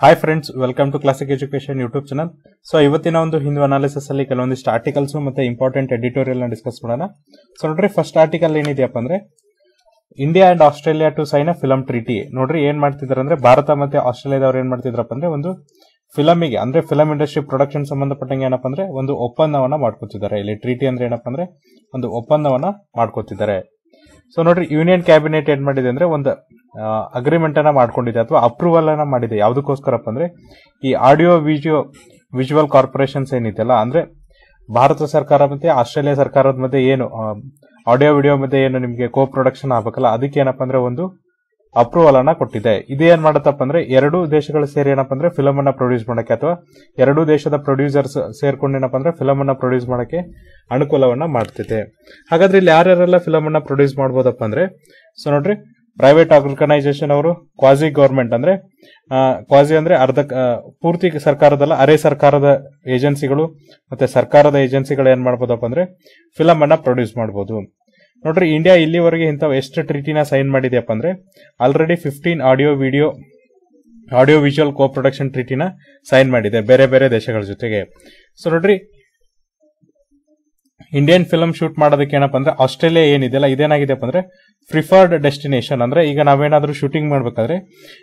Hi friends welcome to classic education YouTube channel so ಇವತ್ತಿನ ಒಂದು Hindu analysis ಅಲ್ಲಿ ಕೆಲವೊಂದಿಷ್ಟು ಆರ್ಟಿಕಲ್ಸ್ ಮತ್ತೆ ಇಂಪಾರ್ಟೆಂಟ್ ಎಡಿಟೋರಿಯಲ್ನ ಡಿಸ್ಕಸ್ ಮಾಡೋಣ. ಸೊ ನೋಡ್ರಿ ಫಸ್ಟ್ ಆರ್ಟಿಕಲ್ ಏನಿದೆಯಪ್ಪ ಅಂದ್ರೆ India and Australia to sign a film treaty ನೋಡ್ರಿ ಏನ್ ಮಾಡ್ತಿದ್ದಾರೆ ಅಂದ್ರೆ, ಭಾರತ ಮತ್ತೆ ಆಸ್ಟ್ರೇಲಿಯಾದವ್ರು ಏನ್ ಮಾಡ್ತಿದ್ರಪ್ಪ ಅಂದ್ರೆ, ಒಂದು ಫಿಲಮಿಗೆ ಅಂದ್ರೆ ಫಿಲಂ ಇಂಡಸ್ಟ್ರಿ ಪ್ರೊಡಕ್ಷನ್ ಸಂಬಂಧಪಟ್ಟಂಗೆ ಏನಪ್ಪ ಅಂದ್ರೆ, ಒಂದು ಒಪ್ಪಂದವನ್ನ ಮಾಡ್ಕೊತಿದ್ದಾರೆ. ಇಲ್ಲಿ ಟ್ರೀಟಿ ಅಂದ್ರೆ ಏನಪ್ಪ ಅಂದ್ರೆ, ಒಂದು ಒಪ್ಪಂದವನ್ನ ಮಾಡ್ಕೊತಿದ್ದಾರೆ. ಸೊ ನೋಡ್ರಿ ಯೂನಿಯನ್ ಕ್ಯಾಬಿನೆಟ್ ಏನ್ ಮಾಡಿದೆ ಅಂದ್ರೆ ಒಂದು ಅಗ್ರಿಮೆಂಟ್ ಅನ್ನ ಮಾಡ್ಕೊಂಡಿದೆ ಅಥವಾ ಅಪ್ರೂವಲ್ ಅನ್ನ ಮಾಡಿದೆ. ಯಾವುದಕ್ಕೋಸ್ಕರಪ್ಪ ಅಂದ್ರೆ, ಈ ಆಡಿಯೋ ವಿಡಿಯೋ ವಿಜುವಲ್ ಕಾರ್ಪೊರೇಷನ್ಸ್ ಏನಿದೆಯಲ್ಲ, ಅಂದ್ರೆ ಭಾರತ ಸರ್ಕಾರ ಮತ್ತೆ ಆಸ್ಟ್ರೇಲಿಯಾ ಸರ್ಕಾರದ ಮಧ್ಯೆ ಏನು ಆಡಿಯೋ ವಿಡಿಯೋ ಮಧ್ಯೆ ಏನು ನಿಮಗೆ ಕೋ ಪ್ರೊಡಕ್ಷನ್ ಆಗ್ಬೇಕಲ್ಲ, ಅದಕ್ಕೆ ಏನಪ್ಪ ಅಂದ್ರೆ ಒಂದು ಅಪ್ರೂವಲ್ ಅನ್ನ ಕೊಟ್ಟಿದೆ ಇದೇನ್ ಮಾಡತ್ತಪ್ಪ ಅಂದ್ರೆ, ಎರಡು ದೇಶಗಳು ಸೇರಿ ಏನಪ್ಪ ಅಂದ್ರೆ ಫಿಲಮ್ ಅನ್ನ ಪ್ರೊಡ್ಯೂಸ್ ಮಾಡಕ್ಕೆ ಅಥವಾ ಎರಡು ದೇಶದ ಪ್ರೊಡ್ಯೂಸರ್ಸ್ ಸೇರ್ಕೊಂಡು ಏನಪ್ಪ ಅಂದ್ರೆ ಫಿಲಮ್ ಅನ್ನ ಪ್ರೊಡ್ಯೂಸ್ ಮಾಡಕ್ಕೆ ಅನುಕೂಲವನ್ನ ಮಾಡ್ತಿದೆ. ಹಾಗಾದ್ರೆ ಇಲ್ಲಿ ಯಾರ್ಯಾರೆಲ್ಲ ಫಿಲಮ್ ಅನ್ನ ಪ್ರೊಡ್ಯೂಸ್ ಮಾಡ್ಬೋದಪ್ಪ ಅಂದ್ರೆ ಸೊ ನೋಡ್ರಿ ಪ್ರೈವೇಟ್ ಆರ್ಗನೈಸೇಷನ್ ಅವರು ಕ್ವಾಸಿ ಗೌರ್ಮೆಂಟ್ ಅಂದ್ರೆ ಕ್ವಾಸಿ ಅಂದ್ರೆ ಅರ್ಧ ಪೂರ್ತಿ ಸರ್ಕಾರದಲ್ಲ, ಅರೆ ಸರ್ಕಾರದ ಏಜೆನ್ಸಿಗಳು ಮತ್ತೆ ಸರ್ಕಾರದ ಏಜೆನ್ಸಿಗಳು ಏನ್ ಮಾಡ್ಬೋದಪ್ಪ ಅಂದ್ರೆ ಫಿಲಮ್ ಅನ್ನ ಪ್ರೊಡ್ಯೂಸ್ ಮಾಡಬಹುದು ನೋಡ್ರಿ ಇಂಡಿಯಾ ಇಲ್ಲಿವರೆಗೆ ಇಂಥವು ಎಷ್ಟು ಟ್ರೀಟಿನ ಸೈನ್ ಮಾಡಿದೆಯಪ್ಪ ಅಂದ್ರೆ already fifteen audio video audio visual co production ಟ್ರೀಟಿನ sign ಮಾಡಿದೆ, ಬೇರೆ ಬೇರೆ ದೇಶಗಳ ಜೊತೆಗೆ. ಸೊ ನೋಡ್ರಿ ಇಂಡಿಯನ್ ಫಿಲಮ್ ಶೂಟ್ ಮಾಡೋದಕ್ಕೆ ಏನಪ್ಪ ಅಂದ್ರೆ ಆಸ್ಟ್ರೇಲಿಯಾ ಏನಿದೆಯಲ್ಲ ಇದೇನಾಗಿದೆಯಪ್ಪ ಅಂದ್ರೆ ಪ್ರಿಫರ್ಡ್ ಡೆಸ್ಟಿನೇಷನ್ ಅಂದ್ರೆ, ಈಗ ನಾವೇನಾದ್ರೂ ಶೂಟಿಂಗ್ ಮಾಡ್ಬೇಕಾದ್ರೆ,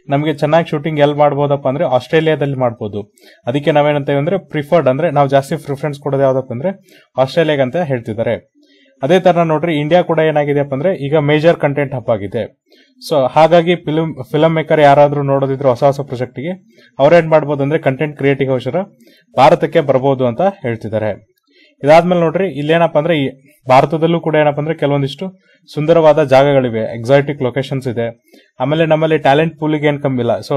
ನಮಗೆ ಚೆನ್ನಾಗಿ ಶೂಟಿಂಗ್ ಎಲ್ಲಿ ಮಾಡ್ಬೋದಪ್ಪ ಅಂದ್ರೆ ಆಸ್ಟ್ರೇಲಿಯಾದಲ್ಲಿ ಮಾಡ್ಬೋದು. ಅದಕ್ಕೆ ನಾವೇನಂತೇವೆ ಅಂದ್ರೆ ಪ್ರಿಫರ್ಡ್ ಅಂದ್ರೆ, ನಾವು ಜಾಸ್ತಿ ಪ್ರಿಫರೆನ್ಸ್ ಕೊಡೋದು ಯಾವ್ದಪ್ಪ ಅಂದ್ರೆ ಆಸ್ಟ್ರೇಲಿಯಾಗಂತ ಹೇಳ್ತಿದ್ದಾರೆ. ಅದೇ ತರ ನೋಡ್ರಿ ಇಂಡಿಯಾ ಕೂಡ ಏನಾಗಿದೆಯಪ್ಪ ಅಂದ್ರೆ ಈಗ ಮೇಜರ್ ಕಂಟೆಂಟ್ ಹಬ್ ಆಗಿದೆ. ಸೊ ಹಾಗಾಗಿ ಫಿಲ್ಮ್ ಫಿಲಂ ಮೇಕರ್ ಯಾರಾದ್ರೂ ನೋಡೋದಿದ್ರು ಹೊಸ ಹೊಸ ಪ್ರಾಜೆಕ್ಟ್ಗೆ ಅವ್ರೇನ್ ಮಾಡ್ಬೋದು ಅಂದ್ರೆ ಕಂಟೆಂಟ್ ಕ್ರಿಯೇಟಿವ್ ಅವಸರ ಭಾರತಕ್ಕೆ ಬರ್ಬೋದು ಅಂತ ಹೇಳ್ತಿದ್ದಾರೆ. ಇದಾದ್ಮೇಲೆ ನೋಡ್ರಿ, ಇಲ್ಲೇನಪ್ಪ ಅಂದ್ರೆ ಈ ಭಾರತದಲ್ಲೂ ಕೂಡ ಏನಪ್ಪ ಅಂದ್ರೆ ಕೆಲವೊಂದಿಷ್ಟು ಸುಂದರವಾದ ಜಾಗಗಳಿವೆ ಎಕ್ಸಾಟಿಕ್ ಲೊಕೇಶನ್ಸ್ ಇದೆ. ಆಮೇಲೆ ನಮ್ಮಲ್ಲಿ ಟ್ಯಾಲೆಂಟ್ ಪೂಲಿಗೆ ಏನ್ ಕಮ್ಮಿಲ್ಲ. ಸೊ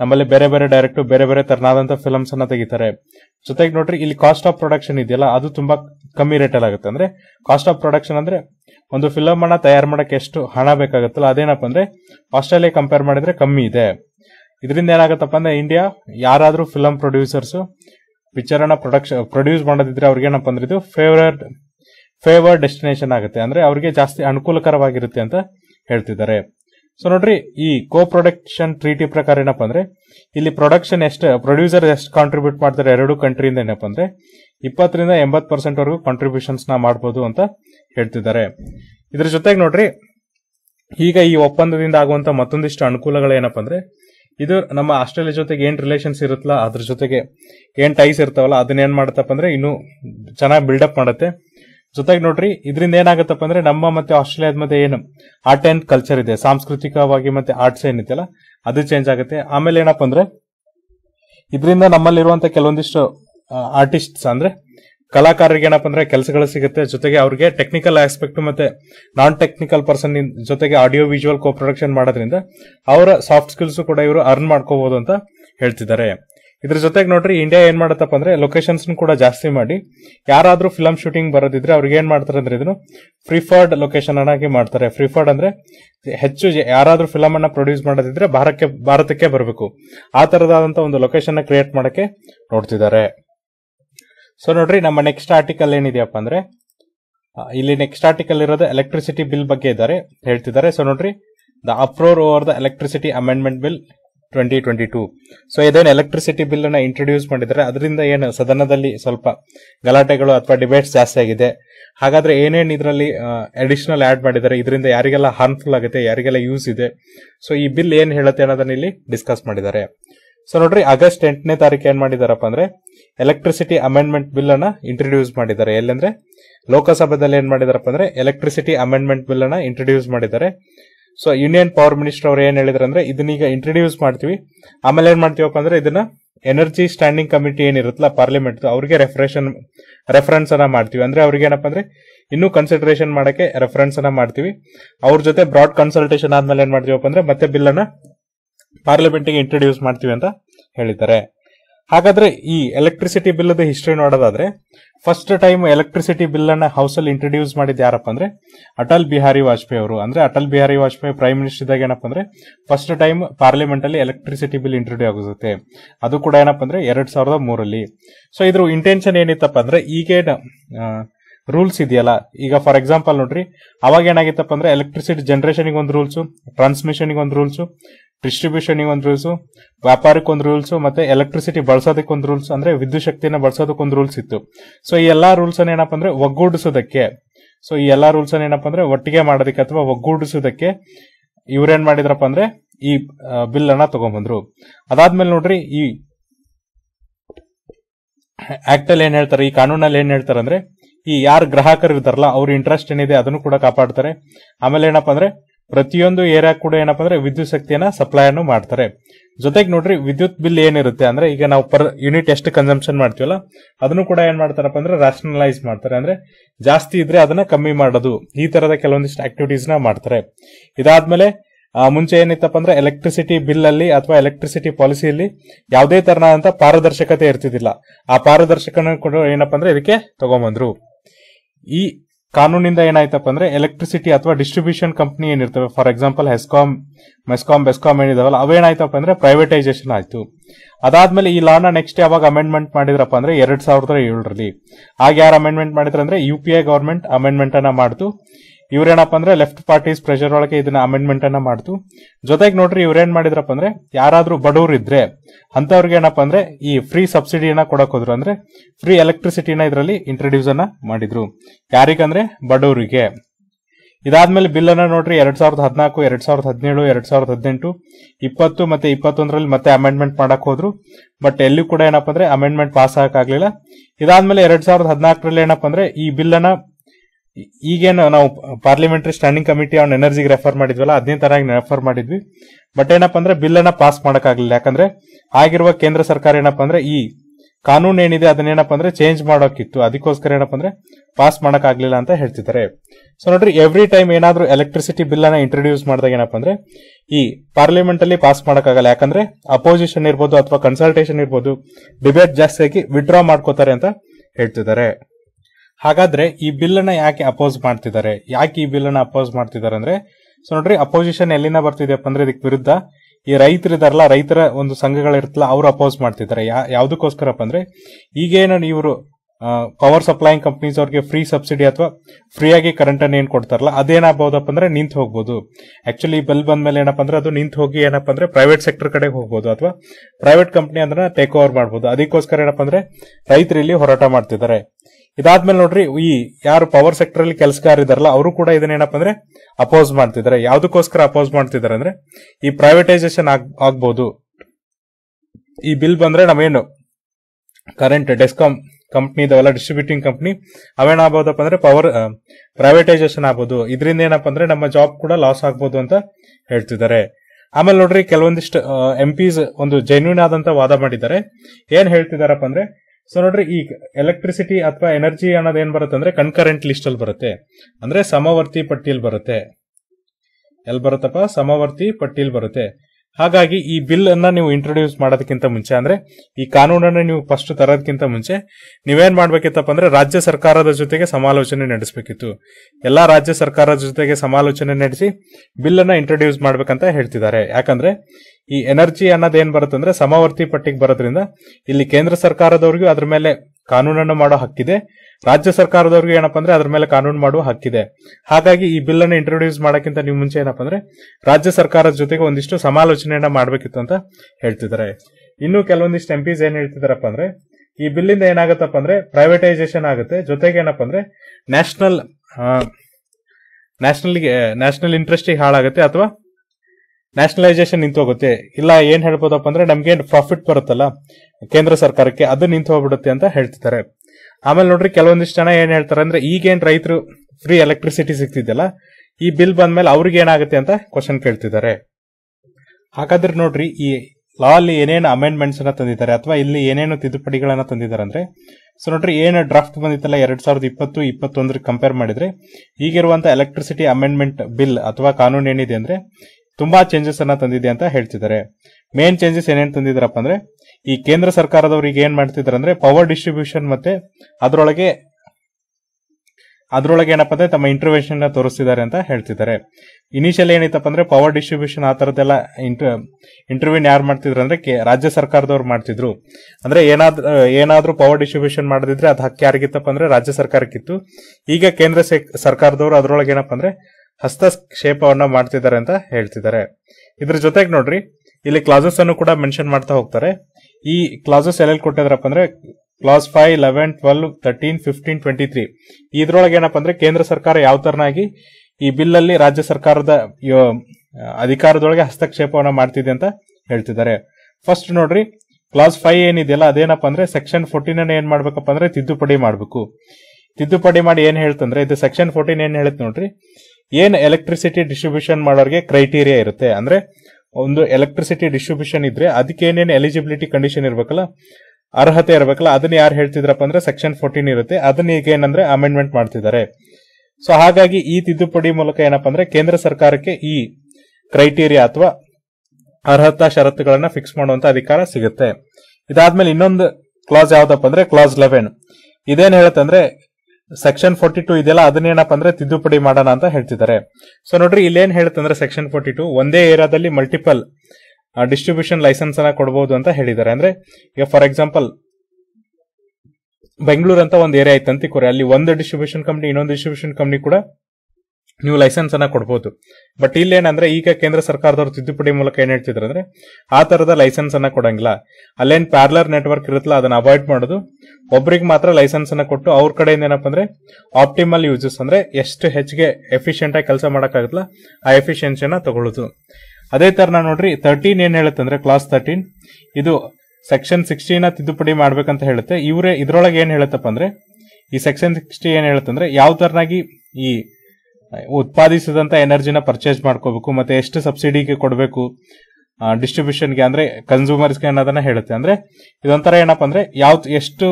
ನಮ್ಮಲ್ಲಿ ಬೇರೆ ಬೇರೆ ಡೈರೆಕ್ಟ್ ಬೇರೆ ಬೇರೆ ತರನಾದಂತ ಫಿಲಮ್ಸ್ ಅನ್ನ ತೆಗಿತಾರೆ. ಜೊತೆಗೆ ನೋಡ್ರಿ, ಇಲ್ಲಿ ಕಾಸ್ಟ್ ಆಫ್ ಪ್ರೊಡಕ್ಷನ್ ಇದೆಯಲ್ಲ, ಅದು ತುಂಬಾ ಕಮ್ಮಿ ರೇಟ್ ಅಲ್ಲಿ ಆಗುತ್ತೆ. ಅಂದ್ರೆ ಕಾಸ್ಟ್ ಆಫ್ ಪ್ರೊಡಕ್ಷನ್ ಅಂದ್ರೆ ಒಂದು ಫಿಲಮ್ ಅನ್ನ ತಯಾರು ಮಾಡಕ್ಕೆ ಎಷ್ಟು ಹಣ ಬೇಕಾಗುತ್ತಲ್ಲ, ಅದೇನಪ್ಪ ಅಂದ್ರೆ ಆಸ್ಟ್ರೇಲಿಯಾ ಕಂಪೇರ್ ಮಾಡಿದ್ರೆ ಕಮ್ಮಿ ಇದೆ. ಇದರಿಂದ ಏನಾಗುತ್ತಪ್ಪ ಅಂದ್ರೆ ಇಂಡಿಯಾ ಯಾರಾದ್ರೂ ಫಿಲಂ ಪ್ರೊಡ್ಯೂಸರ್ಸ್ ಪಿಕ್ಚರ್ ಅನ್ನ ಪ್ರೊಡಕ್ಷನ್ ಪ್ರೊಡ್ಯೂಸ್ ಮಾಡೋದಿದ್ರೆ ಅವ್ರಿಗೆ ಏನಪ್ಪ ಅಂದ್ರೆ ಇದು ಫೇವರ್ಡ್ ಫೇವರ್ ಡೆಸ್ಟಿನೇಷನ್ ಆಗುತ್ತೆ. ಅಂದ್ರೆ ಅವ್ರಿಗೆ ಜಾಸ್ತಿ ಅನುಕೂಲಕರವಾಗಿರುತ್ತೆ ಅಂತ ಹೇಳ್ತಿದ್ದಾರೆ. ಸೊ ನೋಡ್ರಿ, ಈ ಕೋ ಪ್ರೊಡಕ್ಷನ್ ಟ್ರೀಟಿ ಪ್ರಕಾರ ಏನಪ್ಪ ಅಂದ್ರೆ, ಇಲ್ಲಿ ಪ್ರೊಡಕ್ಷನ್ ಎಷ್ಟು ಪ್ರೊಡ್ಯೂಸರ್ ಎಷ್ಟು ಕಾಂಟ್ರಿಬ್ಯೂಟ್ ಮಾಡ್ತಾರೆ ಎರಡು ಕಂಟ್ರಿಯಿಂದ ಏನಪ್ಪ ಅಂದ್ರೆ, ಇಪ್ಪತ್ತರಿಂದ ಎಂಬತ್ ಪರ್ಸೆಂಟ್ ವರೆಗೂ ಕಾಂಟ್ರಿಬ್ಯೂಷನ್ಸ್ನ ಮಾಡಬಹುದು ಅಂತ ಹೇಳ್ತಿದ್ದಾರೆ. ಇದ್ರ ಜೊತೆಗೆ ನೋಡ್ರಿ, ಈಗ ಈ ಒಪ್ಪಂದದಿಂದ ಆಗುವಂತ ಮತ್ತೊಂದಿಷ್ಟು ಅನುಕೂಲಗಳು ಏನಪ್ಪ ಅಂದ್ರೆ ಇದು ನಮ್ಮ ಆಸ್ಟ್ರೇಲಿಯಾ ಜೊತೆಗೆ ಏನು ರಿಲೇಷನ್ಸ್ ಇರುತ್ತಲ್ಲ, ಅದ್ರ ಜೊತೆಗೆ ಏನು ಟೈಸ್ ಇರ್ತಾವಲ್ಲ, ಅದನ್ನ ಮಾಡುತ್ತಪ್ಪ ಅಂದರೆ ಇನ್ನೂ ಚೆನ್ನಾಗಿ ಬಿಲ್ಡಪ್ ಮಾಡುತ್ತೆ. ಜೊತೆಗೆ ನೋಡ್ರಿ, ಇದರಿಂದ ಏನಾಗುತ್ತಪ್ಪ ಅಂದ್ರೆ ನಮ್ಮ ಮತ್ತೆ ಆಸ್ಟ್ರೇಲಿಯಾದ ಮತ್ತೆ ಏನು ಆರ್ಟ್ ಆ್ಯಂಡ್ ಕಲ್ಚರ್ ಇದೆ, ಸಾಂಸ್ಕೃತಿಕವಾಗಿ ಮತ್ತೆ ಆರ್ಟ್ಸ್ ಏನಿದೆಯಲ್ಲ ಅದು ಚೇಂಜ್ ಆಗುತ್ತೆ. ಆಮೇಲೆ ಏನಪ್ಪ ಅಂದ್ರೆ, ಇದರಿಂದ ನಮ್ಮಲ್ಲಿರುವಂಥ ಕೆಲವೊಂದಿಷ್ಟು ಆರ್ಟಿಸ್ಟ್ಸ್ ಅಂದ್ರೆ ಕಲಾಕಾರರಿಗೆ ಏನಪ್ಪ ಅಂದ್ರೆ ಕೆಲಸಗಳು ಸಿಗುತ್ತೆ. ಜೊತೆಗೆ ಅವ್ರಿಗೆ ಟೆಕ್ನಿಕಲ್ ಆಸ್ಪೆಕ್ಟ್ ಮತ್ತೆ ನಾನ್ ಟೆಕ್ನಿಕಲ್ ಪರ್ಸನ್ ಜೊತೆಗೆ ಆಡಿಯೋ ವಿಜುವಲ್ ಕೋ ಪ್ರೊಡಕ್ಷನ್ ಮಾಡೋದ್ರಿಂದ ಅವರ ಸಾಫ್ಟ್ ಸ್ಕಿಲ್ಸ್ ಕೂಡ ಇವರು ಅರ್ನ್ ಮಾಡ್ಕೋಬಹುದು ಅಂತ ಹೇಳ್ತಿದ್ದಾರೆ. ಇದ್ರ ಜೊತೆಗೆ ನೋಡ್ರಿ ಇಂಡಿಯಾ ಏನ್ ಮಾಡತ್ತಪ್ಪ ಅಂದ್ರೆ ಲೊಕೇಶನ್ಸ್ ಕೂಡ ಜಾಸ್ತಿ ಮಾಡಿ. ಯಾರಾದ್ರೂ ಫಿಲಂ ಶೂಟಿಂಗ್ ಬರೋದಿದ್ರೆ ಅವ್ರಿಗೆ ಏನ್ ಮಾಡ್ತಾರೆ ಅಂದ್ರೆ ಇದನ್ನು ಪ್ರಿಫರ್ಡ್ ಲೊಕೇಶನ್ ಆಗಿ ಮಾಡ್ತಾರೆ. ಪ್ರಿಫರ್ಡ್ ಅಂದ್ರೆ ಹೆಚ್ಚು ಯಾರಾದ್ರೂ ಫಿಲಂ ಅನ್ನ ಪ್ರೊಡ್ಯೂಸ್ ಮಾಡೋದಿದ್ರೆ ಭಾರತಕ್ಕೆ ಭಾರತಕ್ಕೆ ಬರಬೇಕು. ಆ ತರದಾದಂತ ಒಂದು ಲೊಕೇಶನ್ ಕ್ರಿಯೇಟ್ ಮಾಡಕ್ಕೆ ನೋಡ್ತಿದ್ದಾರೆ. ಸೊ ನೋಡ್ರಿ, ನಮ್ಮ ನೆಕ್ಸ್ಟ್ ಆರ್ಟಿಕಲ್ ಏನಿದೆಯಪ್ಪ ಅಂದ್ರೆ ಇಲ್ಲಿ ನೆಕ್ಸ್ಟ್ ಆರ್ಟಿಕಲ್ ಇರೋದು ಎಲೆಕ್ಟ್ರಿಸಿಟಿ ಬಿಲ್ ಬಗ್ಗೆ ಇದ್ದಾರೆ, ಹೇಳ್ತಿದ್ದಾರೆ. ಸೊ ನೋಡ್ರಿ the uproar over the electricity amendment bill twenty twenty two so ಇದೇನು ಎಲೆಕ್ಟ್ರಿಸಿಟಿ ಬಿಲ್ ಅನ್ನ ಇಂಟ್ರೊಡ್ಯೂಸ್ ಮಾಡಿದ್ದಾರೆ ಅದರಿಂದ ಏನು ಸದನದಲ್ಲಿ ಸ್ವಲ್ಪ ಗಲಾಟೆಗಳು ಅಥವಾ ಡಿಬೇಟ್ಸ್ ಜಾಸ್ತಿ ಆಗಿದೆ. ಹಾಗಾದ್ರೆ ಏನೇನು ಇದರಲ್ಲಿ ಅಡಿಷನಲ್ ಆಡ್ ಮಾಡಿದ್ದಾರೆ, ಇದರಿಂದ ಯಾರಿಗೆಲ್ಲ ಹಾರ್ಮ್ಫುಲ್ ಆಗುತ್ತೆ, ಯಾರಿಗೆಲ್ಲ ಯೂಸ್ ಇದೆ. ಸೊ ಈ ಬಿಲ್ ಏನು ಹೇಳುತ್ತೆ ಅನ್ನೋದನ್ನ ಇಲ್ಲಿ ಡಿಸ್ಕಸ್ ಮಾಡಿದ್ದಾರೆ. ಸೊ ನೋಡ್ರಿ, ಆಗಸ್ಟ್ ಎಂಟನೇ ತಾರೀಕು ಏನ್ ಮಾಡಿದಾರಪ್ಪ ಅಂದ್ರೆ ಎಲೆಕ್ಟ್ರಿಸಿಟಿ ಅಮೆಂಡ್ಮೆಂಟ್ ಬಿಲ್ ಅನ್ನ ಇಂಟ್ರೊಡ್ಯೂಸ್ ಮಾಡಿದ್ದಾರೆ. ಎಲ್ಲಂದ್ರೆ, ಲೋಕಸಭೆದಲ್ಲಿ ಏನ್ ಮಾಡಿದಾರಪ್ಪ ಅಂದ್ರೆ ಎಲೆಕ್ಟ್ರಿಸಿಟಿ ಅಮೆಂಡ್ಮೆಂಟ್ ಬಿಲ್ ಅನ್ನ ಇಂಟ್ರೊಡ್ಯೂಸ್ ಮಾಡಿದ್ದಾರೆ. ಸೊ ಯೂನಿಯನ್ ಪವರ್ ಮಿನಿಸ್ಟರ್ ಅವ್ರು ಏನ್ ಹೇಳಿದ್ರು ಅಂದ್ರೆ ಇದನ್ನೀಗ ಇಂಟ್ರೊಡ್ಯೂಸ್ ಮಾಡ್ತೀವಿ. ಆಮೇಲೆ ಏನ್ ಮಾಡ್ತೀವಪ್ಪ ಅಂದ್ರೆ, ಇದನ್ನ ಎನರ್ಜಿ ಸ್ಟ್ಯಾಂಡಿಂಗ್ ಕಮಿಟಿ ಏನಿರುತ್ತಲ್ಲ ಪಾರ್ಲಿಮೆಂಟ್ ಅವ್ರಿಗೆ ರೆಫರೇಷನ್ ರೆಫರೆನ್ಸ್ ಅನ್ನ ಮಾಡ್ತೀವಿ. ಅಂದ್ರೆ ಅವ್ರಿಗೆ ಏನಪ್ಪ ಅಂದ್ರೆ, ಇನ್ನೂ ಕನ್ಸಿಡರೇಷನ್ ಮಾಡಕ್ಕೆ ರೆಫರೆನ್ಸ್ ಅನ್ನ ಮಾಡ್ತೀವಿ. ಅವ್ರ ಜೊತೆ ಬ್ರಾಡ್ ಕನ್ಸಲ್ಟೇಷನ್ ಆದ್ಮೇಲೆ ಏನ್ ಮಾಡ್ತೀವಪ್ಪ ಅಂದ್ರೆ, ಮತ್ತೆ ಬಿಲ್ ಅನ್ನ ಪಾರ್ಲಿಮೆಂಟ್ಗೆ ಇಂಟ್ರೊಡ್ಯೂಸ್ ಮಾಡ್ತೀವಿ ಅಂತ ಹೇಳಿದ್ದಾರೆ. ಹಾಗಾದ್ರೆ ಈ ಎಲೆಕ್ಟ್ರಿಸಿಟಿ ಬಿಲ್ ಹಿಸ್ಟ್ರಿ ನೋಡೋದಾದ್ರೆ ಫಸ್ಟ್ ಟೈಮ್ ಎಲೆಕ್ಟ್ರಿಸಿಟಿ ಬಿಲ್ ಅನ್ನ ಹೌಸ್ ಅಲ್ಲಿ ಇಂಟ್ರೊಡ್ಯೂಸ್ ಮಾಡಿದ ಯಾರಪ್ಪ ಅಂದ್ರೆ, ಅಟಲ್ ಬಿಹಾರಿ ವಾಜಪೇಯಿ ಅವರು. ಅಂದ್ರೆ ಅಟಲ್ ಬಿಹಾರಿ ವಾಜಪೇಯಿ ಪ್ರೈಮ್ ಮಿನಿಸ್ಟರ್ ಇದ್ದಾಗ ಏನಪ್ಪ ಅಂದ್ರೆ ಫಸ್ಟ್ ಟೈಮ್ ಪಾರ್ಲಿಮೆಂಟ್ ಅಲ್ಲಿ ಎಲೆಕ್ಟ್ರಿಸಿಟಿ ಬಿಲ್ ಇಂಟ್ರೊಡ್ಯೂಸ್ ಆಗುತ್ತೆ ಅದು ಕೂಡ ಏನಪ್ಪ ಅಂದ್ರೆ ಎರಡ್ ಸಾವಿರದ ಮೂರಲ್ಲಿ. ಸೊ ಇದ್ರ ಇಂಟೆನ್ಷನ್ ಏನಿತ್ತಪ್ಪ ಅಂದ್ರೆ, ಈಗೇನು ರೂಲ್ಸ್ ಇದೆಯಲ್ಲ, ಈಗ ಫಾರ್ ಎಕ್ಸಾಂಪಲ್ ನೋಡ್ರಿ, ಅವಾಗ ಏನಾಗಿತ್ತಪ್ಪ ಅಂದ್ರೆ ಎಲೆಕ್ಟ್ರಿಸಿಟಿ ಜನರೇಷನ್ಗೆ ಒಂದು ರೂಲ್ಸು ಟ್ರಾನ್ಸ್ಮಿಷನ್ಗೆ ಒಂದು ರೂಲ್ಸು ಡಿಸ್ಟ್ರಿಬ್ಯೂಷನ್ಗೆ ಒಂದು ರೂಲ್ಸು ವ್ಯಾಪಾರಕ್ಕೆ ಒಂದು ರೂಲ್ಸು, ಮತ್ತೆ ಎಲೆಕ್ಟ್ರಿಸಿಟಿ ಬಳಸೋದಕ್ಕೆ ಒಂದು ರೂಲ್ಸ್, ಅಂದ್ರೆ ವಿದ್ಯುತ್ ಶಕ್ತಿನ ಬಳಸೋದಕ್ಕೆ ಒಂದು ರೂಲ್ಸ್ ಇತ್ತು. ಸೊ ಈ ಎಲ್ಲಾ ರೂಲ್ಸ್ ಅನ್ನ ಏನಪ್ಪ ಅಂದ್ರೆ ಒಗ್ಗೂಡಿಸೋದಕ್ಕೆ ಸೊ ಈ ಎಲ್ಲಾ ರೂಲ್ಸ್ ಅನ್ನ ಏನಪ್ಪ ಅಂದ್ರೆ ಒಟ್ಟಿಗೆ ಮಾಡೋದಕ್ಕೆ ಅಥವಾ ಒಗ್ಗೂಡಿಸೋದಕ್ಕೆ ಇವ್ರೇನ್ ಮಾಡಿದ್ರಪ್ಪ ಅಂದ್ರೆ ಈ ಬಿಲ್ ಅನ್ನ ತಗೊಂಡ್ಬಂದ್ರು ಅದಾದ್ಮೇಲೆ ನೋಡ್ರಿ, ಈ ಆಕ್ಟ್ ಅಲ್ಲಿ ಏನ್ ಹೇಳ್ತಾರೆ, ಈ ಕಾನೂನಲ್ಲಿ ಏನ್ ಹೇಳ್ತಾರೆ ಅಂದ್ರೆ ಈ ಯಾರು ಗ್ರಾಹಕರು ಇರ್ತಾರಲ್ಲ ಅವ್ರ ಇಂಟ್ರೆಸ್ಟ್ ಏನಿದೆ ಅದನ್ನು ಕೂಡ ಕಾಪಾಡ್ತಾರೆ. ಆಮೇಲೆ ಏನಪ್ಪಾ ಅಂದ್ರೆ ಪ್ರತಿಯೊಂದು ಏರಿಯಾ ಕೂಡ ಏನಪ್ಪಾ ಅಂದ್ರೆ ವಿದ್ಯುತ್ ಶಕ್ತಿಯನ್ನ ಸಪ್ಲೈ ಅನ್ನು ಮಾಡ್ತಾರೆ. ಜೊತೆಗೆ ನೋಡ್ರಿ, ವಿದ್ಯುತ್ ಬಿಲ್ ಏನಿರುತ್ತೆ ಅಂದ್ರೆ, ಈಗ ನಾವು ಪರ್ ಯೂನಿಟ್ ಎಷ್ಟು ಕನ್ಸಂಪ್ಷನ್ ಮಾಡ್ತೀವಲ್ಲ, ಅದನ್ನು ಕೂಡ ಏನ್ ಮಾಡ್ತಾರಪ್ಪ ಅಂದ್ರೆ ರಾಷನಲೈಸ್ ಮಾಡ್ತಾರೆ. ಅಂದ್ರೆ ಜಾಸ್ತಿ ಇದ್ರೆ ಅದನ್ನ ಕಮ್ಮಿ ಮಾಡೋದು, ಈ ತರದ ಕೆಲವೊಂದಿಷ್ಟು ಆಕ್ಟಿವಿಟೀಸ್ನ ಮಾಡ್ತಾರೆ. ಇದಾದ್ಮೇಲೆ ಮುಂಚೆ ಏನಿತ್ತಪ್ಪ ಅಂದ್ರೆ ಎಲೆಕ್ಟ್ರಿಸಿಟಿ ಬಿಲ್ ಅಲ್ಲಿ ಅಥವಾ ಎಲೆಕ್ಟ್ರಿಸಿಟಿ ಪಾಲಿಸಿಯಲ್ಲಿ ಯಾವುದೇ ತರನಾದಂತ ಪಾರದರ್ಶಕತೆ ಇರ್ತಿದ್ದಿಲ್ಲ. ಆ ಪಾರದರ್ಶಕನ ಕೂಡ ಏನಪ್ಪಾ ಅಂದ್ರೆ ಇದಕ್ಕೆ ತಗೊಂಬಂದ್ರು. ಈ ಕಾನೂನಿಂದ ಏನಾಯ್ತಪ್ಪ ಅಂದ್ರೆ ಎಲೆಕ್ಟ್ರಿಸಿಟಿ ಅಥವಾ ಡಿಸ್ಟ್ರಿಬ್ಯೂಷನ್ ಕಂಪನಿ ಏನಿರ್ತವೆ? ಫಾರ್ ಎಕ್ಸಾಂಪಲ್ ಹೆಸ್ಕಾಮ್ ಮೆಸ್ಕಾಮ್ ಬೆಸ್ಕಾಮ್ ಏನಿದಾವಲ್ಲ ಅವೇನಾಯ್ತಪ್ಪ ಅಂದ್ರೆ ಪ್ರೈವೇಟೈಸೇಷನ್ ಆಯ್ತು. ಅದಾದ್ಮೇಲೆ ಈ ಲಾನ ನೆಕ್ಸ್ಟ್ ಯಾವಾಗ ಅಮೆಂಡ್ಮೆಂಟ್ ಮಾಡಿದ್ರಪ್ಪ ಅಂದ್ರೆ ಎರಡ್ ಸಾವಿರದ ಏಳರಲ್ಲಿ. ಆಗ ಯಾರು ಅಮೆಂಡ್ಮೆಂಟ್ ಮಾಡಿದ್ರು ಅಂದ್ರೆ U P A government amendment ಅನ್ನ ಮಾಡ್ತು. ಇವ್ರೇನಪ್ಪ ಅಂದ್ರೆ ಲೆಫ್ಟ್ ಪಾರ್ಟೀಸ್ ಪ್ರೆಷರ್ ಒಳಗೆ ಇದನ್ನ ಅಮೆಂಡ್ಮೆಂಟ್ ಅನ್ನ ಮಾಡ್ತು. ಜೊತೆಗೆ ನೋಡ್ರಿ ಇವ್ರೇನ್ ಮಾಡಿದ್ರಪ್ಪ ಅಂದ್ರೆ ಯಾರಾದ್ರೂ ಬಡವ್ರು ಇದ್ರೆ ಅಂತವ್ರಿಗೆ ಏನಪ್ಪ ಅಂದ್ರೆ ಈ ಫ್ರೀ ಸಬ್ಸಿಡಿಯನ್ನ ಕೊಡಕ್ ಹೋದ್ರು ಅಂದ್ರೆ ಫ್ರೀ ಎಲೆಕ್ಟ್ರಿಸಿಟಿನ ಇದರಲ್ಲಿ ಇಂಟ್ರೊಡ್ಯೂಸ್ ಅನ್ನ ಮಾಡಿದ್ರು. ಯಾರಿಗಂದ್ರೆ ಬಡವರಿಗೆ. ಇದಾದ್ಮೇಲೆ ಬಿಲ್ ಅನ್ನ ನೋಡ್ರಿ ಎರಡ್ ಸಾವಿರದ ಹದಿನಾಲ್ಕು, ಎರಡ್ ಸಾವಿರದ ಹದಿನೇಳು, ಎರಡ್ ಸಾವಿರದ ಹದಿನೆಂಟು, ಇಪ್ಪತ್ತು ಮತ್ತೆ ಇಪ್ಪತ್ತೊಂದರಲ್ಲಿ ಮತ್ತೆ ಅಮೆಂಡ್ಮೆಂಟ್ ಮಾಡಕ್ ಹೋದ್ರು. ಬಟ್ ಎಲ್ಲಿ ಕೂಡ ಏನಪ್ಪ ಅಂದ್ರೆ ಅಮೆಂಡ್ಮೆಂಟ್ ಪಾಸ್ ಆಗಕ್ಕಾಗ್ಲಿಲ್ಲ ಇದಾದ್ಮೇಲೆ ಎರಡ್ ಸಾವಿರದ ಹದಿನಾಲ್ಕರಲ್ಲಿ ಏನಪ್ಪ ಅಂದ್ರೆ ಈ ಬಿಲ್ ಅನ್ನ ಈಗೇನು ನಾವು ಪಾರ್ಲಿಮೆಂಟರಿ ಸ್ಟ್ಯಾಂಡಿಂಗ್ ಕಮಿಟಿ ಆನ್ ಎನರ್ಜಿಗೆ ರೆಫರ್ ಮಾಡಿದ್ವಲ್ಲ ಅದೇ ತರ ರೆಫರ್ ಮಾಡಿದ್ವಿ. ಬಟ್ ಏನಪ್ಪ ಅಂದ್ರೆ ಬಿಲ್ ಅನ್ನ ಪಾಸ್ ಮಾಡೋಕ್ಕಾಗಲಿಲ್ಲ. ಯಾಕಂದ್ರೆ ಆಗಿರುವ ಕೇಂದ್ರ ಸರ್ಕಾರ ಏನಪ್ಪ ಅಂದ್ರೆ ಈ ಕಾನೂನು ಏನಿದೆ ಅದನ್ನೇನಪ್ಪ ಅಂದ್ರೆ ಚೇಂಜ್ ಮಾಡೋಕಿತ್ತು. ಅದಕ್ಕೋಸ್ಕರ ಏನಪ್ಪ ಅಂದ್ರೆ ಪಾಸ್ ಮಾಡೋಕ್ಕಾಗಲಿಲ್ಲ ಅಂತ ಹೇಳ್ತಿದ್ದಾರೆ. ಸೊ ನೋಡ್ರಿ ಎವ್ರಿ ಟೈಮ್ ಏನಾದ್ರೂ ಎಲೆಕ್ಟ್ರಿಸಿಟಿ ಬಿಲ್ ಅನ್ನ ಇಂಟ್ರೊಡ್ಯೂಸ್ ಮಾಡಿದಾಗ ಏನಪ್ಪ ಅಂದ್ರೆ ಈ ಪಾರ್ಲಿಮೆಂಟ್ ಅಲ್ಲಿ ಪಾಸ್ ಮಾಡೋಕ್ಕಾಗಲ್ಲ. ಯಾಕಂದ್ರೆ ಅಪೋಸಿಷನ್ ಇರ್ಬೋದು ಅಥವಾ ಕನ್ಸಲ್ಟೇಷನ್ ಇರ್ಬೋದು ಡಿಬೇಟ್ ಜಾಸ್ತಿ ಆಗಿ ವಿಡ್ರಾ ಮಾಡ್ಕೋತಾರೆ ಅಂತ ಹೇಳ್ತಿದ್ದಾರೆ. ಹಾಗಾದ್ರೆ ಈ ಬಿಲ್ ಅನ್ನ ಯಾಕೆ ಅಪೋಸ್ ಮಾಡ್ತಿದ್ದಾರೆ? ಯಾಕೆ ಈ ಬಿಲ್ ಅನ್ನ ಅಪೋಸ್ ಮಾಡ್ತಿದ್ದಾರೆ ಅಂದ್ರೆ ಸೊ ನೋಡ್ರಿ ಅಪೋಸಿಷನ್ ಎಲ್ಲಿಂದ ಬರ್ತಿದೆಯಪ್ಪ ಅಂದ್ರೆ ಇದಕ್ಕೆ ವಿರುದ್ಧ ಈ ರೈತರಿದಾರಲ್ಲ, ರೈತರ ಒಂದು ಸಂಘಗಳಿರ್ತಲ್ಲ ಅವ್ರು ಅಪೋಸ್ ಮಾಡ್ತಿದ್ದಾರೆ. ಯಾವ್ದಕ್ಕೋಸ್ಕರಪ್ಪ ಅಂದ್ರೆ, ಈಗೇನು ಇವರು ಪವರ್ ಸಪ್ಲೈಯಿಂಗ್ ಕಂಪ್ನೀಸ್ ಅವ್ರಿಗೆ ಫ್ರೀ ಸಬ್ಸಿಡಿ ಅಥವಾ ಫ್ರೀಯಾಗಿ ಕರೆಂಟ್ ಅನ್ನ ಏನು ಕೊಡ್ತಾರಲ್ಲ ಅದೇನಾಗಬಹುದಪ್ಪ ಅಂದ್ರೆ ನಿಂತು ಹೋಗ್ಬೋದು. ಆಕ್ಚುಲಿ ಬಿಲ್ ಬಂದ್ಮೇಲೆ ಏನಪ್ಪ ಅಂದ್ರೆ ಅದು ನಿಂತು ಹೋಗಿ ಏನಪ್ಪ ಅಂದ್ರೆ ಪ್ರೈವೇಟ್ ಸೆಕ್ಟರ್ ಕಡೆ ಹೋಗ್ಬೋದು ಅಥವಾ ಪ್ರೈವೇಟ್ ಕಂಪ್ನಿ ಅಂದ್ರೆ ಟೇಕ್ ಓವರ್ ಮಾಡ್ಬೋದು. ಅದಕ್ಕೋಸ್ಕರ ಏನಪ್ಪ ಅಂದ್ರೆ ರೈತರು ಇಲ್ಲಿ ಹೋರಾಟ ಮಾಡ್ತಿದ್ದಾರೆ. ಇದಾದ್ಮೇಲೆ ನೋಡ್ರಿ, ಈ ಯಾರು ಪವರ್ ಸೆಕ್ಟರ್ ಅಲ್ಲಿ ಕೆಲಸಗಾರ ಇದಾರಲ್ಲ, ಅವರು ಕೂಡ ಇದನ್ನೇನಪ್ಪ ಅಂದ್ರೆ ಅಪೋಸ್ ಮಾಡ್ತಿದ್ದಾರೆ ಯಾವ್ದಕ್ಕೋಸ್ಕರ ಅಪೋಸ್ ಮಾಡ್ತಿದ್ದಾರೆ ಅಂದ್ರೆ, ಈ ಪ್ರೈವೇಟೈಸೇಷನ್ ಆಗ್ಬಹುದು ಈ ಬಿಲ್ ಬಂದ್ರೆ ನಾವೇನು ಕರೆಂಟ್ ಡೆಸ್ಕಾಮ್ ಕಂಪ್ನಿ ಇದಾವಲ್ಲ ಡಿಸ್ಟ್ರಿಬ್ಯೂಟಿಂಗ್ ಕಂಪ್ನಿ ಅವೇನಾಗಬಹುದಪ್ಪ ಅಂದ್ರೆ ಪವರ್ ಪ್ರೈವೇಟೈಸೇಷನ್ ಆಗ್ಬೋದು. ಇದರಿಂದ ಏನಪ್ಪ ಅಂದ್ರೆ ನಮ್ಮ ಜಾಬ್ ಕೂಡ ಲಾಸ್ ಆಗ್ಬೋದು ಅಂತ ಹೇಳ್ತಿದ್ದಾರೆ ಆಮೇಲೆ ನೋಡ್ರಿ, ಕೆಲವೊಂದಿಷ್ಟು ಎಂ ಪಿಸ್ ಒಂದು ಜೆನ್ಯೂನ್ ಆದಂತ ವಾದ ಮಾಡಿದ್ದಾರೆ. ಏನ್ ಹೇಳ್ತಿದಾರಪ್ಪ ಅಂದ್ರೆ ಸೊ ನೋಡ್ರಿ, ಈ ಎಲೆಕ್ಟ್ರಿಸಿಟಿ ಅಥವಾ ಎನರ್ಜಿ ಅನ್ನೋದು ಏನ್ ಬರುತ್ತೆ ಅಂದ್ರೆ ಕನ್ಕರೆಂಟ್ ಲಿಸ್ಟ್ ಅಲ್ಲಿ ಬರುತ್ತೆ. ಅಂದ್ರೆ, ಸಮವರ್ತಿ ಪಟ್ಟಿಯಲ್ಲಿ ಬರುತ್ತೆ. ಎಲ್ಲಿ ಬರುತ್ತಪ್ಪ? ಸಮವರ್ತಿ ಪಟ್ಟಿಯಲ್ಲಿ ಬರುತ್ತೆ. ಹಾಗಾಗಿ ಈ ಬಿಲ್ ಅನ್ನ ನೀವು ಇಂಟ್ರೊಡ್ಯೂಸ್ ಮಾಡೋದಕ್ಕಿಂತ ಮುಂಚೆ, ಅಂದ್ರೆ ಈ ಕಾನೂನನ್ನ ನೀವು ಫಸ್ಟ್ ತರೋದಕ್ಕಿಂತ ಮುಂಚೆ, ನೀವೇನ್ ಮಾಡ್ಬೇಕಿತ್ತಪ್ಪ ಅಂದ್ರೆ ರಾಜ್ಯ ಸರ್ಕಾರದ ಜೊತೆಗೆ ಸಮಾಲೋಚನೆ ನಡೆಸಬೇಕಿತ್ತು. ಎಲ್ಲಾ ರಾಜ್ಯ ಸರ್ಕಾರದ ಜೊತೆಗೆ ಸಮಾಲೋಚನೆ ನಡೆಸಿ ಬಿಲ್ ಅನ್ನ ಇಂಟ್ರೊಡ್ಯೂಸ್ ಮಾಡ್ಬೇಕಂತ ಹೇಳ್ತಿದ್ದಾರೆ. ಯಾಕಂದ್ರೆ ಈ ಎನರ್ಜಿ ಅನ್ನೋದು ಬರುತ್ತಂದ್ರೆ ಸಮವರ್ತಿ ಪಟ್ಟಿಗೆ ಬರೋದ್ರಿಂದ ಇಲ್ಲಿ ಕೇಂದ್ರ ಸರ್ಕಾರದವ್ರಿಗೂ ಅದ್ರ ಮೇಲೆ ಕಾನೂನನ್ನು ಮಾಡೋ ಹಕ್ಕಿದೆ. ರಾಜ್ಯ ಸರ್ಕಾರದವ್ರಿಗೆ ಏನಪ್ಪ ಅಂದ್ರೆ ಅದ್ರ ಮೇಲೆ ಕಾನೂನು ಮಾಡುವ ಹಕ್ಕಿದೆ. ಹಾಗಾಗಿ ಈ ಬಿಲ್ ಅನ್ನು ಇಂಟ್ರೊಡ್ಯೂಸ್ ಮಾಡೋಕ್ಕಿಂತ ನೀವು ಮುಂಚೆ ಏನಪ್ಪ ಅಂದ್ರೆ ರಾಜ್ಯ ಸರ್ಕಾರದ ಜೊತೆಗೆ ಒಂದಿಷ್ಟು ಸಮಾಲೋಚನೆಯನ್ನ ಮಾಡಬೇಕಿತ್ತು ಅಂತ ಹೇಳ್ತಿದ್ದಾರೆ. ಇನ್ನು ಕೆಲವೊಂದಿಷ್ಟು ಎಂ ಪಿಸ್ ಏನ್ ಹೇಳ್ತಿದಾರಪ್ಪ ಅಂದ್ರೆ ಈ ಬಿಲ್ಲಿಂದ ಏನಾಗುತ್ತಪ್ಪ ಅಂದ್ರೆ ಪ್ರೈವೇಟೈಸೇಷನ್ ಆಗುತ್ತೆ. ಜೊತೆಗೆ ಏನಪ್ಪ ಅಂದ್ರೆ ನ್ಯಾಷನಲ್ ನ್ಯಾಷನಲ್ ನ್ಯಾಷನಲ್ ಇಂಟ್ರೆಸ್ಟ್ ಹಾಳಾಗುತ್ತೆ ಅಥವಾ ನ್ಯಾಷನಲೈಸೇಷನ್ ನಿಂತು ಹೋಗುತ್ತೆ ಇಲ್ಲ, ಏನ್ ಹೇಳ್ಬೋದಪ್ಪ ಅಂದ್ರೆ ನಮ್ಗೆ ಪ್ರಾಫಿಟ್ ಬರುತ್ತಲ್ಲ, ಕೇಂದ್ರ ಸರ್ಕಾರಕ್ಕೆ ಅದು ನಿಂತು ಹೋಗ್ಬಿಡುತ್ತೆ ಅಂತ ಹೇಳ್ತಿದ್ದಾರೆ. ಆಮೇಲೆ ನೋಡ್ರಿ, ಕೆಲವೊಂದಿಷ್ಟು ಜನ ಏನ್ ಹೇಳ್ತಾರೆ ಅಂದ್ರೆ, ಈಗೇನ್ ರೈತರು ಫ್ರೀ ಎಲೆಕ್ಟ್ರಿಸಿಟಿ ಸಿಗ್ತಿದ್ದಲ್ಲ ಈ ಬಿಲ್ ಬಂದ್ಮೇಲೆ ಅವ್ರಿಗೆ ಏನಾಗುತ್ತೆ ಅಂತ ಕ್ವಶನ್ ಕೇಳ್ತಿದ್ದಾರೆ. ಹಾಗಾದ್ರೆ ನೋಡ್ರಿ, ಈ ಲಾ ಅಲ್ಲಿ ಏನೇನು ಅಮೆಂಡ್ಮೆಂಟ್ಸ್ ಅನ್ನ ತಂದಿದ್ದಾರೆ ಅಥವಾ ಇಲ್ಲಿ ಏನೇನು ತಿದ್ದುಪಡಿಗಳನ್ನ ತಂದಿದ್ದಾರೆ ಅಂದ್ರೆ, ಸೊ ನೋಡ್ರಿ, ಏನು ಡ್ರಾಫ್ಟ್ ಬಂದಿತ್ತಲ್ಲ, ಎರಡ್ ಸಾವಿರದ ಇಪ್ಪತ್ತು ಇಪ್ಪತ್ತೊಂದರ ಕಂಪೇರ್ ಮಾಡಿದ್ರೆ, ಈಗಿರುವಂತ ಎಲೆಕ್ಟ್ರಿಸಿಟಿ ಅಮೆಂಡ್ಮೆಂಟ್ ಬಿಲ್ ಅಥವಾ ಕಾನೂನು ಏನಿದೆ ಅಂದ್ರೆ ತುಂಬಾ ಚೇಂಜಸ್ ಅನ್ನ ತಂದಿದೆ ಅಂತ ಹೇಳ್ತಿದ್ದಾರೆ. ಮೇನ್ ಚೇಂಜಸ್ ಏನೇನು ತಂದಿದಾರಪ್ಪ ಅಂದ್ರೆ, ಈ ಕೇಂದ್ರ ಸರ್ಕಾರದವ್ರಿಗೆ ಏನ್ ಮಾಡ್ತಿದ್ದಾರೆ ಅಂದ್ರೆ ಪವರ್ ಡಿಸ್ಟ್ರಿಬ್ಯೂಷನ್ ಮತ್ತೆ ಅದರೊಳಗೆ ಅದರೊಳಗೆ ಏನಪ್ಪ ಅಂದ್ರೆ ತಮ್ಮ ಇಂಟರ್ವೆನ್ಷನ್ ತೋರಿಸ್ತಿದ್ದಾರೆ ಅಂತ ಹೇಳ್ತಿದ್ದಾರೆ. ಇನಿಷಿಯಲ್ ಏನಿತ್ತಪ್ಪ ಅಂದ್ರೆ ಪವರ್ ಡಿಸ್ಟ್ರಿಬ್ಯೂಷನ್ ಆ ತರದ್ದೆಲ್ಲ ಇಂಟರ್ವ್ಯೂನ್ ಯಾರು ಮಾಡ್ತಿದ್ರು ಅಂದ್ರೆ ರಾಜ್ಯ ಸರ್ಕಾರದವ್ರು ಮಾಡ್ತಿದ್ರು. ಅಂದ್ರೆ ಏನಾದ್ರೂ ಏನಾದ್ರೂ ಪವರ್ ಡಿಸ್ಟ್ರಿಬ್ಯೂಷನ್ ಮಾಡದಿದ್ರೆ ಅದು ಹಕ್ಕಿ ಯಾರಿಗಿತ್ತಪ್ಪ ಅಂದ್ರೆ, ರಾಜ್ಯ ಸರ್ಕಾರಕ್ಕಿತ್ತು. ಈಗ ಕೇಂದ್ರ ಸರ್ಕಾರದವರು ಅದರೊಳಗೆ ಏನಪ್ಪ ಅಂದ್ರೆ ಹಸ್ತಕ್ಷೇಪವನ್ನ ಮಾಡ್ತಿದ್ದಾರೆ ಅಂತ ಹೇಳ್ತಿದ್ದಾರೆ. ಇದ್ರ ಜೊತೆಗೆ ನೋಡ್ರಿ, ಇಲ್ಲಿ ಕ್ಲಾಸಸ್ ಅನ್ನು ಕೂಡ ಮೆನ್ಷನ್ ಮಾಡ್ತಾ ಹೋಗ್ತಾರೆ. ಈ ಕ್ಲಾಸಸ್ ಎಲ್ಲೆಲ್ಲಿ ಕೊಟ್ಟಿದ್ರಪ್ಪ ಅಂದ್ರೆ clause five eleven twelve thirteen fifteen twenty three ಇದ್ರೊಳಗೆ ಏನಪ್ಪ ಅಂದ್ರೆ, ಕೇಂದ್ರ ಸರ್ಕಾರ ಯಾವ ತರನಾಗಿ ಈ ಬಿಲ್ ಅಲ್ಲಿ ರಾಜ್ಯ ಸರ್ಕಾರದ ಅಧಿಕಾರದೊಳಗೆ ಹಸ್ತಕ್ಷೇಪವನ್ನ ಮಾಡ್ತಿದೆ ಅಂತ ಹೇಳ್ತಿದ್ದಾರೆ. ಫಸ್ಟ್ ನೋಡ್ರಿ ಕ್ಲಾಸ್ ಫೈವ್ ಏನಿದೆಯಲ್ಲ, ಅದೇನಪ್ಪ ಅಂದ್ರೆ ಸೆಕ್ಷನ್ ಫೋರ್ಟೀನ್ ಏನ್ ಮಾಡ್ಬೇಕಪ್ಪ ಅಂದ್ರೆ, ತಿದ್ದುಪಡಿ ಮಾಡಬೇಕು. ತಿದ್ದುಪಡಿ ಮಾಡಿ ಏನ್ ಹೇಳ್ತಂದ್ರೆ, ಇದು ಸೆಕ್ಷನ್ ಫೋರ್ಟೀನ್ ಏನ್ ಹೇಳುತ್ತೆ ನೋಡ್ರಿ? ಏನ್ ಎಲೆಕ್ಟ್ರಿಸಿಟಿ ಡಿಸ್ಟ್ರಿಬ್ಯೂಷನ್ ಮಾಡೋರಿಗೆ ಕ್ರೈಟೀರಿಯಾ ಇರುತ್ತೆ? ಅಂದ್ರೆ, ಒಂದು ಎಲೆಕ್ಟ್ರಿಸಿಟಿ ಡಿಸ್ಟ್ರಿಬ್ಯೂಷನ್ ಇದ್ರೆ ಅದಕ್ಕೆ ಏನೇನು ಎಲಿಜಿಬಿಲಿಟಿ ಕಂಡೀಷನ್ ಇರ್ಬೇಕಲ್ಲ? ಅರ್ಹತೆ ಇರಬೇಕಲ್ಲ? ಅದನ್ನ ಯಾರು ಹೇಳ್ತಿದ್ರಪ್ಪ ಅಂದ್ರೆ ಸೆಕ್ಷನ್ ಫೋರ್ಟೀನ್ ಇರುತ್ತೆ. ಅದನ್ನ ಈಗ ಏನಂದ್ರೆ ಅಮೆಂಡ್ಮೆಂಟ್ ಮಾಡ್ತಿದ್ದಾರೆ. ಸೊ ಹಾಗಾಗಿ ಈ ತಿದ್ದುಪಡಿ ಮೂಲಕ ಏನಪ್ಪ ಅಂದ್ರೆ ಕೇಂದ್ರ ಸರ್ಕಾರಕ್ಕೆ ಈ ಕ್ರೈಟೀರಿಯಾ ಅಥವಾ ಅರ್ಹತಾ ಷರತ್ತುಗಳನ್ನ ಫಿಕ್ಸ್ ಮಾಡುವಂತ ಅಧಿಕಾರ ಸಿಗುತ್ತೆ. ಇದಾದ್ಮೇಲೆ ಇನ್ನೊಂದು ಕ್ಲಾಸ್ ಯಾವ್ದಪ್ಪ ಅಂದ್ರೆ ಕ್ಲಾಸ್ ಲೆವೆನ್ ಇದೇನ್ ಹೇಳುತ್ತೆ ಅಂದ್ರೆ ಸೆಕ್ಷನ್ ಫೋರ್ಟಿ ಟು ಇದೆಲ್ಲ ಅದನ್ನೇನಪ್ಪ ಅಂದ್ರೆ ತಿದ್ದುಪಡಿ ಮಾಡೋಣ ಅಂತ ಹೇಳ್ತಿದ್ದಾರೆ. ಸೊ ನೋಡ್ರಿ, ಇಲ್ಲೇನ್ ಹೇಳುತ್ತೆ ಅಂದ್ರೆ ಸೆಕ್ಷನ್ ಫೋರ್ಟಿ ಟು ಒಂದೇ ಏರಿಯಾದಲ್ಲಿ ಮಲ್ಟಿಪಲ್ ಡಿಸ್ಟ್ರಿಬ್ಯೂಷನ್ ಲೈಸೆನ್ಸ್ ಅನ್ನ ಕೊಡಬಹುದು ಅಂತ ಹೇಳಿದ್ದಾರೆ. ಅಂದ್ರೆ, ಈಗ ಫಾರ್ ಎಕ್ಸಾಂಪಲ್ ಬೆಂಗಳೂರು ಅಂತ ಒಂದು ಏರಿಯಾ ಅಂತ ಕೊರೆ ಅಲ್ಲಿ ಒಂದು ಡಿಸ್ಟ್ರಿಬ್ಯೂಷನ್ ಕಂಪ್ನಿ ಇನ್ನೊಂದು ಡಿಸ್ಟ್ರಿಬ್ಯೂಷನ್ ಕಂಪ್ನಿ ಕೂಡ ನೀವು ಲೈಸೆನ್ಸ್ ಅನ್ನ ಕೊಡ್ಬೋದು. ಬಟ್ ಇಲ್ಲೇನಂದ್ರೆ ಈಗ ಕೇಂದ್ರ ಸರ್ಕಾರದವರು ತಿದ್ದುಪಡಿ ಮೂಲಕ ಏನ್ ಹೇಳ್ತಿದ್ರು ಅಂದ್ರೆ, ಆ ತರದ ಲೈಸೆನ್ಸ್ ಅನ್ನ ಕೊಡಂಗಿಲ್ಲ. ಅಲ್ಲೇನ್ ಪ್ಯಾರ್ಲರ್ ನೆಟ್ವರ್ಕ್ ಇರುತ್ತಲ್ಲ, ಅದನ್ನ ಅವಾಯ್ಡ್ ಮಾಡೋದು. ಒಬ್ರಿಗೆ ಮಾತ್ರ ಲೈಸೆನ್ಸ್ ಅನ್ನ ಕೊಟ್ಟು ಅವ್ರ ಕಡೆಯಿಂದ ಏನಪ್ಪ ಅಂದ್ರೆ ಆಪ್ಟಿಮಲ್ ಯೂಸಸ್ ಅಂದ್ರೆ ಎಷ್ಟು ಹೆಚ್ಚಿಗೆ ಎಫಿಷಿಯಂಟ್ ಆಗಿ ಕೆಲಸ ಮಾಡಕ್ಕಾಗತ್ತಲ್ಲ, ಆ ಎಫಿಷಿಯನ್ಸಿನ ತಗೊಳ್ಳೋದು ಅದೇ ತರ ನೋಡ್ರಿ ತರ್ಟೀನ್ ಏನ್ ಹೇಳುತ್ತೆ ಅಂದ್ರೆ ಕ್ಲಾಸ್ ತರ್ಟೀನ್ ಇದು ಸೆಕ್ಷನ್ ಸಿಕ್ಸ್ಟೀನ ತಿದ್ದುಪಡಿ ಮಾಡ್ಬೇಕಂತ ಹೇಳುತ್ತೆ. ಇವರೇ ಇದ್ರೊಳಗೆ ಏನ್ ಹೇಳುತ್ತಪ್ಪ ಅಂದ್ರೆ, ಈ ಸೆಕ್ಷನ್ ಸಿಕ್ಸ್ಟಿ ಏನ್ ಹೇಳುತ್ತಂದ್ರೆ ಯಾವ ತರನಾಗಿ ಈ ಉತ್ಪಾದಿಸಿದಂತ ಎನರ್ಜಿನ ಪರ್ಚೇಸ್ ಮಾಡ್ಕೋಬೇಕು, ಮತ್ತೆ ಎಷ್ಟು ಸಬ್ಸಿಡಿಗೆ ಕೊಡಬೇಕು ಡಿಸ್ಟ್ರಿಬ್ಯೂಷನ್ಗೆ ಅಂದ್ರೆ ಕನ್ಸ್ಯೂಮರ್ಸ್ಗೆ ಅನ್ನೋದನ್ನ ಹೇಳುತ್ತೆ. ಅಂದ್ರೆ ಇದೊಂಥರ ಏನಪ್ಪ ಅಂದ್ರೆ ಯಾವ ಎಷ್ಟು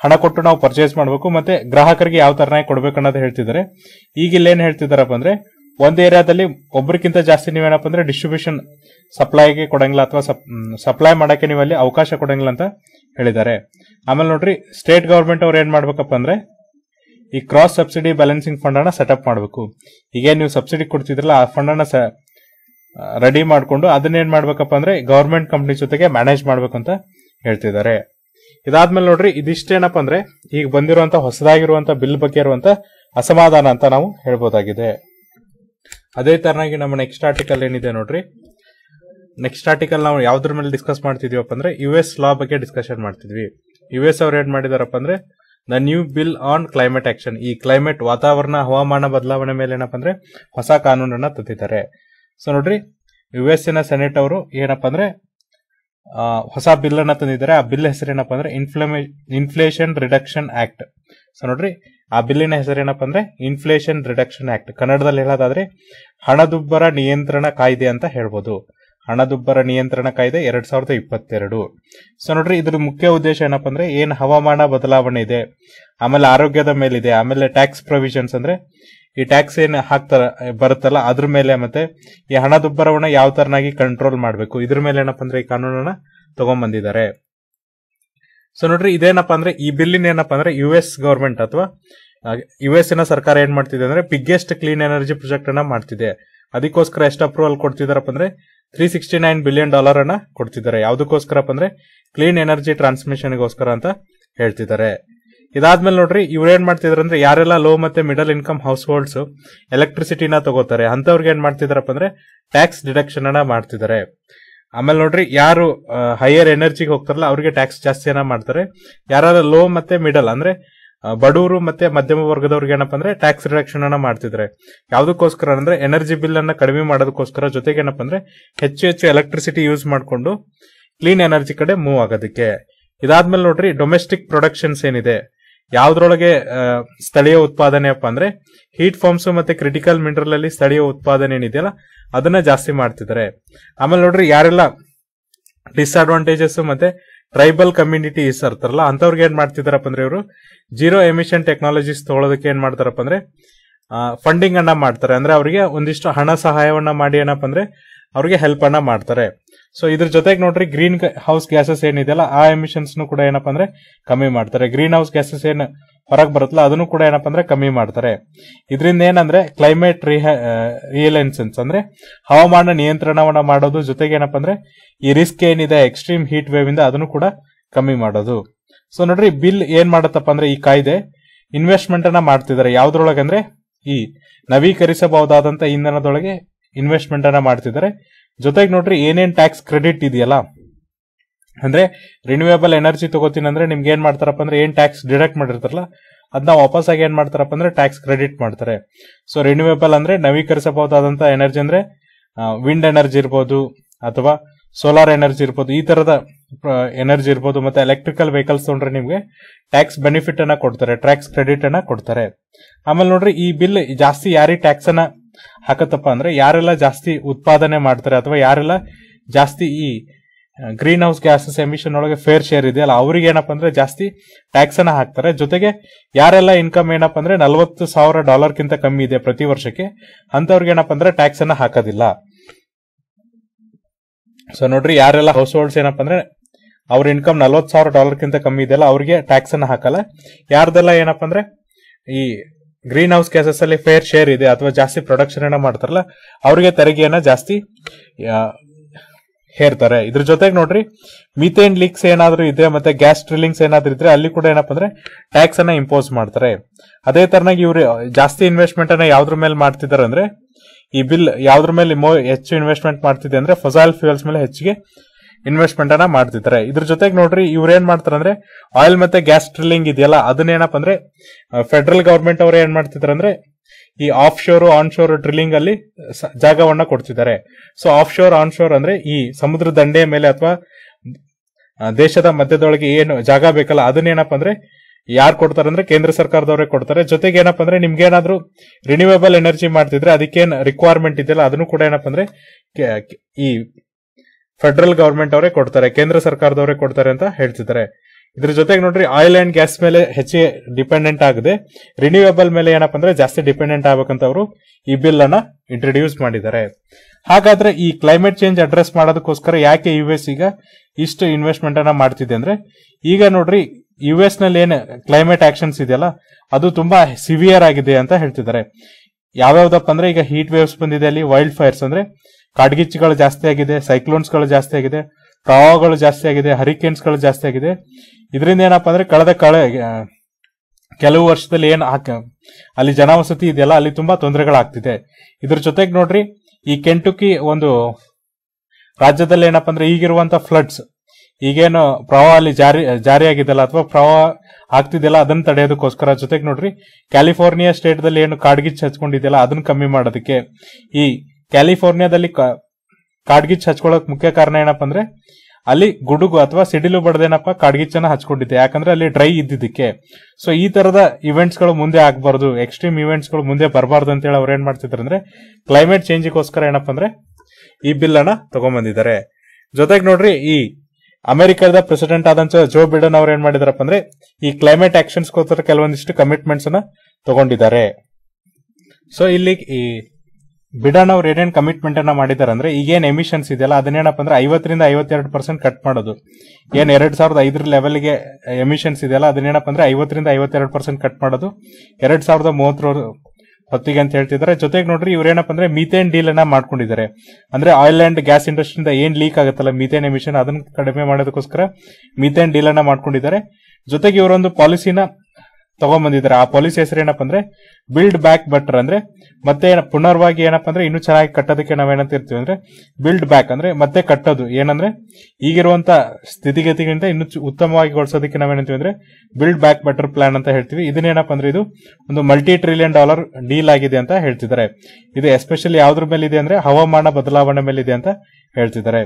ಹಣ ಕೊಟ್ಟು ನಾವು ಪರ್ಚೇಸ್ ಮಾಡಬೇಕು, ಮತ್ತೆ ಗ್ರಾಹಕರಿಗೆ ಯಾವ ತರನಾಗಿ ಕೊಡಬೇಕು ಅನ್ನೋದು ಹೇಳ್ತಿದ್ದಾರೆ. ಈಗ ಏನು ಹೇಳ್ತಿದಾರಪ್ಪ ಅಂದ್ರೆ ಒಂದ್ ಏರಿಯಾದಲ್ಲಿ ಒಬ್ರಿಗಿಂತ ಜಾಸ್ತಿ ನೀವೇನಪ್ಪ ಅಂದ್ರೆ ಡಿಸ್ಟ್ರಿಬ್ಯೂಷನ್ ಸಪ್ಲೈಗೆ ಕೊಡಂಗಿಲ್ಲ ಅಥವಾ ಸಪ್ಲೈ ಮಾಡಕ್ಕೆ ಅಲ್ಲಿ ಅವಕಾಶ ಕೊಡಂಗಿಲ್ಲ ಅಂತ ಹೇಳಿದ್ದಾರೆ. ಆಮೇಲೆ ನೋಡ್ರಿ ಸ್ಟೇಟ್ ಗವರ್ಮೆಂಟ್ ಅವ್ರು ಏನ್ ಮಾಡ್ಬೇಕಪ್ಪ ಅಂದ್ರೆ ಈ ಕ್ರಾಸ್ ಸಬ್ಸಿಡಿ ಬ್ಯಾಲೆನ್ಸಿಂಗ್ ಫಂಡ್ ಅನ್ನ ಸೆಟಪ್ ಮಾಡಬೇಕು. ಈಗ ನೀವು ಸಬ್ಸಿಡಿ ಕೊಡ್ತಿದ್ರಲ್ಲ, ಆ ಫಂಡ್ ಅನ್ನ ರೆಡಿ ಮಾಡಿಕೊಂಡು ಅದನ್ನೇನ್ ಮಾಡ್ಬೇಕಪ್ಪ ಅಂದ್ರೆ ಗವರ್ಮೆಂಟ್ ಕಂಪ್ನಿ ಜೊತೆಗೆ ಮ್ಯಾನೇಜ್ ಮಾಡ್ಬೇಕು ಅಂತ ಹೇಳ್ತಿದ್ದಾರೆ. ಇದಾದ್ಮೇಲೆ ನೋಡ್ರಿ, ಇದಿಷ್ಟೇನಪ್ಪ ಅಂದ್ರೆ ಈಗ ಬಂದಿರುವಂತ, ಹೊಸದಾಗಿರುವಂತ ಬಿಲ್ ಬಗ್ಗೆ ಇರುವಂತ ಅಸಮಾಧಾನ ಅಂತ ನಾವು ಹೇಳ್ಬೋದಾಗಿದೆ. ಅದೇ ತರನಾಗಿ ನಮ್ಮ ನೆಕ್ಸ್ಟ್ ಆರ್ಟಿಕಲ್ ಏನಿದೆ ನೋಡ್ರಿ. ನೆಕ್ಸ್ಟ್ ಆರ್ಟಿಕಲ್ ನಾವು ಯಾವ್ದ್ರ ಮೇಲೆ ಡಿಸ್ಕಸ್ ಮಾಡ್ತಿದೀವಪ್ಪ ಅಂದ್ರೆ ಯು ಎಸ್ ಲಾ ಬಗ್ಗೆ ಡಿಸ್ಕಷನ್ ಮಾಡ್ತಿದ್ವಿ. ಯು ಎಸ್ ಅವ್ರು ಏನ್ ಮಾಡಿದಾರಪ್ಪ ಅಂದ್ರೆ the new bill on climate action. ಈ ಕ್ಲೈಮೇಟ್ ವಾತಾವರಣ, ಹವಾಮಾನ ಬದಲಾವಣೆ ಮೇಲೆ ಏನಪ್ಪ ಅಂದ್ರೆ ಹೊಸ ಕಾನೂನನ್ನ ತಂದಿದ್ದಾರೆ ಸೊ ನೋಡ್ರಿ ಯು ಎಸ್ ಎನ ಸೆನೆಟ್ ಅವರು ಏನಪ್ಪ ಅಂದ್ರೆ ಹೊಸ ಬಿಲ್ ಅನ್ನ ತಂದಿದ್ದಾರೆ. ಆ ಬಿಲ್ ಹೆಸರೇನಪ್ಪ ಅಂದ್ರೆ inflame inflation reduction act so ನೋಡ್ರಿ, ಆ ಬಿಲ್ಲಿನ ಹೆಸರೇನಪ್ಪ ಅಂದ್ರೆ ಇನ್ಫ್ಲೇಷನ್ ರಿಡಕ್ಷನ್ ಆಕ್ಟ್ ಕನ್ನಡದಲ್ಲಿ ಹೇಳೋದಾದ್ರೆ ಹಣದುಬ್ಬರ ನಿಯಂತ್ರಣ ಕಾಯ್ದೆ ಅಂತ ಹೇಳ್ಬೋದು. ಹಣದುಬ್ಬರ ನಿಯಂತ್ರಣ ಕಾಯ್ದೆ ಎರಡ್ ಸಾವಿರದ ಇಪ್ಪತ್ತೆರಡು. ಸೊ ನೋಡ್ರಿ ಇದ್ರ ಮುಖ್ಯ ಉದ್ದೇಶ ಏನಪ್ಪ ಅಂದ್ರೆ ಏನ್ ಹವಾಮಾನ ಬದಲಾವಣೆ ಇದೆ, ಆಮೇಲೆ ಆರೋಗ್ಯದ ಮೇಲಿದೆ, ಆಮೇಲೆ ಟ್ಯಾಕ್ಸ್ ಪ್ರೊವಿಷನ್ಸ್ ಅಂದ್ರೆ ಈ ಟ್ಯಾಕ್ಸ್ ಏನ್ ಹಾಕ್ತಾರ, ಬರುತ್ತಲ್ಲ, ಅದ್ರ ಮೇಲೆ ಮತ್ತೆ ಈ ಹಣದುಬ್ಬರವನ್ನ ಯಾವ ತರನಾಗಿ ಕಂಟ್ರೋಲ್ ಮಾಡಬೇಕು? ಇದ್ರ ಮೇಲೆ ಏನಪ್ಪ ಅಂದ್ರೆ ಈ ಕಾನೂನನ್ನ ತಗೊಂಡ್ಬಂದಿದ್ದಾರೆ ಸೊ ನೋಡ್ರಿ, ಇದೇನಪ್ಪ ಅಂದ್ರೆ ಈ ಬಿಲ್ಲಿನ ಏನಪ್ಪ ಅಂದ್ರೆ ಯು ಎಸ್ ಗವರ್ಮೆಂಟ್ ಅಥವಾ ಯು ಎಸ್ನ ಸರ್ಕಾರ ಏನ್ ಮಾಡ್ತಿದೆ ಅಂದ್ರೆ ಬಿಗ್ಗೆಸ್ಟ್ ಕ್ಲೀನ್ ಎನರ್ಜಿ ಪ್ರಾಜೆಕ್ಟ್ ಅನ್ನ ಮಾಡ್ತಿದೆ. ಅದಕ್ಕೋಸ್ಕರ ಎಷ್ಟು ಅಪ್ರೂವಲ್ ಕೊಡ್ತಿದಾರಪ್ಪ ಅಂದ್ರೆ three sixty nine billion dollar ಅನ್ನ ಕೊಡ್ತಿದ್ದಾರೆ. ಯಾವ್ದಕ್ಕೋಸ್ಕರಪ್ಪ ಅಂದ್ರೆ ಕ್ಲೀನ್ ಎನರ್ಜಿ ಟ್ರಾನ್ಸ್ಮಿಷನ್ಗೋಸ್ಕರ ಅಂತ ಹೇಳ್ತಿದ್ದಾರೆ. ಇದಾದ್ಮೇಲೆ ನೋಡ್ರಿ, ಇವ್ರು ಏನ್ ಮಾಡ್ತಿದಾರೆ ಅಂದ್ರೆ ಯಾರೆಲ್ಲ ಲೋ ಮತ್ತೆ ಮಿಡಲ್ ಇನ್ಕಮ್ ಹೌಸ್ ಹೋಲ್ಡ್ಸ್ ಎಲೆಕ್ಟ್ರಿಸಿಟಿನ ತಗೋತಾರೆ ಅಂತವ್ರಿಗೆ ಏನ್ ಮಾಡ್ತಿದಾರಪ್ಪ ಅಂದ್ರೆ ಟ್ಯಾಕ್ಸ್ ಡಿಡಕ್ಷನ್ ಅನ್ನ ಮಾಡ್ತಿದ್ದಾರೆ. ಆಮೇಲೆ ನೋಡ್ರಿ, ಯಾರು ಹೈಯರ್ ಎನರ್ಜಿಗೆ ಹೋಗ್ತಾರಲ್ಲ, ಅವ್ರಿಗೆ ಟ್ಯಾಕ್ಸ್ ಜಾಸ್ತಿಯನ್ನ ಮಾಡ್ತಾರೆ. ಯಾರು ಲೋ ಮತ್ತೆ ಮಿಡಲ್ ಅಂದ್ರೆ ಬಡವರು ಮತ್ತೆ ಮಧ್ಯಮ ವರ್ಗದವ್ರಿಗೆ ಏನಪ್ಪ ಅಂದ್ರೆ ಟ್ಯಾಕ್ಸ್ ರಿಡಕ್ಷನ್ ಅನ್ನ ಮಾಡ್ತಿದ್ರೆ. ಯಾವ್ದಕ್ಕೋಸ್ಕರ ಅಂದ್ರೆ ಎನರ್ಜಿ ಬಿಲ್ ಅನ್ನ ಕಡಿಮೆ ಮಾಡೋದಕ್ಕೋಸ್ಕರ ಜೊತೆಗೆ ಏನಪ್ಪ ಅಂದ್ರೆ ಹೆಚ್ಚು ಹೆಚ್ಚು ಎಲೆಕ್ಟ್ರಿಸಿಟಿ ಯೂಸ್ ಮಾಡಿಕೊಂಡು ಕ್ಲೀನ್ ಎನರ್ಜಿ ಕಡೆ ಮೂವ್ ಆಗೋದಕ್ಕೆ. ಇದಾದ್ಮೇಲೆ ನೋಡ್ರಿ ಡೊಮೆಸ್ಟಿಕ್ ಪ್ರೊಡಕ್ಷನ್ಸ್ ಏನಿದೆ. ಯಾವ್ದ್ರೊಳಗೆ ಸ್ಥಳೀಯ ಉತ್ಪಾದನೆ ಅಪ್ಪ ಅಂದ್ರೆ ಹೀಟ್ ಫಾರ್ಮ್ಸ್ ಮತ್ತೆ ಕ್ರಿಟಿಕಲ್ ಮಿನರಲ್ ಅಲ್ಲಿ ಸ್ಥಳೀಯ ಉತ್ಪಾದನೆ ಏನಿದೆಯಲ್ಲ, ಅದನ್ನ ಜಾಸ್ತಿ ಮಾಡ್ತಿದ್ದಾರೆ. ಆಮೇಲೆ ನೋಡ್ರಿ, ಯಾರೆಲ್ಲ ಡಿಸ್ಅಡ್ವಾಂಟೇಜಸ್ ಮತ್ತೆ ಟ್ರೈಬಲ್ ಕಮ್ಯುನಿಟೀಸ್ ಇರ್ತಾರಲ್ಲ ಅಂತವ್ರಿಗೆ ಏನ್ ಮಾಡ್ತಿದಾರಪ್ಪ ಅಂದ್ರೆ ಇವರು ಜೀರೋ ಎಮಿಷನ್ ಟೆಕ್ನಾಲಜೀಸ್ ತಗೊಳ್ಳೋದಕ್ಕೆ ಏನ್ ಮಾಡ್ತಾರಪ್ಪ ಅಂದ್ರೆ ಫಂಡಿಂಗ್ ಅನ್ನ ಮಾಡ್ತಾರೆ. ಅಂದ್ರೆ ಅವರಿಗೆ ಒಂದಿಷ್ಟು ಹಣ ಸಹಾಯವನ್ನ ಮಾಡಿ ಏನಪ್ಪ ಅಂದ್ರೆ, ಅವ್ರಿಗೆ ಹೆಲ್ಪ್ ಅನ್ನ ಮಾಡ್ತಾರೆ. ಸೊ ಇದ್ರ ಜೊತೆಗೆ ನೋಡ್ರಿ ಗ್ರೀನ್ ಹೌಸ್ ಗ್ಯಾಸಸ್ ಏನಿದೆಯಲ್ಲ ಆ ಎಮಿಷನ್ಸ್ ಕೂಡ ಏನಪ್ಪ ಅಂದ್ರೆ ಕಮ್ಮಿ ಮಾಡ್ತಾರೆ. ಗ್ರೀನ್ ಹೌಸ್ ಗ್ಯಾಸಸ್ ಏನ್ ಹೊರಗೆ ಬರುತ್ತಲ್ಲ, ಅದನ್ನು ಕೂಡ ಏನಪ್ಪ ಅಂದ್ರೆ ಕಮ್ಮಿ ಮಾಡ್ತಾರೆ. ಇದರಿಂದ ಏನಂದ್ರೆ ಕ್ಲೈಮೇಟ್ ರಿಯಲೆನ್ಸೆನ್ಸ್ ಅಂದ್ರೆ ಹವಾಮಾನ ನಿಯಂತ್ರಣವನ್ನ ಮಾಡೋದು, ಜೊತೆಗೆ ಏನಪ್ಪ ಅಂದ್ರೆ ಈ ರಿಸ್ಕ್ ಏನಿದೆ ಎಕ್ಸ್ಟ್ರೀಮ್ ಹೀಟ್ ವೇವ್ ಇಂದ ಅದನ್ನು ಕೂಡ ಕಮ್ಮಿ ಮಾಡೋದು. ಸೊ ನೋಡ್ರಿ ಬಿಲ್ ಏನ್ ಮಾಡತ್ತಪ್ಪ ಅಂದ್ರೆ ಈ ಕಾಯ್ದೆ ಇನ್ವೆಸ್ಟ್ಮೆಂಟ್ ಅನ್ನ ಮಾಡ್ತಿದ್ದಾರೆ. ಯಾವ್ದ್ರೊಳಗಂದ್ರೆ ಈ ನವೀಕರಿಸಬಹುದಾದಂತ ಇಂಧನದೊಳಗೆ ಇನ್ವೆಸ್ಟ್ಮೆಂಟ್ ಅನ್ನ ಮಾಡ್ತಿದ್ದಾರೆ. ಜೊತೆಗೆ ನೋಡ್ರಿ ಏನೇನ್ ಟ್ಯಾಕ್ಸ್ ಕ್ರೆಡಿಟ್ ಇದೆಯಲ್ಲ? ಅಂದ್ರೆ ರಿನ್ಯೂವೇಬಲ್ ಎನರ್ಜಿ ತಗೋತೀನಿ ಅಂದ್ರೆ ನಿಮ್ಗೆ ಏನ್ ಮಾಡ್ತಾರಪ್ಪ ಅಂದ್ರೆ ಏನ್ ಟ್ಯಾಕ್ಸ್ ಡಿಡಕ್ಟ್ ಮಾಡಿರ್ತಾರಲ್ಲ ಅದನ್ನ ವಾಪಸ್ಸಾಗಿ ಏನ್ ಮಾಡ್ತಾರಪ್ಪ ಅಂದ್ರೆ ಟ್ಯಾಕ್ಸ್ ಕ್ರೆಡಿಟ್ ಮಾಡ್ತಾರೆ. ಸೊ ರಿನ್ಯೂವೇಬಲ್ ಅಂದ್ರೆ ನವೀಕರಿಸಬಹುದಾದಂತ ಎನರ್ಜಿ ಅಂದ್ರೆ ವಿಂಡ್ ಎನರ್ಜಿ ಇರ್ಬೋದು, ಅಥವಾ ಸೋಲಾರ್ ಎನರ್ಜಿ ಇರ್ಬೋದು, ಈ ತರದ ಎನರ್ಜಿ ಇರ್ಬೋದು, ಮತ್ತೆ ಎಲೆಕ್ಟ್ರಿಕಲ್ ವೆಹಿಕಲ್ಸ್ ತೊಗೊಂಡ್ರೆ ನಿಮ್ಗೆ ಟ್ಯಾಕ್ಸ್ ಬೆನಿಫಿಟ್ ಅನ್ನ ಕೊಡ್ತಾರೆ ಟ್ಯಾಕ್ಸ್ ಕ್ರೆಡಿಟ್ ಅನ್ನ ಕೊಡ್ತಾರೆ. ಆಮೇಲೆ ನೋಡ್ರಿ ಈ ಬಿಲ್ ಜಾಸ್ತಿ ಯಾರಿಗೆ ಟ್ಯಾಕ್ಸ್ ಅನ್ನ ಹಾಕತ್ತಪ್ಪ ಅಂದ್ರೆ ಯಾರೆಲ್ಲ ಜಾಸ್ತಿ ಉತ್ಪಾದನೆ ಮಾಡ್ತಾರೆ ಅಥವಾ ಯಾರೆಲ್ಲ ಜಾಸ್ತಿ ಈ ಗ್ರೀನ್ ಹೌಸ್ ಗ್ಯಾಸಸ್ ಎಮಿಷನ್ ಒಳಗೆ ಫೇರ್ ಶೇರ್ ಇದೆಯಲ್ಲ, ಅವ್ರಿಗೆ ಏನಪ್ಪ ಅಂದ್ರೆ ಜಾಸ್ತಿ ಟ್ಯಾಕ್ಸ್ ಅನ್ನ ಹಾಕ್ತಾರೆ. ಜೊತೆಗೆ ಯಾರೆಲ್ಲ ಇನ್ಕಮ್ ಏನಪ್ಪ ಅಂದ್ರೆ ನಲ್ವತ್ತು ಸಾವಿರ ಡಾಲರ್ಗಿಂತ ಕಮ್ಮಿ ಇದೆ ಪ್ರತಿ ವರ್ಷಕ್ಕೆ ಅಂತವ್ರಿಗೆ ಏನಪ್ಪ ಅಂದ್ರೆ ಟ್ಯಾಕ್ಸ್ ಅನ್ನ ಹಾಕೋದಿಲ್ಲ. ಸೊ ನೋಡ್ರಿ, ಯಾರೆಲ್ಲ ಹೌಸ್ ಹೋಲ್ಡ್ಸ್ ಏನಪ್ಪ ಅಂದ್ರೆ ಅವ್ರ ಇನ್ಕಮ್ ನಲ್ವತ್ತು ಸಾವಿರ ಡಾಲರ್ಗಿಂತ ಕಮ್ಮಿ ಇದೆಯಲ್ಲ, ಅವ್ರಿಗೆ ಟ್ಯಾಕ್ಸ್ ಅನ್ನ ಹಾಕಲ್ಲ. ಯಾರ್ದೆಲ್ಲ ಏನಪ್ಪ ಅಂದ್ರೆ ಈ ಗ್ರೀನ್ ಹೌಸ್ ಗ್ಯಾಸಸ್ ಅಲ್ಲಿ ಫೇರ್ ಶೇರ್ ಇದೆ ಅಥವಾ ಜಾಸ್ತಿ ಪ್ರೊಡಕ್ಷನ್ ಏನೋ ಮಾಡ್ತಾರಲ್ಲ, ಅವ್ರಿಗೆ ತೆರಿಗೆಯನ್ನ ಜಾಸ್ತಿ ಹೇರ್ತಾರೆ. ಇದ್ರ ಜೊತೆಗೆ ನೋಡ್ರಿ ಮಿಥೇನ್ ಲೀಕ್ಸ್ ಏನಾದ್ರೂ ಇದೆ ಮತ್ತೆ ಗ್ಯಾಸ್ ಡ್ರಿಲ್ಲಿಂಗ್ಸ್ ಏನಾದ್ರೂ ಇದ್ರೆ ಅಲ್ಲಿ ಕೂಡ ಏನಪ್ಪ ಅಂದ್ರೆ ಟ್ಯಾಕ್ಸ್ ಅನ್ನ ಇಂಪೋಸ್ ಮಾಡ್ತಾರೆ. ಅದೇ ತರನಾಗಿ ಇವ್ರು ಜಾಸ್ತಿ ಇನ್ವೆಸ್ಟ್ಮೆಂಟ್ ಅನ್ನ ಯಾವ್ದ್ರ ಮೇಲೆ ಮಾಡ್ತಿದ್ದಾರೆ ಅಂದ್ರೆ ಈ ಬಿಲ್ ಯಾವ್ದ್ರ ಮೇಲೆ ಹೆಚ್ಚು ಇನ್ವೆಸ್ಟ್ಮೆಂಟ್ ಮಾಡ್ತಿದೆ ಅಂದ್ರೆ ಫಸಾಲ್ ಫ್ಯೂಯಲ್ಸ್ ಮೇಲೆ ಹೆಚ್ಚಿಗೆ ಇನ್ವೆಸ್ಟ್ಮೆಂಟ್ ಅನ್ನ ಮಾಡ್ತಿದ್ದಾರೆ. ಇದ್ರ ಜೊತೆಗೆ ನೋಡ್ರಿ, ಇವ್ರು ಏನ್ ಮಾಡ್ತಾರೆ ಅಂದ್ರೆ ಆಯಿಲ್ ಮತ್ತೆ ಗ್ಯಾಸ್ ಡ್ರಿಲ್ಲಿಂಗ್ ಇದೆಯಲ್ಲ ಅದನ್ನೇನಪ್ಪ ಅಂದ್ರೆ ಫೆಡರಲ್ ಗವರ್ಮೆಂಟ್ ಅವ್ರು ಏನ್ ಮಾಡ್ತಿದ್ದಾರೆ ಅಂದ್ರೆ ಈ offshore onshore drilling ಅಲ್ಲಿ ಜಾಗವನ್ನ ಕೊಡ್ತಿದ್ದಾರೆ. So offshore onshore ಅಂದ್ರೆ, ಈ ಸಮುದ್ರ ದಂಡೆಯ ಮೇಲೆ ಅಥವಾ ದೇಶದ ಮಧ್ಯದೊಳಗೆ ಏನು ಜಾಗ ಬೇಕಲ್ಲ ಅದನ್ನೇನಪ್ಪ ಅಂದ್ರೆ, ಯಾರು ಕೊಡ್ತಾರೆ ಅಂದ್ರೆ ಕೇಂದ್ರ ಸರ್ಕಾರದವರೇ ಕೊಡ್ತಾರೆ. ಜೊತೆಗೆ ಏನಪ್ಪ ಅಂದ್ರೆ, ನಿಮ್ಗೆ ಏನಾದ್ರು ರಿನ್ಯೂವೇಬಲ್ ಎನರ್ಜಿ ಮಾಡ್ತಿದ್ರೆ, ಅದಕ್ಕೇನು ರಿಕ್ವೈರ್ಮೆಂಟ್ ಇದೆಯಲ್ಲ, ಅದನ್ನು ಕೂಡ ಏನಪ್ಪ ಅಂದ್ರೆ ಈ ಫೆಡರಲ್ ಗವರ್ಮೆಂಟ್ ಅವರೇ ಕೊಡ್ತಾರೆ, ಕೇಂದ್ರ ಸರ್ಕಾರದವರೇ ಕೊಡ್ತಾರೆ ಅಂತ ಹೇಳ್ತಿದ್ದಾರೆ. ಇದ್ರ ಜೊತೆಗೆ ನೋಡ್ರಿ ಆಯಿಲ್ ಅಂಡ್ ಗ್ಯಾಸ್ ಮೇಲೆ ಹೆಚ್ಚಿಗೆ ಡಿಪೆಂಡೆಂಟ್ ಆಗದೆ. ರಿನ್ಯೂವೇಬಲ್ ಮೇಲೆ ಏನಪ್ಪ ಅಂದ್ರೆ ಜಾಸ್ತಿ ಡಿಪೆಂಡೆಂಟ್ ಆಗ್ಬೇಕಂತ ಅವರು ಈ ಬಿಲ್ ಅನ್ನ ಇಂಟ್ರೊಡ್ಯೂಸ್ ಮಾಡಿದ್ದಾರೆ. ಹಾಗಾದ್ರೆ ಈ ಕ್ಲೈಮೇಟ್ ಚೇಂಜ್ ಅಡ್ರೆಸ್ ಮಾಡೋದಕ್ಕೋಸ್ಕರ ಯಾಕೆ ಯು ಎಸ್ ಈಗ ಇಷ್ಟು ಇನ್ವೆಸ್ಟ್ಮೆಂಟ್ ಅನ್ನ ಮಾಡ್ತಿದೆ ಅಂದ್ರೆ, ಈಗ ನೋಡ್ರಿ ಯು ಎಸ್ನಲ್ಲಿ ಏನು ಕ್ಲೈಮೇಟ್ ಆಕ್ಷನ್ಸ್ ಇದೆಯಲ್ಲ, ಅದು ತುಂಬಾ ಸಿವಿಯರ್ ಆಗಿದೆ ಅಂತ ಹೇಳ್ತಿದ್ದಾರೆ. ಯಾವ್ಯಾವ್ದಪ್ಪ ಅಂದ್ರೆ ಈಗ ಹೀಟ್ ವೇವ್ಸ್ ಬಂದಿದೆ ಅಲ್ಲಿ ವೈಲ್ಡ್ ಫೈರ್ಸ್ ಅಂದ್ರೆ ಕಾಡ್ಗಿಚ್ಚುಗಳು ಜಾಸ್ತಿ ಆಗಿದೆ ಸೈಕ್ಲೋನ್ಸ್ಗಳು ಜಾಸ್ತಿ ಆಗಿದೆ, ಪ್ರವಾಹಗಳು ಜಾಸ್ತಿ ಆಗಿದೆ ಹರಿಕೇನ್ಸ್ಗಳು ಜಾಸ್ತಿ ಆಗಿದೆ. ಇದರಿಂದ ಏನಪ್ಪಾ ಅಂದ್ರೆ ಕಳೆದ ಕಳೆ ಕೆಲವು ವರ್ಷದಲ್ಲಿ ಏನು ಅಲ್ಲಿ ಜನವಸತಿ ಇದೆಯಲ್ಲ ಅಲ್ಲಿ ತುಂಬಾ ತೊಂದರೆಗಳಾಗ್ತಿದೆ. ಇದ್ರ ಜೊತೆಗೆ ನೋಡ್ರಿ, ಈ ಕೆಂಟುಕಿ ಒಂದು ರಾಜ್ಯದಲ್ಲಿ ಏನಪ್ಪಾ ಅಂದ್ರೆ ಈಗಿರುವಂತ ಫ್ಲಡ್ಸ್ ಈಗೇನು ಪ್ರವಾಹ ಅಲ್ಲಿ ಜಾರಿ, ಜಾರಿಯಾಗಿದೆಯಲ್ಲ ಅಥವಾ ಪ್ರವಾಹ ಆಗ್ತಿದೆಯಲ್ಲ ಅದನ್ನ ತಡೆಯೋದಕ್ಕೋಸ್ಕರ ಜೊತೆಗೆ ನೋಡ್ರಿ ಕ್ಯಾಲಿಫೋರ್ನಿಯಾ ಸ್ಟೇಟ್ ದಲ್ಲಿ ಏನು ಕಾಡ್ಗಿಚ್ಚು ಹಚ್ಕೊಂಡಿದೆಯಲ್ಲ ಅದನ್ನ ಕಮ್ಮಿ ಮಾಡೋದಕ್ಕೆ, ಈ ಕ್ಯಾಲಿಫೋರ್ನಿಯಾದಲ್ಲಿ ಕಾ- ಕಾಡ್ಗಿಚ್ಚು ಹಚ್ಕೊಳ್ಳೋಕೆ ಮುಖ್ಯ ಕಾರಣ ಏನಪ್ಪ ಅಂದ್ರೆ, ಅಲ್ಲಿ ಗುಡುಗು ಅಥವಾ ಸಿಡಿಲು ಬಡದೇನಪ್ಪ ಕಾಡ್ಗಿಚ್ಚನ್ನ ಹಚ್ಕೊಂಡಿದ್ದೆ. ಯಾಕಂದ್ರೆ ಅಲ್ಲಿ ಡ್ರೈ ಇದ್ದಿದ್ದಕ್ಕೆ. ಸೊ ಈ ತರದ ಇವೆಂಟ್ಸ್ಗಳು ಮುಂದೆ ಆಗ್ಬಾರ್ದು, ಎಕ್ಸ್ಟ್ರೀಮ್ ಇವೆಂಟ್ಸ್ಗಳು ಮುಂದೆ ಬರಬಾರ್ದು ಅಂತೇಳಿ ಅವ್ರು ಏನ್ ಮಾಡ್ತಿದ್ರು ಅಂದ್ರೆ, ಕ್ಲೈಮೇಟ್ ಚೇಂಜ್ಗೋಸ್ಕರ ಏನಪ್ಪ ಅಂದ್ರೆ, ಈ ಬಿಲ್ ಅನ್ನ ತಗೊಂಡ್ಬಂದಿದ್ದಾರೆ ಜೊತೆಗೆ ನೋಡ್ರಿ, ಈ ಅಮೆರಿಕದ ಪ್ರೆಸಿಡೆಂಟ್ ಆದಂತ ಜೋ ಬಿಡನ್ ಅವ್ರು ಏನ್ ಮಾಡಿದಾರಪ್ಪ ಅಂದ್ರೆ, ಈ ಕ್ಲೈಮೇಟ್ ಆಕ್ಷನ್ಸ್ ಕೆಲವೊಂದಿಷ್ಟು ಕಮಿಟ್ಮೆಂಟ್ಸ್ ಅನ್ನ ತಗೊಂಡಿದ್ದಾರೆ. ಸೊ ಇಲ್ಲಿ ಈ ಬಿಡನ್ ಅವ್ರು ಏನೇನು ಕಮಿಟ್ಮೆಂಟ್ ಅನ್ನ ಮಾಡಿದಾರೆ ಅಂದ್ರೆ ಈಗೇನು ಎಮಿಷನ್ಸ್ ಇದೆಯಲ್ಲ ಅದನ್ನೇನಪ್ಪ ಅಂದ್ರೆ ಐವತ್ತರಿಂದ ಐವತ್ತೆರಡು ಪರ್ಸೆಂಟ್ ಕಟ್ ಮಾಡೋದು. ಏನು ಎರಡ್ ಸಾವಿರದ ಐದರ ಲೆವೆಲ್ಗೆ ಎಮಿಷನ್ಸ್ ಇದೆಯಲ್ಲ ಅದನ್ನೇನಪ್ಪ ಅಂದ್ರೆ ಐವತ್ತರಿಂದ ಐವತ್ತೆರಡು ಪರ್ಸೆಂಟ್ ಕಟ್ ಮಾಡೋದು. ಎರಡ್ ಸಾವಿರದ ಮೂವತ್ತರ ಹೊತ್ತಿಗೆ ಅಂತ ಹೇಳ್ತಿದ್ದಾರೆ. ಜೊತೆಗೆ ನೋಡ್ರಿ ಇವ್ರೇನಪ್ಪ ಅಂದ್ರೆ ಮೀಥೇನ್ ಡೀಲ್ ಅನ್ನ ಮಾಡ್ಕೊಂಡಿದ್ದಾರೆ. ಅಂದ್ರೆ ಆಯಿಲ್ ಅಂಡ್ ಗ್ಯಾಸ್ ಇಂಡಸ್ಟ್ರಿಯಿಂದ ಏನ್ ಲೀಕ್ ಆಗುತ್ತಲ್ಲ ಮೀಥೇನ್ ಎಮಿಷನ್ ಅದನ್ನ ಕಡಿಮೆ ಮಾಡೋದಕ್ಕೋಸ್ಕರ ಮೀಥೇನ್ ಡೀಲ್ ಅನ್ನ ಮಾಡ್ಕೊಂಡಿದ್ದಾರೆ. ಜೊತೆಗೆ ಇವರೊಂದು ಪಾಲಿಸಿನ ತಗೊಂಡ್ಬಂದಿದ್ದಾರೆ ಆ ಪಾಲಿಸಿ ಹೆಸರು ಏನಪ್ಪ ಅಂದ್ರೆ ಬಿಲ್ಡ್ ಬ್ಯಾಕ್ ಬೆಟರ್ ಅಂದ್ರೆ, ಮತ್ತೆ ಪುನರ್ವಾಗಿ ಏನಪ್ಪ ಅಂದ್ರೆ, ಇನ್ನೂ ಚೆನ್ನಾಗಿ ಕಟ್ಟೋದಕ್ಕೆ ನಾವೇನಂತ ಇರ್ತೀವಿ ಅಂದ್ರೆ ಬಿಲ್ಡ್ ಬ್ಯಾಕ್ ಅಂದ್ರೆ ಮತ್ತೆ ಕಟ್ಟೋದು. ಏನಂದ್ರೆ, ಈಗಿರುವಂತ ಸ್ಥಿತಿಗತಿಗಿಂತ ಇನ್ನು ಉತ್ತಮವಾಗಿ ಗೊಳಿಸೋದಕ್ಕೆ ನಾವೇನಂತೀವಿ ಅಂದ್ರೆ ಬಿಲ್ಡ್ ಬ್ಯಾಕ್ ಬೆಟರ್ ಪ್ಲಾನ್ ಅಂತ ಹೇಳ್ತೀವಿ. ಇದನ್ನೇನಪ್ಪ ಅಂದ್ರೆ ಇದು ಒಂದು ಮಲ್ಟಿ ಟ್ರಿಲಿಯನ್ ಡಾಲರ್ ಡೀಲ್ ಆಗಿದೆ ಅಂತ ಹೇಳ್ತಿದ್ದಾರೆ. ಇದು ಎಸ್ಪೆಷಲಿ ಯಾವ್ದ್ರ ಮೇಲೆ ಇದೆ ಅಂದ್ರೆ ಹವಾಮಾನ ಬದಲಾವಣೆ ಮೇಲೆ ಇದೆ ಅಂತ ಹೇಳ್ತಿದ್ದಾರೆ.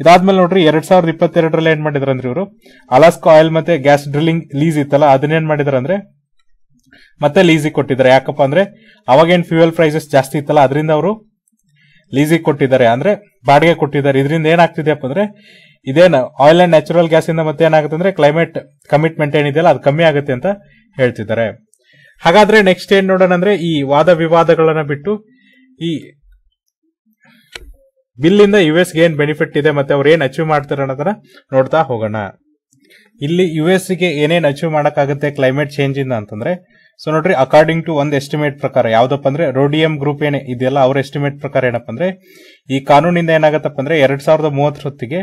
ಇದಾದ್ಮೇಲೆ ನೋಡ್ರಿ, ಎರಡ್ ಸಾವಿರದ ಇಪ್ಪತ್ತೆರಡರಲ್ಲಿ ಏನ್ ಮಾಡಿದ್ರು ಅಂದ್ರೆ ಇವರು? ಅಲಾಸ್ಕಾ ಆಯಿಲ್ ಮತ್ತೆ ಗ್ಯಾಸ್ ಡ್ರಿಲ್ಲಿಂಗ್ ಲೀಸ್ ಇತ್ತಲ್ಲ ಅದನ್ನೇನ್ ಅಂದ್ರೆ ಮತ್ತೆ ಲೀಸಿಗೆ ಕೊಟ್ಟಿದ್ದಾರೆ. ಯಾಕಪ್ಪ ಅಂದ್ರೆ, ಅವಾಗೇನ್ ಫ್ಯೂಯಲ್ ಪ್ರೈಸಸ್ ಜಾಸ್ತಿ ಇತ್ತಲ್ಲ, ಅದರಿಂದ ಅವರು ಲೀಸಿಗೆ ಕೊಟ್ಟಿದ್ದಾರೆ. ಅಂದ್ರೆ, ಬಾಡಿಗೆ ಕೊಟ್ಟಿದ್ದಾರೆ. ಇದರಿಂದ ಏನಾಗ್ತಿದೆಯಪ್ಪ ಅಂದ್ರೆ, ಇದೇನು ಆಯಿಲ್ ಅಂಡ್ ನ್ಯಾಚುರಲ್ ಗ್ಯಾಸ್ ಇಂದ ಮತ್ತೆ ಏನಾಗುತ್ತೆ ಅಂದ್ರೆ ಕ್ಲೈಮೇಟ್ ಕಮಿಟ್ಮೆಂಟ್ ಏನಿದೆಯಲ್ಲ, ಅದು ಕಮ್ಮಿ ಆಗುತ್ತೆ ಅಂತ ಹೇಳ್ತಿದ್ದಾರೆ. ಹಾಗಾದ್ರೆ ನೆಕ್ಸ್ಟ್ ಏನ್ ನೋಡೋಣ ಅಂದ್ರೆ, ಈ ವಾದ ವಿವಾದಗಳನ್ನ ಬಿಟ್ಟು, ಈ ಬಿಲ್ ಇಂದ ಯು ಎಸ್ಗೆ ಏನ್ ಬೆನಿಫಿಟ್ ಇದೆ ಮತ್ತೆ ಅವ್ರು ಏನ್ ಅಚೀವ್ ಮಾಡ್ತಾರೆ ಅನ್ನೋದನ್ನ ನೋಡ್ತಾ ಹೋಗೋಣ. ಇಲ್ಲಿ ಯು ಎಸ್ಗೆ ಏನೇನ್ ಅಚೀವ್ ಮಾಡಕ್ಕಾಗುತ್ತೆ ಕ್ಲೈಮೇಟ್ ಚೇಂಜ್ ಇಂದ ಅಂತಂದ್ರೆ ಸೊ ನೋಡ್ರಿ ಅಕಾರ್ಡಿಂಗ್ ಟು ಒಂದು ಎಸ್ಟಿಮೇಟ್ ಪ್ರಕಾರ, ಯಾವ್ದಪ್ಪ ಅಂದ್ರೆ ರೋಡಿಯಂ ಗ್ರೂಪ್ ಏನೇ ಇದೆಯಲ್ಲ, ಅವ್ರ ಎಸ್ಟಿಮೇಟ್ ಪ್ರಕಾರ ಏನಪ್ಪ ಅಂದ್ರೆ, ಈ ಕಾನೂನಿಂದ ಏನಾಗತ್ತಪ್ಪ ಅಂದ್ರೆ, ಎರಡ್ ಸಾವಿರದ ಮೂವತ್ತರ ಹೊತ್ತಿಗೆ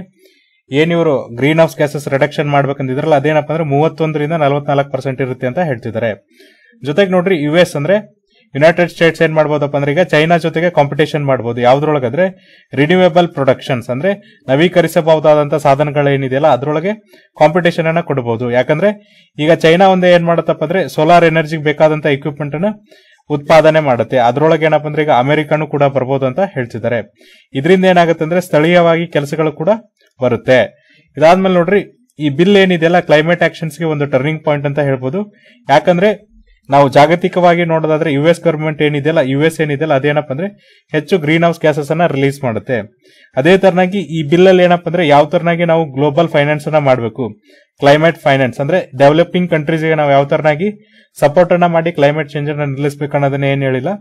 ಇವರು ಗ್ರೀನ್ ಹೌಸ್ ಗ್ಯಾಸಸ್ ರಿಡಕ್ಷನ್ ಮಾಡ್ಬೇಕಂತಿದ್ರಲ್ಲ ಅದೇನಪ್ಪ ಅಂದ್ರೆ ಮೂವತ್ತೊಂದರಿಂದ ನಲವತ್ನಾಲ್ಕು ಪರ್ಸೆಂಟ್ ಇರುತ್ತೆ ಅಂತ ಹೇಳ್ತಿದ್ದಾರೆ. ಜೊತೆಗೆ ನೋಡ್ರಿ ಯು ಎಸ್ ಅಂದ್ರೆ ಯುನೈಟೆಡ್ ಸ್ಟೇಟ್ಸ್ ಏನ್ ಮಾಡ್ಬೋದಪ್ಪ ಅಂದ್ರೆ ಈಗ ಚೈನಾ ಜೊತೆಗೆ ಕಾಂಪಿಟೇಷನ್ ಮಾಡ್ಬೋದು. ಯಾವ್ದ್ರೊಳಗಂದ್ರೆ ರಿನ್ಯೂವೇಬಲ್ ಪ್ರೊಡಕ್ಷನ್ಸ್ ಅಂದ್ರೆ ನವೀಕರಿಸಬಹುದಾದಂತಹ ಸಾಧನಗಳೇನಿದೆಯಲ್ಲ, ಅದ್ರೊಳಗೆ ಕಾಂಪಿಟೇಷನ್ ಅನ್ನ ಕೊಡಬಹುದು ಯಾಕಂದ್ರೆ ಈಗ ಚೈನಾ ಒಂದೇ ಏನ್ ಮಾಡತ್ತಪ್ಪ ಅಂದ್ರೆ ಸೋಲಾರ್ ಎನರ್ಜಿಗೆ ಬೇಕಾದಂತ ಇಕ್ವಿಪ್ಮೆಂಟ್ ಅನ್ನ ಉತ್ಪಾದನೆ ಮಾಡುತ್ತೆ. ಅದರೊಳಗೆ ಏನಪ್ಪ ಅಂದ್ರೆ ಈಗ ಅಮೆರಿಕನು ಕೂಡ ಬರ್ಬೋದು ಅಂತ ಹೇಳ್ತಿದ್ದಾರೆ. ಇದರಿಂದ ಏನಾಗುತ್ತೆ ಅಂದ್ರೆ ಸ್ಥಳೀಯವಾಗಿ ಕೆಲಸಗಳು ಕೂಡ ಬರುತ್ತೆ. ಇದಾದ್ಮೇಲೆ ನೋಡ್ರಿ, ಈ ಬಿಲ್ ಏನಿದೆಯಲ್ಲ ಕ್ಲೈಮೇಟ್ ಆಕ್ಷನ್ಸ್ಗೆ ಒಂದು ಟರ್ನಿಂಗ್ ಪಾಯಿಂಟ್ ಅಂತ ಹೇಳ್ಬೋದು. ಯಾಕಂದ್ರೆ ನಾವು ಜಾಗತಿಕವಾಗಿ ನೋಡೋದಾದ್ರೆ ಯು ಎಸ್ ಗವರ್ಮೆಂಟ್ ಏನಿದೆಯಲ್ಲ ಯು ಎಸ್ ಏನಿದೆಯಲ್ಲ, ಅದೇನಪ್ಪ ಅಂದ್ರೆ ಹೆಚ್ಚು ಗ್ರೀನ್ ಹೌಸ್ ಗ್ಯಾಸಸ್ ಅನ್ನ ರಿಲೀಸ್ ಮಾಡುತ್ತೆ. ಅದೇ ತರನಾಗಿ ಈ ಬಿಲ್ ಅಲ್ಲಿ ಏನಪ್ಪ ಅಂದ್ರೆ ಯಾವ ತರನಾಗಿ ನಾವು ಗ್ಲೋಬಲ್ ಫೈನಾನ್ಸ್ ಅನ್ನ ಮಾಡಬೇಕು. ಕ್ಲೈಮೇಟ್ ಫೈನಾನ್ಸ್ ಅಂದ್ರೆ ಡೆವಲಪಿಂಗ್ ಕಂಟ್ರೀಸ್ಗೆ ನಾವು ಯಾವ ತರನಾಗಿ ಸಪೋರ್ಟ್ ಅನ್ನ ಮಾಡಿ ಕ್ಲೈಮೇಟ್ ಚೇಂಜ್ ಅನ್ನ ನಿಲ್ಲಿಸಬೇಕು ಅನ್ನೋದನ್ನ ಏನ್ ಹೇಳಿಲ್ಲ.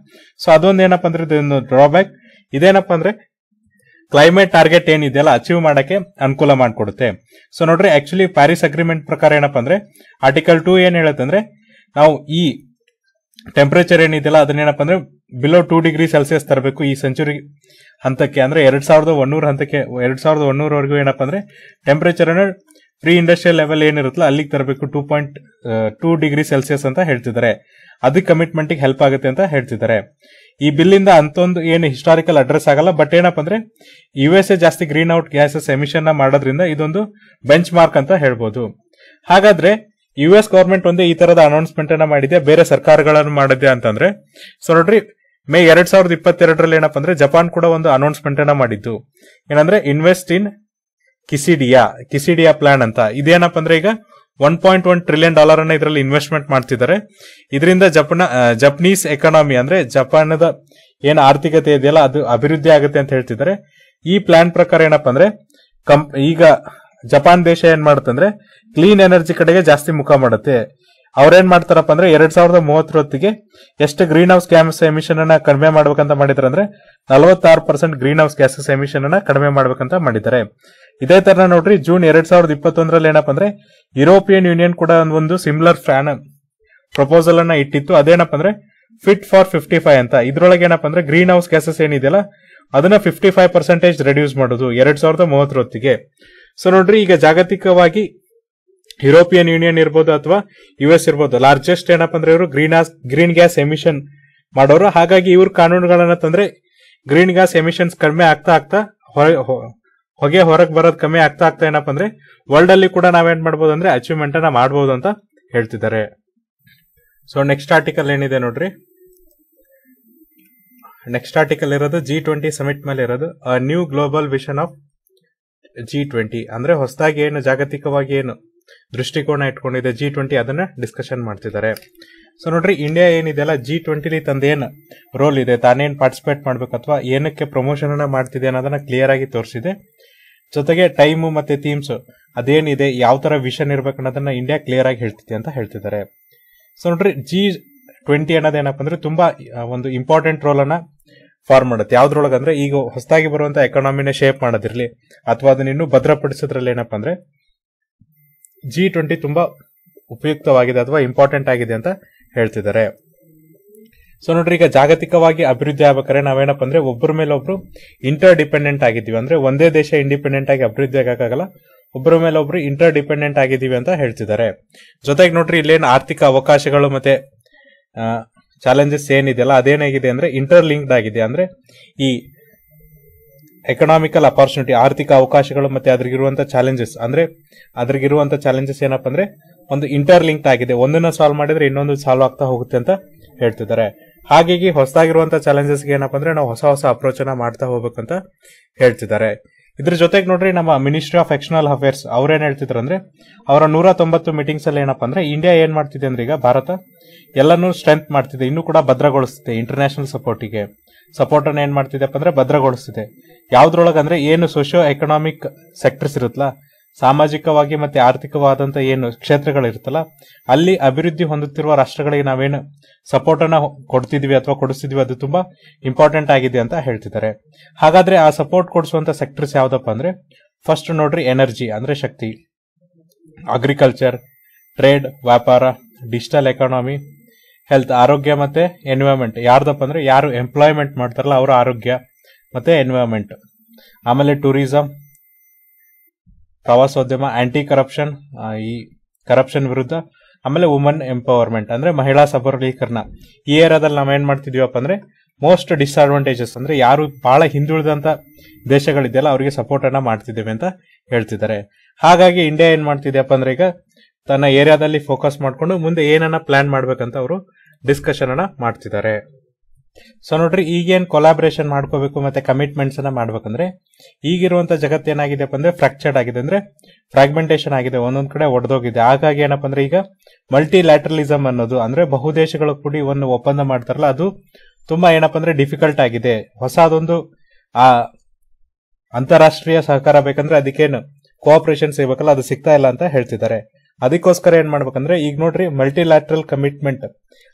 ಸೊ ಅದೊಂದು ಏನಪ್ಪ ಅಂದ್ರೆ ಇದೊಂದು ಡ್ರಾಬ್ಯಾಕ್ ಇದೇನಪ್ಪ ಅಂದ್ರೆ ಕ್ಲೈಮೇಟ್ ಟಾರ್ಗೆಟ್ ಏನಿದೆಯಲ್ಲ ಅಚೀವ್ ಮಾಡಕ್ಕೆ ಅನುಕೂಲ ಮಾಡಿಕೊಡುತ್ತೆ. ಸೊ ನೋಡ್ರಿ ಆಕ್ಚುಲಿ ಪ್ಯಾರಿಸ್ ಅಗ್ರಿಮೆಂಟ್ ಪ್ರಕಾರ ಏನಪ್ಪ ಅಂದ್ರೆ ಆರ್ಟಿಕಲ್ ಟೂ ಏನ್ ಹೇಳುತ್ತಂದ್ರೆ ನಾವು ಈ ಟೆಂಪರೇಚರ್ ಏನಿದೆಯಲ್ಲ ಅದನ್ನೇನಪ್ಪ ಅಂದ್ರೆ ಬಿಲೋ ಟೂ ಡಿಗ್ರಿ ಸೆಲ್ಸಿಯಸ್ ತರಬೇಕು ಈ ಸೆಂಚುರಿ ಹಂತಕ್ಕೆ. ಅಂದ್ರೆ ಎರಡ್ ಸಾವಿರದ ಒನ್ನೂರ ಹಂತಕ್ಕೆ, ಎರಡ್ ಸಾವಿರದ ಒನ್ನೂರವರೆಗೂ ಏನಪ್ಪ ಅಂದ್ರೆ ಟೆಂಪರೇಚರ್ ಅನ್ನ ಪ್ರೀ ಇಂಡಸ್ಟ್ರಿಯಲ್ ಲೆವೆಲ್ ಏನಿರುತ್ತಲ್ಲ ಅಲ್ಲಿಗೆ ತರಬೇಕು two point two degree Celsius ಅಂತ ಹೇಳ್ತಿದ್ದಾರೆ. ಅದಕ್ಕೆ ಕಮಿಟ್ಮೆಂಟ್ ಹೆಲ್ಪ್ ಆಗುತ್ತೆ ಅಂತ ಹೇಳ್ತಿದ್ದಾರೆ. ಈ ಬಿಲ್ಲಿಂದ ಅಂತೊಂದು ಏನು ಹಿಸ್ಟಾರಿಕಲ್ ಅಡ್ರೆಸ್ ಆಗಲ್ಲ ಬಟ್ ಏನಪ್ಪ ಅಂದ್ರೆ ಯು ಎಸ್ ಎ ಜಾಸ್ತಿ ಗ್ರೀನ್ ಔಟ್ ಗ್ಯಾಸಸ್ ಎಮಿಷನ್ ಮಾಡೋದ್ರಿಂದ ಇದೊಂದು ಬೆಂಚ್ ಮಾರ್ಕ್ ಅಂತ ಹೇಳ್ಬೋದು. ಹಾಗಾದ್ರೆ ಯು ಎಸ್ ಗವರ್ಮೆಂಟ್ ಒಂದೇ ಈ ತರದ ಅನೌನ್ಸ್ಮೆಂಟ್ ಅನ್ನ ಮಾಡಿದೆ, ಬೇರೆ ಸರ್ಕಾರಗಳನ್ನು ಮಾಡಿದೆ ಅಂತಂದ್ರೆ. ಸೊ ನೋಡ್ರಿ, ಮೇ ಎರಡ್ ಸಾವಿರದ ಇಪ್ಪತ್ತೆರಡರಲ್ಲಿ ಏನಪ್ಪ ಅಂದ್ರೆ ಜಪಾನ್ ಕೂಡ ಒಂದು ಅನೌನ್ಸ್ಮೆಂಟ್ ಅನ್ನ ಮಾಡಿದ್ದು. ಏನಂದ್ರೆ ಇನ್ವೆಸ್ಟ್ ಇನ್ ಕಿಸಿಡಿಯಾ ಕಿಸಿಡಿಯಾ ಪ್ಲಾನ್ ಅಂತ. ಇದೇನಪ್ಪ ಅಂದ್ರೆ ಈಗ one point one trillion dollar ಅನ್ನ ಇದರಲ್ಲಿ ಇನ್ವೆಸ್ಟ್ಮೆಂಟ್ ಮಾಡ್ತಿದ್ದಾರೆ. ಇದರಿಂದ ಜಪಾನ ಜಪನೀಸ್ ಎಕಾನಮಿ ಅಂದ್ರೆ ಜಪಾನದ ಏನು ಆರ್ಥಿಕತೆ ಇದೆಯಲ್ಲ ಅದು ಅಭಿವೃದ್ಧಿ ಆಗುತ್ತೆ ಅಂತ ಹೇಳ್ತಿದ್ದಾರೆ. ಈ ಪ್ಲಾನ್ ಪ್ರಕಾರ ಏನಪ್ಪ ಅಂದ್ರೆ, ಕಂಪ್, ಈಗ ಜಪಾನ್ ದೇಶ ಏನ್ ಮಾಡುತ್ತಂದ್ರೆ ಕ್ಲೀನ್ ಎನರ್ಜಿ ಕಡೆಗೆ ಜಾಸ್ತಿ ಮುಖ ಮಾಡುತ್ತೆ. ಅವ್ರೇನ್ ಮಾಡ್ತಾರಪ್ಪ ಅಂದ್ರೆ ಎರಡ್ ಸಾವಿರದ ಮೂವತ್ತರ ಹೊತ್ತಿಗೆ ಎಷ್ಟು ಗ್ರೀನ್ ಹೌಸ್ ಗ್ಯಾಸ್ ಎಮಿಷನ್ ಅನ್ನ ಕಡಿಮೆ ಮಾಡ್ಬೇಕಂತ ಮಾಡಿದಾರೆ ನಲವತ್ತಾರು percent greenhouse gases emission ಅನ್ನ ಕಡಿಮೆ ಮಾಡ್ಬೇಕಂತ ಮಾಡಿದ್ದಾರೆ ಇದೇ ತರ ನೋಡ್ರಿ, ಜೂನ್ ಎರಡ್ ಸಾವಿರದ ಇಪ್ಪತ್ತೊಂದರಲ್ಲಿ ಏನಪ್ಪ ಅಂದ್ರೆ ಯುರೋಪಿಯನ್ ಯೂನಿಯನ್ ಕೂಡ ಒಂದು ಸಿಮಿಲರ್ ಫ್ಯಾನ್ ಪ್ರಪೋಸಲ್ ಅನ್ನ ಇಟ್ಟಿತ್ತು. ಅದೇನಪ್ಪ ಅಂದ್ರೆ ಫಿಟ್ ಫಾರ್ ಫಿಫ್ಟಿ ಫೈವ್ ಅಂತ. ಇದ್ರೊಳಗೆ ಏನಪ್ಪ ಅಂದ್ರೆ ಗ್ರೀನ್ ಹೌಸ್ ಗ್ಯಾಸಸ್ ಏನಿದೆಯಲ್ಲ, ಅದನ್ನ ಫಿಫ್ಟಿ ಫೈವ್ ಪರ್ಸೆಂಟೇಜ್ ರೆಡ್ಯೂಸ್ ಮಾಡೋದು ಎರಡ್ ಸಾವಿರದ ಮೂವತ್ತರ ಹೊತ್ತಿಗೆ ಸೊ ನೋಡ್ರಿ, ಈಗ ಜಾಗತಿಕವಾಗಿ ಯುರೋಪಿಯನ್ ಯೂನಿಯನ್ ಇರ್ಬೋದು ಅಥವಾ ಯು ಎಸ್ ಇರ್ಬೋದು ಲಾರ್ಜೆಸ್ಟ್ ಏನಪ್ಪ ಅಂದ್ರೆ ಇವರು ಗ್ರೀನ್ ಗ್ರೀನ್ ಗ್ಯಾಸ್ ಎಮಿಷನ್ ಮಾಡೋರು. ಹಾಗಾಗಿ ಇವ್ರ ಕಾನೂನುಗಳನ್ನ ತಂದ್ರೆ ಗ್ರೀನ್ ಗ್ಯಾಸ್ ಎಮಿಷನ್ಸ್ ಕಡಿಮೆ ಆಗ್ತಾ ಆಗ್ತಾ ಹೊಗೆ ಹೊರಗೆ ಬರೋದು ಕಮ್ಮಿ ಆಗ್ತಾ ಆಗ್ತಾ ಏನಪ್ಪ ಅಂದ್ರೆ ವರ್ಲ್ಡ್ ಅಲ್ಲಿ ಕೂಡ ನಾವೇನ್ ಮಾಡ್ಬೋದು ಅಂದ್ರೆ ಅಚೀವ್ಮೆಂಟ್ ಅನ್ನ ಮಾಡಬಹುದು ಅಂತ ಹೇಳ್ತಿದ್ದಾರೆ. ಸೊ ನೆಕ್ಸ್ಟ್ ಆರ್ಟಿಕಲ್ ಏನಿದೆ ನೋಡ್ರಿ. ನೆಕ್ಸ್ಟ್ ಆರ್ಟಿಕಲ್ ಇರೋದು ಜಿ ಟ್ವೆಂಟಿ ಸಮಿಟ್ ಮೇಲೆ ಇರೋದು new global vision of G twenty ಅಂದ್ರೆ ಹೊಸದಾಗಿ ಏನು, ಜಾಗತಿಕವಾಗಿ ಏನು ದೃಷ್ಟಿಕೋನ ಇಟ್ಕೊಂಡಿದೆ ಜಿ ಟ್ವೆಂಟಿ ಅದನ್ನ ಡಿಸ್ಕಷನ್ ಮಾಡ್ತಿದ್ದಾರೆ. ಸೊ ನೋಡ್ರಿ ಇಂಡಿಯಾ ಏನಿದೆಯಲ್ಲ ಜಿ ಟ್ವೆಂಟಿಲಿ ತಂದೇನು ರೋಲ್ ಇದೆ. ತಾನೇನ್ ಪಾರ್ಟಿಸಿಪೇಟ್ ಮಾಡ್ಬೇಕು ಅಥವಾ ಏನಕ್ಕೆ ಪ್ರಮೋಷನ್ ಅನ್ನ ಮಾಡ್ತಿದೆ ಅನ್ನೋದನ್ನ ಕ್ಲಿಯರ್ ಆಗಿ ತೋರಿಸಿದೆ. ಜೊತೆಗೆ ಟೈಮು ಮತ್ತೆ ಥೀಮ್ಸ್ ಅದೇನಿದೆ, ಯಾವ ತರ ವಿಷನ್ ಇರ್ಬೇಕು ಅನ್ನೋದನ್ನ ಇಂಡಿಯಾ ಕ್ಲಿಯರ್ ಆಗಿ ಹೇಳ್ತಿದೆ ಅಂತ ಹೇಳ್ತಿದ್ದಾರೆ. ಸೊ ನೋಡ್ರಿ ಜಿ ಟ್ವೆಂಟಿ ಅನ್ನೋದೇನಪ್ಪ ಅಂದ್ರೆ ತುಂಬಾ ಒಂದು ಇಂಪಾರ್ಟೆಂಟ್ ರೋಲ್ ಅನ್ನ ಫಾರ್ಮ್ ಮಾಡುತ್ತೆ. ಯಾವ್ದ್ರೊಳಗೆ ಅಂದ್ರೆ ಈಗ ಹೊಸದಾಗಿ ಬರುವಂತ ಎಕಾನಮಿನ ಶೇಪ್ ಮಾಡೋದಿರ್ಲಿ, ಅಥವಾ ಅದನ್ನ ಇನ್ನೂ ಭದ್ರಪಡಿಸೋದ್ರಲ್ಲಿ ಏನಪ್ಪ ಅಂದ್ರೆ ಜಿ ಟ್ವೆಂಟಿ ತುಂಬಾ ಉಪಯುಕ್ತವಾಗಿದೆ ಅಥವಾ ಇಂಪಾರ್ಟೆಂಟ್ ಆಗಿದೆ ಅಂತ ಹೇಳ್ತಿದ್ದಾರೆ. ಸೊ ನೋಡ್ರಿ, ಈಗ ಜಾಗತಿಕವಾಗಿ ಅಭಿವೃದ್ಧಿ ಆಗ್ಬೇಕಾದ್ರೆ ನಾವೇನಪ್ಪ ಅಂದ್ರೆ ಒಬ್ಬರ ಮೇಲೆ ಒಬ್ರು ಇಂಟರ್ ಡಿಪೆಂಡೆಂಟ್ ಆಗಿದ್ದೀವಿ. ಅಂದ್ರೆ ಒಂದೇ ದೇಶ ಇಂಡಿಪೆಂಡೆಂಟ್ ಆಗಿ ಅಭಿವೃದ್ಧಿ ಆಗಕ್ಕಾಗಲ್ಲ ಒಬ್ಬರ ಮೇಲೆ ಒಬ್ರು ಇಂಟರ್ ಡಿಪೆಂಡೆಂಟ್ ಆಗಿದ್ದೀವಿ ಅಂತ ಹೇಳ್ತಿದ್ದಾರೆ. ಜೊತೆಗೆ ನೋಡ್ರಿ, ಇಲ್ಲೇನು ಆರ್ಥಿಕ ಅವಕಾಶಗಳು ಮತ್ತೆ ಚಾಲೆಂಜಸ್ ಏನಿದೆಯಲ್ಲ ಅದೇನಾಗಿದೆ ಅಂದ್ರೆ ಇಂಟರ್ ಲಿಂಕ್ಡ್ ಆಗಿದೆ. ಅಂದ್ರೆ ಈ ಎಕನಾಮಿಕಲ್ ಅಪಾರ್ಚುನಿಟಿ ಆರ್ಥಿಕ ಅವಕಾಶಗಳು ಮತ್ತೆ ಅದ್ರಿಗಿರುವಂತ ಚಾಲೆಂಜಸ್ ಅಂದ್ರೆ ಅದ್ರಿಗಿರುವಂತ ಚಾಲೆಂಜಸ್ ಏನಪ್ಪ ಅಂದ್ರೆ ಒಂದು ಇಂಟರ್ ಲಿಂಕ್ಡ್ ಆಗಿದೆ. ಒಂದನ್ನ ಸಾಲ್ವ್ ಮಾಡಿದ್ರೆ ಇನ್ನೊಂದು ಸಾಲ್ವ್ ಆಗ್ತಾ ಹೋಗುತ್ತೆ ಅಂತ ಹೇಳ್ತಿದ್ದಾರೆ. ಹಾಗಾಗಿ ಹೊಸದಾಗಿರುವಂಥ ಚಾಲೆಂಜಸ್ಗೆ ಏನಪ್ಪ ಅಂದ್ರೆ ನಾವು ಹೊಸ ಹೊಸ ಅಪ್ರೋಚ್ ಅನ್ನ ಮಾಡ್ತಾ ಹೋಗ್ಬೇಕಂತ ಹೇಳ್ತಿದ್ದಾರೆ. ಇದ್ರ ಜೊತೆಗೆ ನೋಡ್ರಿ ನಮ್ಮ ಮಿನಿಸ್ಟ್ರಿ ಆಫ್ ಎಕ್ಸ್ಟರ್ನಲ್ ಅಫೇರ್ಸ್ ಅವ್ರೇನ್ ಹೇಳ್ತಿದ್ರು ಅಂದ್ರೆ ಅವರ ನೂರ ತೊಂಬತ್ತು ಮೀಟಿಂಗ್ಸ್ ಅಲ್ಲಿ ಏನಪ್ಪ ಅಂದ್ರೆ ಇಂಡಿಯಾ ಏನ್ ಮಾಡ್ತಿದೆ ಅಂದ್ರೆ ಈಗ ಭಾರತ ಎಲ್ಲನೂ ಸ್ಟ್ರೆಂತ್ ಮಾಡ್ತಿದೆ, ಇನ್ನೂ ಕೂಡ ಭದ್ರಗೊಳಿಸ್ತಿದೆ ಇಂಟರ್ನ್ಯಾಷನಲ್ ಸಪೋರ್ಟಿಗೆ ಸಪೋರ್ಟ್ ಅನ್ನ ಏನ್ ಮಾಡ್ತಿದೆಪ್ಪ ಅಂದ್ರೆ ಭದ್ರಗೊಳಿಸ್ತಿದೆ. ಯಾವ್ದ್ರೊಳಗಂದ್ರೆ ಏನು ಸೋಶಿಯೋ ಎಕನಾಮಿಕ್ ಸೆಕ್ಟರ್ಸ್ ಇರುತ್ತಲ್ಲ ಸಾಮಾಜಿಕವಾಗಿ ಮತ್ತೆ ಆರ್ಥಿಕವಾದಂತ ಏನು ಕ್ಷೇತ್ರಗಳಿರುತ್ತಲ್ಲ, ಅಲ್ಲಿ ಅಭಿವೃದ್ಧಿ ಹೊಂದುತ್ತಿರುವ ರಾಷ್ಟ್ರಗಳಿಗೆ ನಾವೇನು ಸಪೋರ್ಟ್ ಅನ್ನ ಕೊಡ್ತಿದ್ವಿ ಅಥವಾ ಕೊಡಿಸ್ತಿದ್ವಿ ಅದು ತುಂಬಾ ಇಂಪಾರ್ಟೆಂಟ್ ಆಗಿದೆ ಅಂತ ಹೇಳ್ತಿದ್ದಾರೆ. ಹಾಗಾದ್ರೆ ಆ ಸಪೋರ್ಟ್ ಕೊಡಿಸುವಂತ ಸೆಕ್ಟರ್ಸ್ ಯಾವ್ದಪ್ಪ ಅಂದ್ರೆ ಫಸ್ಟ್ ನೋಡ್ರಿ ಎನರ್ಜಿ ಅಂದ್ರೆ ಶಕ್ತಿ. ಅಗ್ರಿಕಲ್ಚರ್ ಟ್ರೇಡ್ ವ್ಯಾಪಾರ ಡಿಜಿಟಲ್ ಎಕಾನಮಿ ಹೆಲ್ತ್ ಆರೋಗ್ಯ ಮತ್ತೆ ಎನ್ವೈರ್ಮೆಂಟ್ ಯಾರ್ದಪ್ಪ ಅಂದ್ರೆ ಯಾರು ಎಂಪ್ಲಾಯ್ಮೆಂಟ್ ಮಾಡ್ತಾರಲ್ಲ ಅವರ ಆರೋಗ್ಯ ಮತ್ತೆ ಎನ್ವೈರ್ಮೆಂಟ್ ಆಮೇಲೆ ಟೂರಿಸಂ ಪ್ರವಾಸೋದ್ಯಮ ಆಂಟಿ ಕರಪ್ಷನ್ ಈ ಕರಪ್ಷನ್ ವಿರುದ್ಧ ಆಮೇಲೆ ವುಮನ್ ಎಂಪವರ್ಮೆಂಟ್ ಅಂದ್ರೆ ಮಹಿಳಾ ಸಬಲೀಕರಣ. ಈ ಏರಿಯಾದಲ್ಲಿ ನಾವು ಏನ್ ಮಾಡ್ತಿದೀವಪ್ಪ ಅಂದ್ರೆ ಮೋಸ್ಟ್ ಡಿಸ್ಅಡ್ವಾಂಟೇಜಸ್ ಅಂದ್ರೆ ಯಾರು ಬಹಳ ಹಿಂದುಳಿದಂತ ದೇಶಗಳಿದೆಯಲ್ಲ ಅವರಿಗೆ ಸಪೋರ್ಟ್ ಅನ್ನ ಮಾಡ್ತಿದ್ದೇವೆ ಅಂತ ಹೇಳ್ತಿದ್ದಾರೆ. ಹಾಗಾಗಿ ಇಂಡಿಯಾ ಏನ್ ಮಾಡ್ತಿದ್ಯಪ್ಪ ಅಂದ್ರೆ ಈಗ ತನ್ನ ಏರಿಯಾದಲ್ಲಿ ಫೋಕಸ್ ಮಾಡಿಕೊಂಡು ಮುಂದೆ ಏನನ್ನ ಪ್ಲಾನ್ ಮಾಡ್ಬೇಕಂತ ಅವರು ಡಿಸ್ಕಷನ್ ಅನ್ನ ಮಾಡ್ತಿದ್ದಾರೆ. ಸೊ ನೋಡ್ರಿ, ಈಗೇನು ಕೊಲಾಬ್ರೇಷನ್ ಮಾಡ್ಕೋಬೇಕು ಮತ್ತೆ ಕಮಿಟ್ಮೆಂಟ್ಸ್ ಅನ್ನ ಮಾಡ್ಬೇಕಂದ್ರೆ, ಈಗಿರುವಂತ ಏನಾಗಿದೆ ಅಂದ್ರೆ ಫ್ರಾಕ್ಚರ್ಡ್ ಆಗಿದೆ ಅಂದ್ರೆ ಫ್ರಾಗ್ಮೆಂಟೇಶನ್ ಆಗಿದೆ, ಒಂದೊಂದ್ ಕಡೆ ಒಡೆದೋಗಿದೆ. ಹಾಗಾಗಿ ಏನಪ್ಪ ಅಂದ್ರೆ ಈಗ ಮಲ್ಟಿ ಲ್ಯಾಟ್ರಲಿಸಮ್ ಅನ್ನೋದು ಅಂದ್ರೆ ಬಹುದೇಶಗಳು ಕೂಡಿ ಒಂದು ಒಪ್ಪಂದ ಮಾಡ್ತಾರಲ್ಲ, ಅದು ತುಂಬಾ ಏನಪ್ಪ ಅಂದ್ರೆ ಡಿಫಿಕಲ್ಟ್ ಆಗಿದೆ. ಹೊಸದೊಂದು, ಆ, ಅಂತಾರಾಷ್ಟ್ರೀಯ ಸಹಕಾರ ಬೇಕಂದ್ರೆ ಅದಕ್ಕೇನು ಕೋಆಪರೇಷನ್ ಸಿಗ್ಬೇಕಲ್ಲ, ಅದು ಸಿಗ್ತಾ ಇಲ್ಲ ಅಂತ ಹೇಳ್ತಿದ್ದಾರೆ. ಅದಕ್ಕೋಸ್ಕರ ಏನ್ ಮಾಡ್ಬೇಕಂದ್ರೆ, ಈಗ ನೋಡ್ರಿ ಮಲ್ಟಿಲ್ಯಾಟ್ರಲ್ ಕಮಿಟ್ಮೆಂಟ್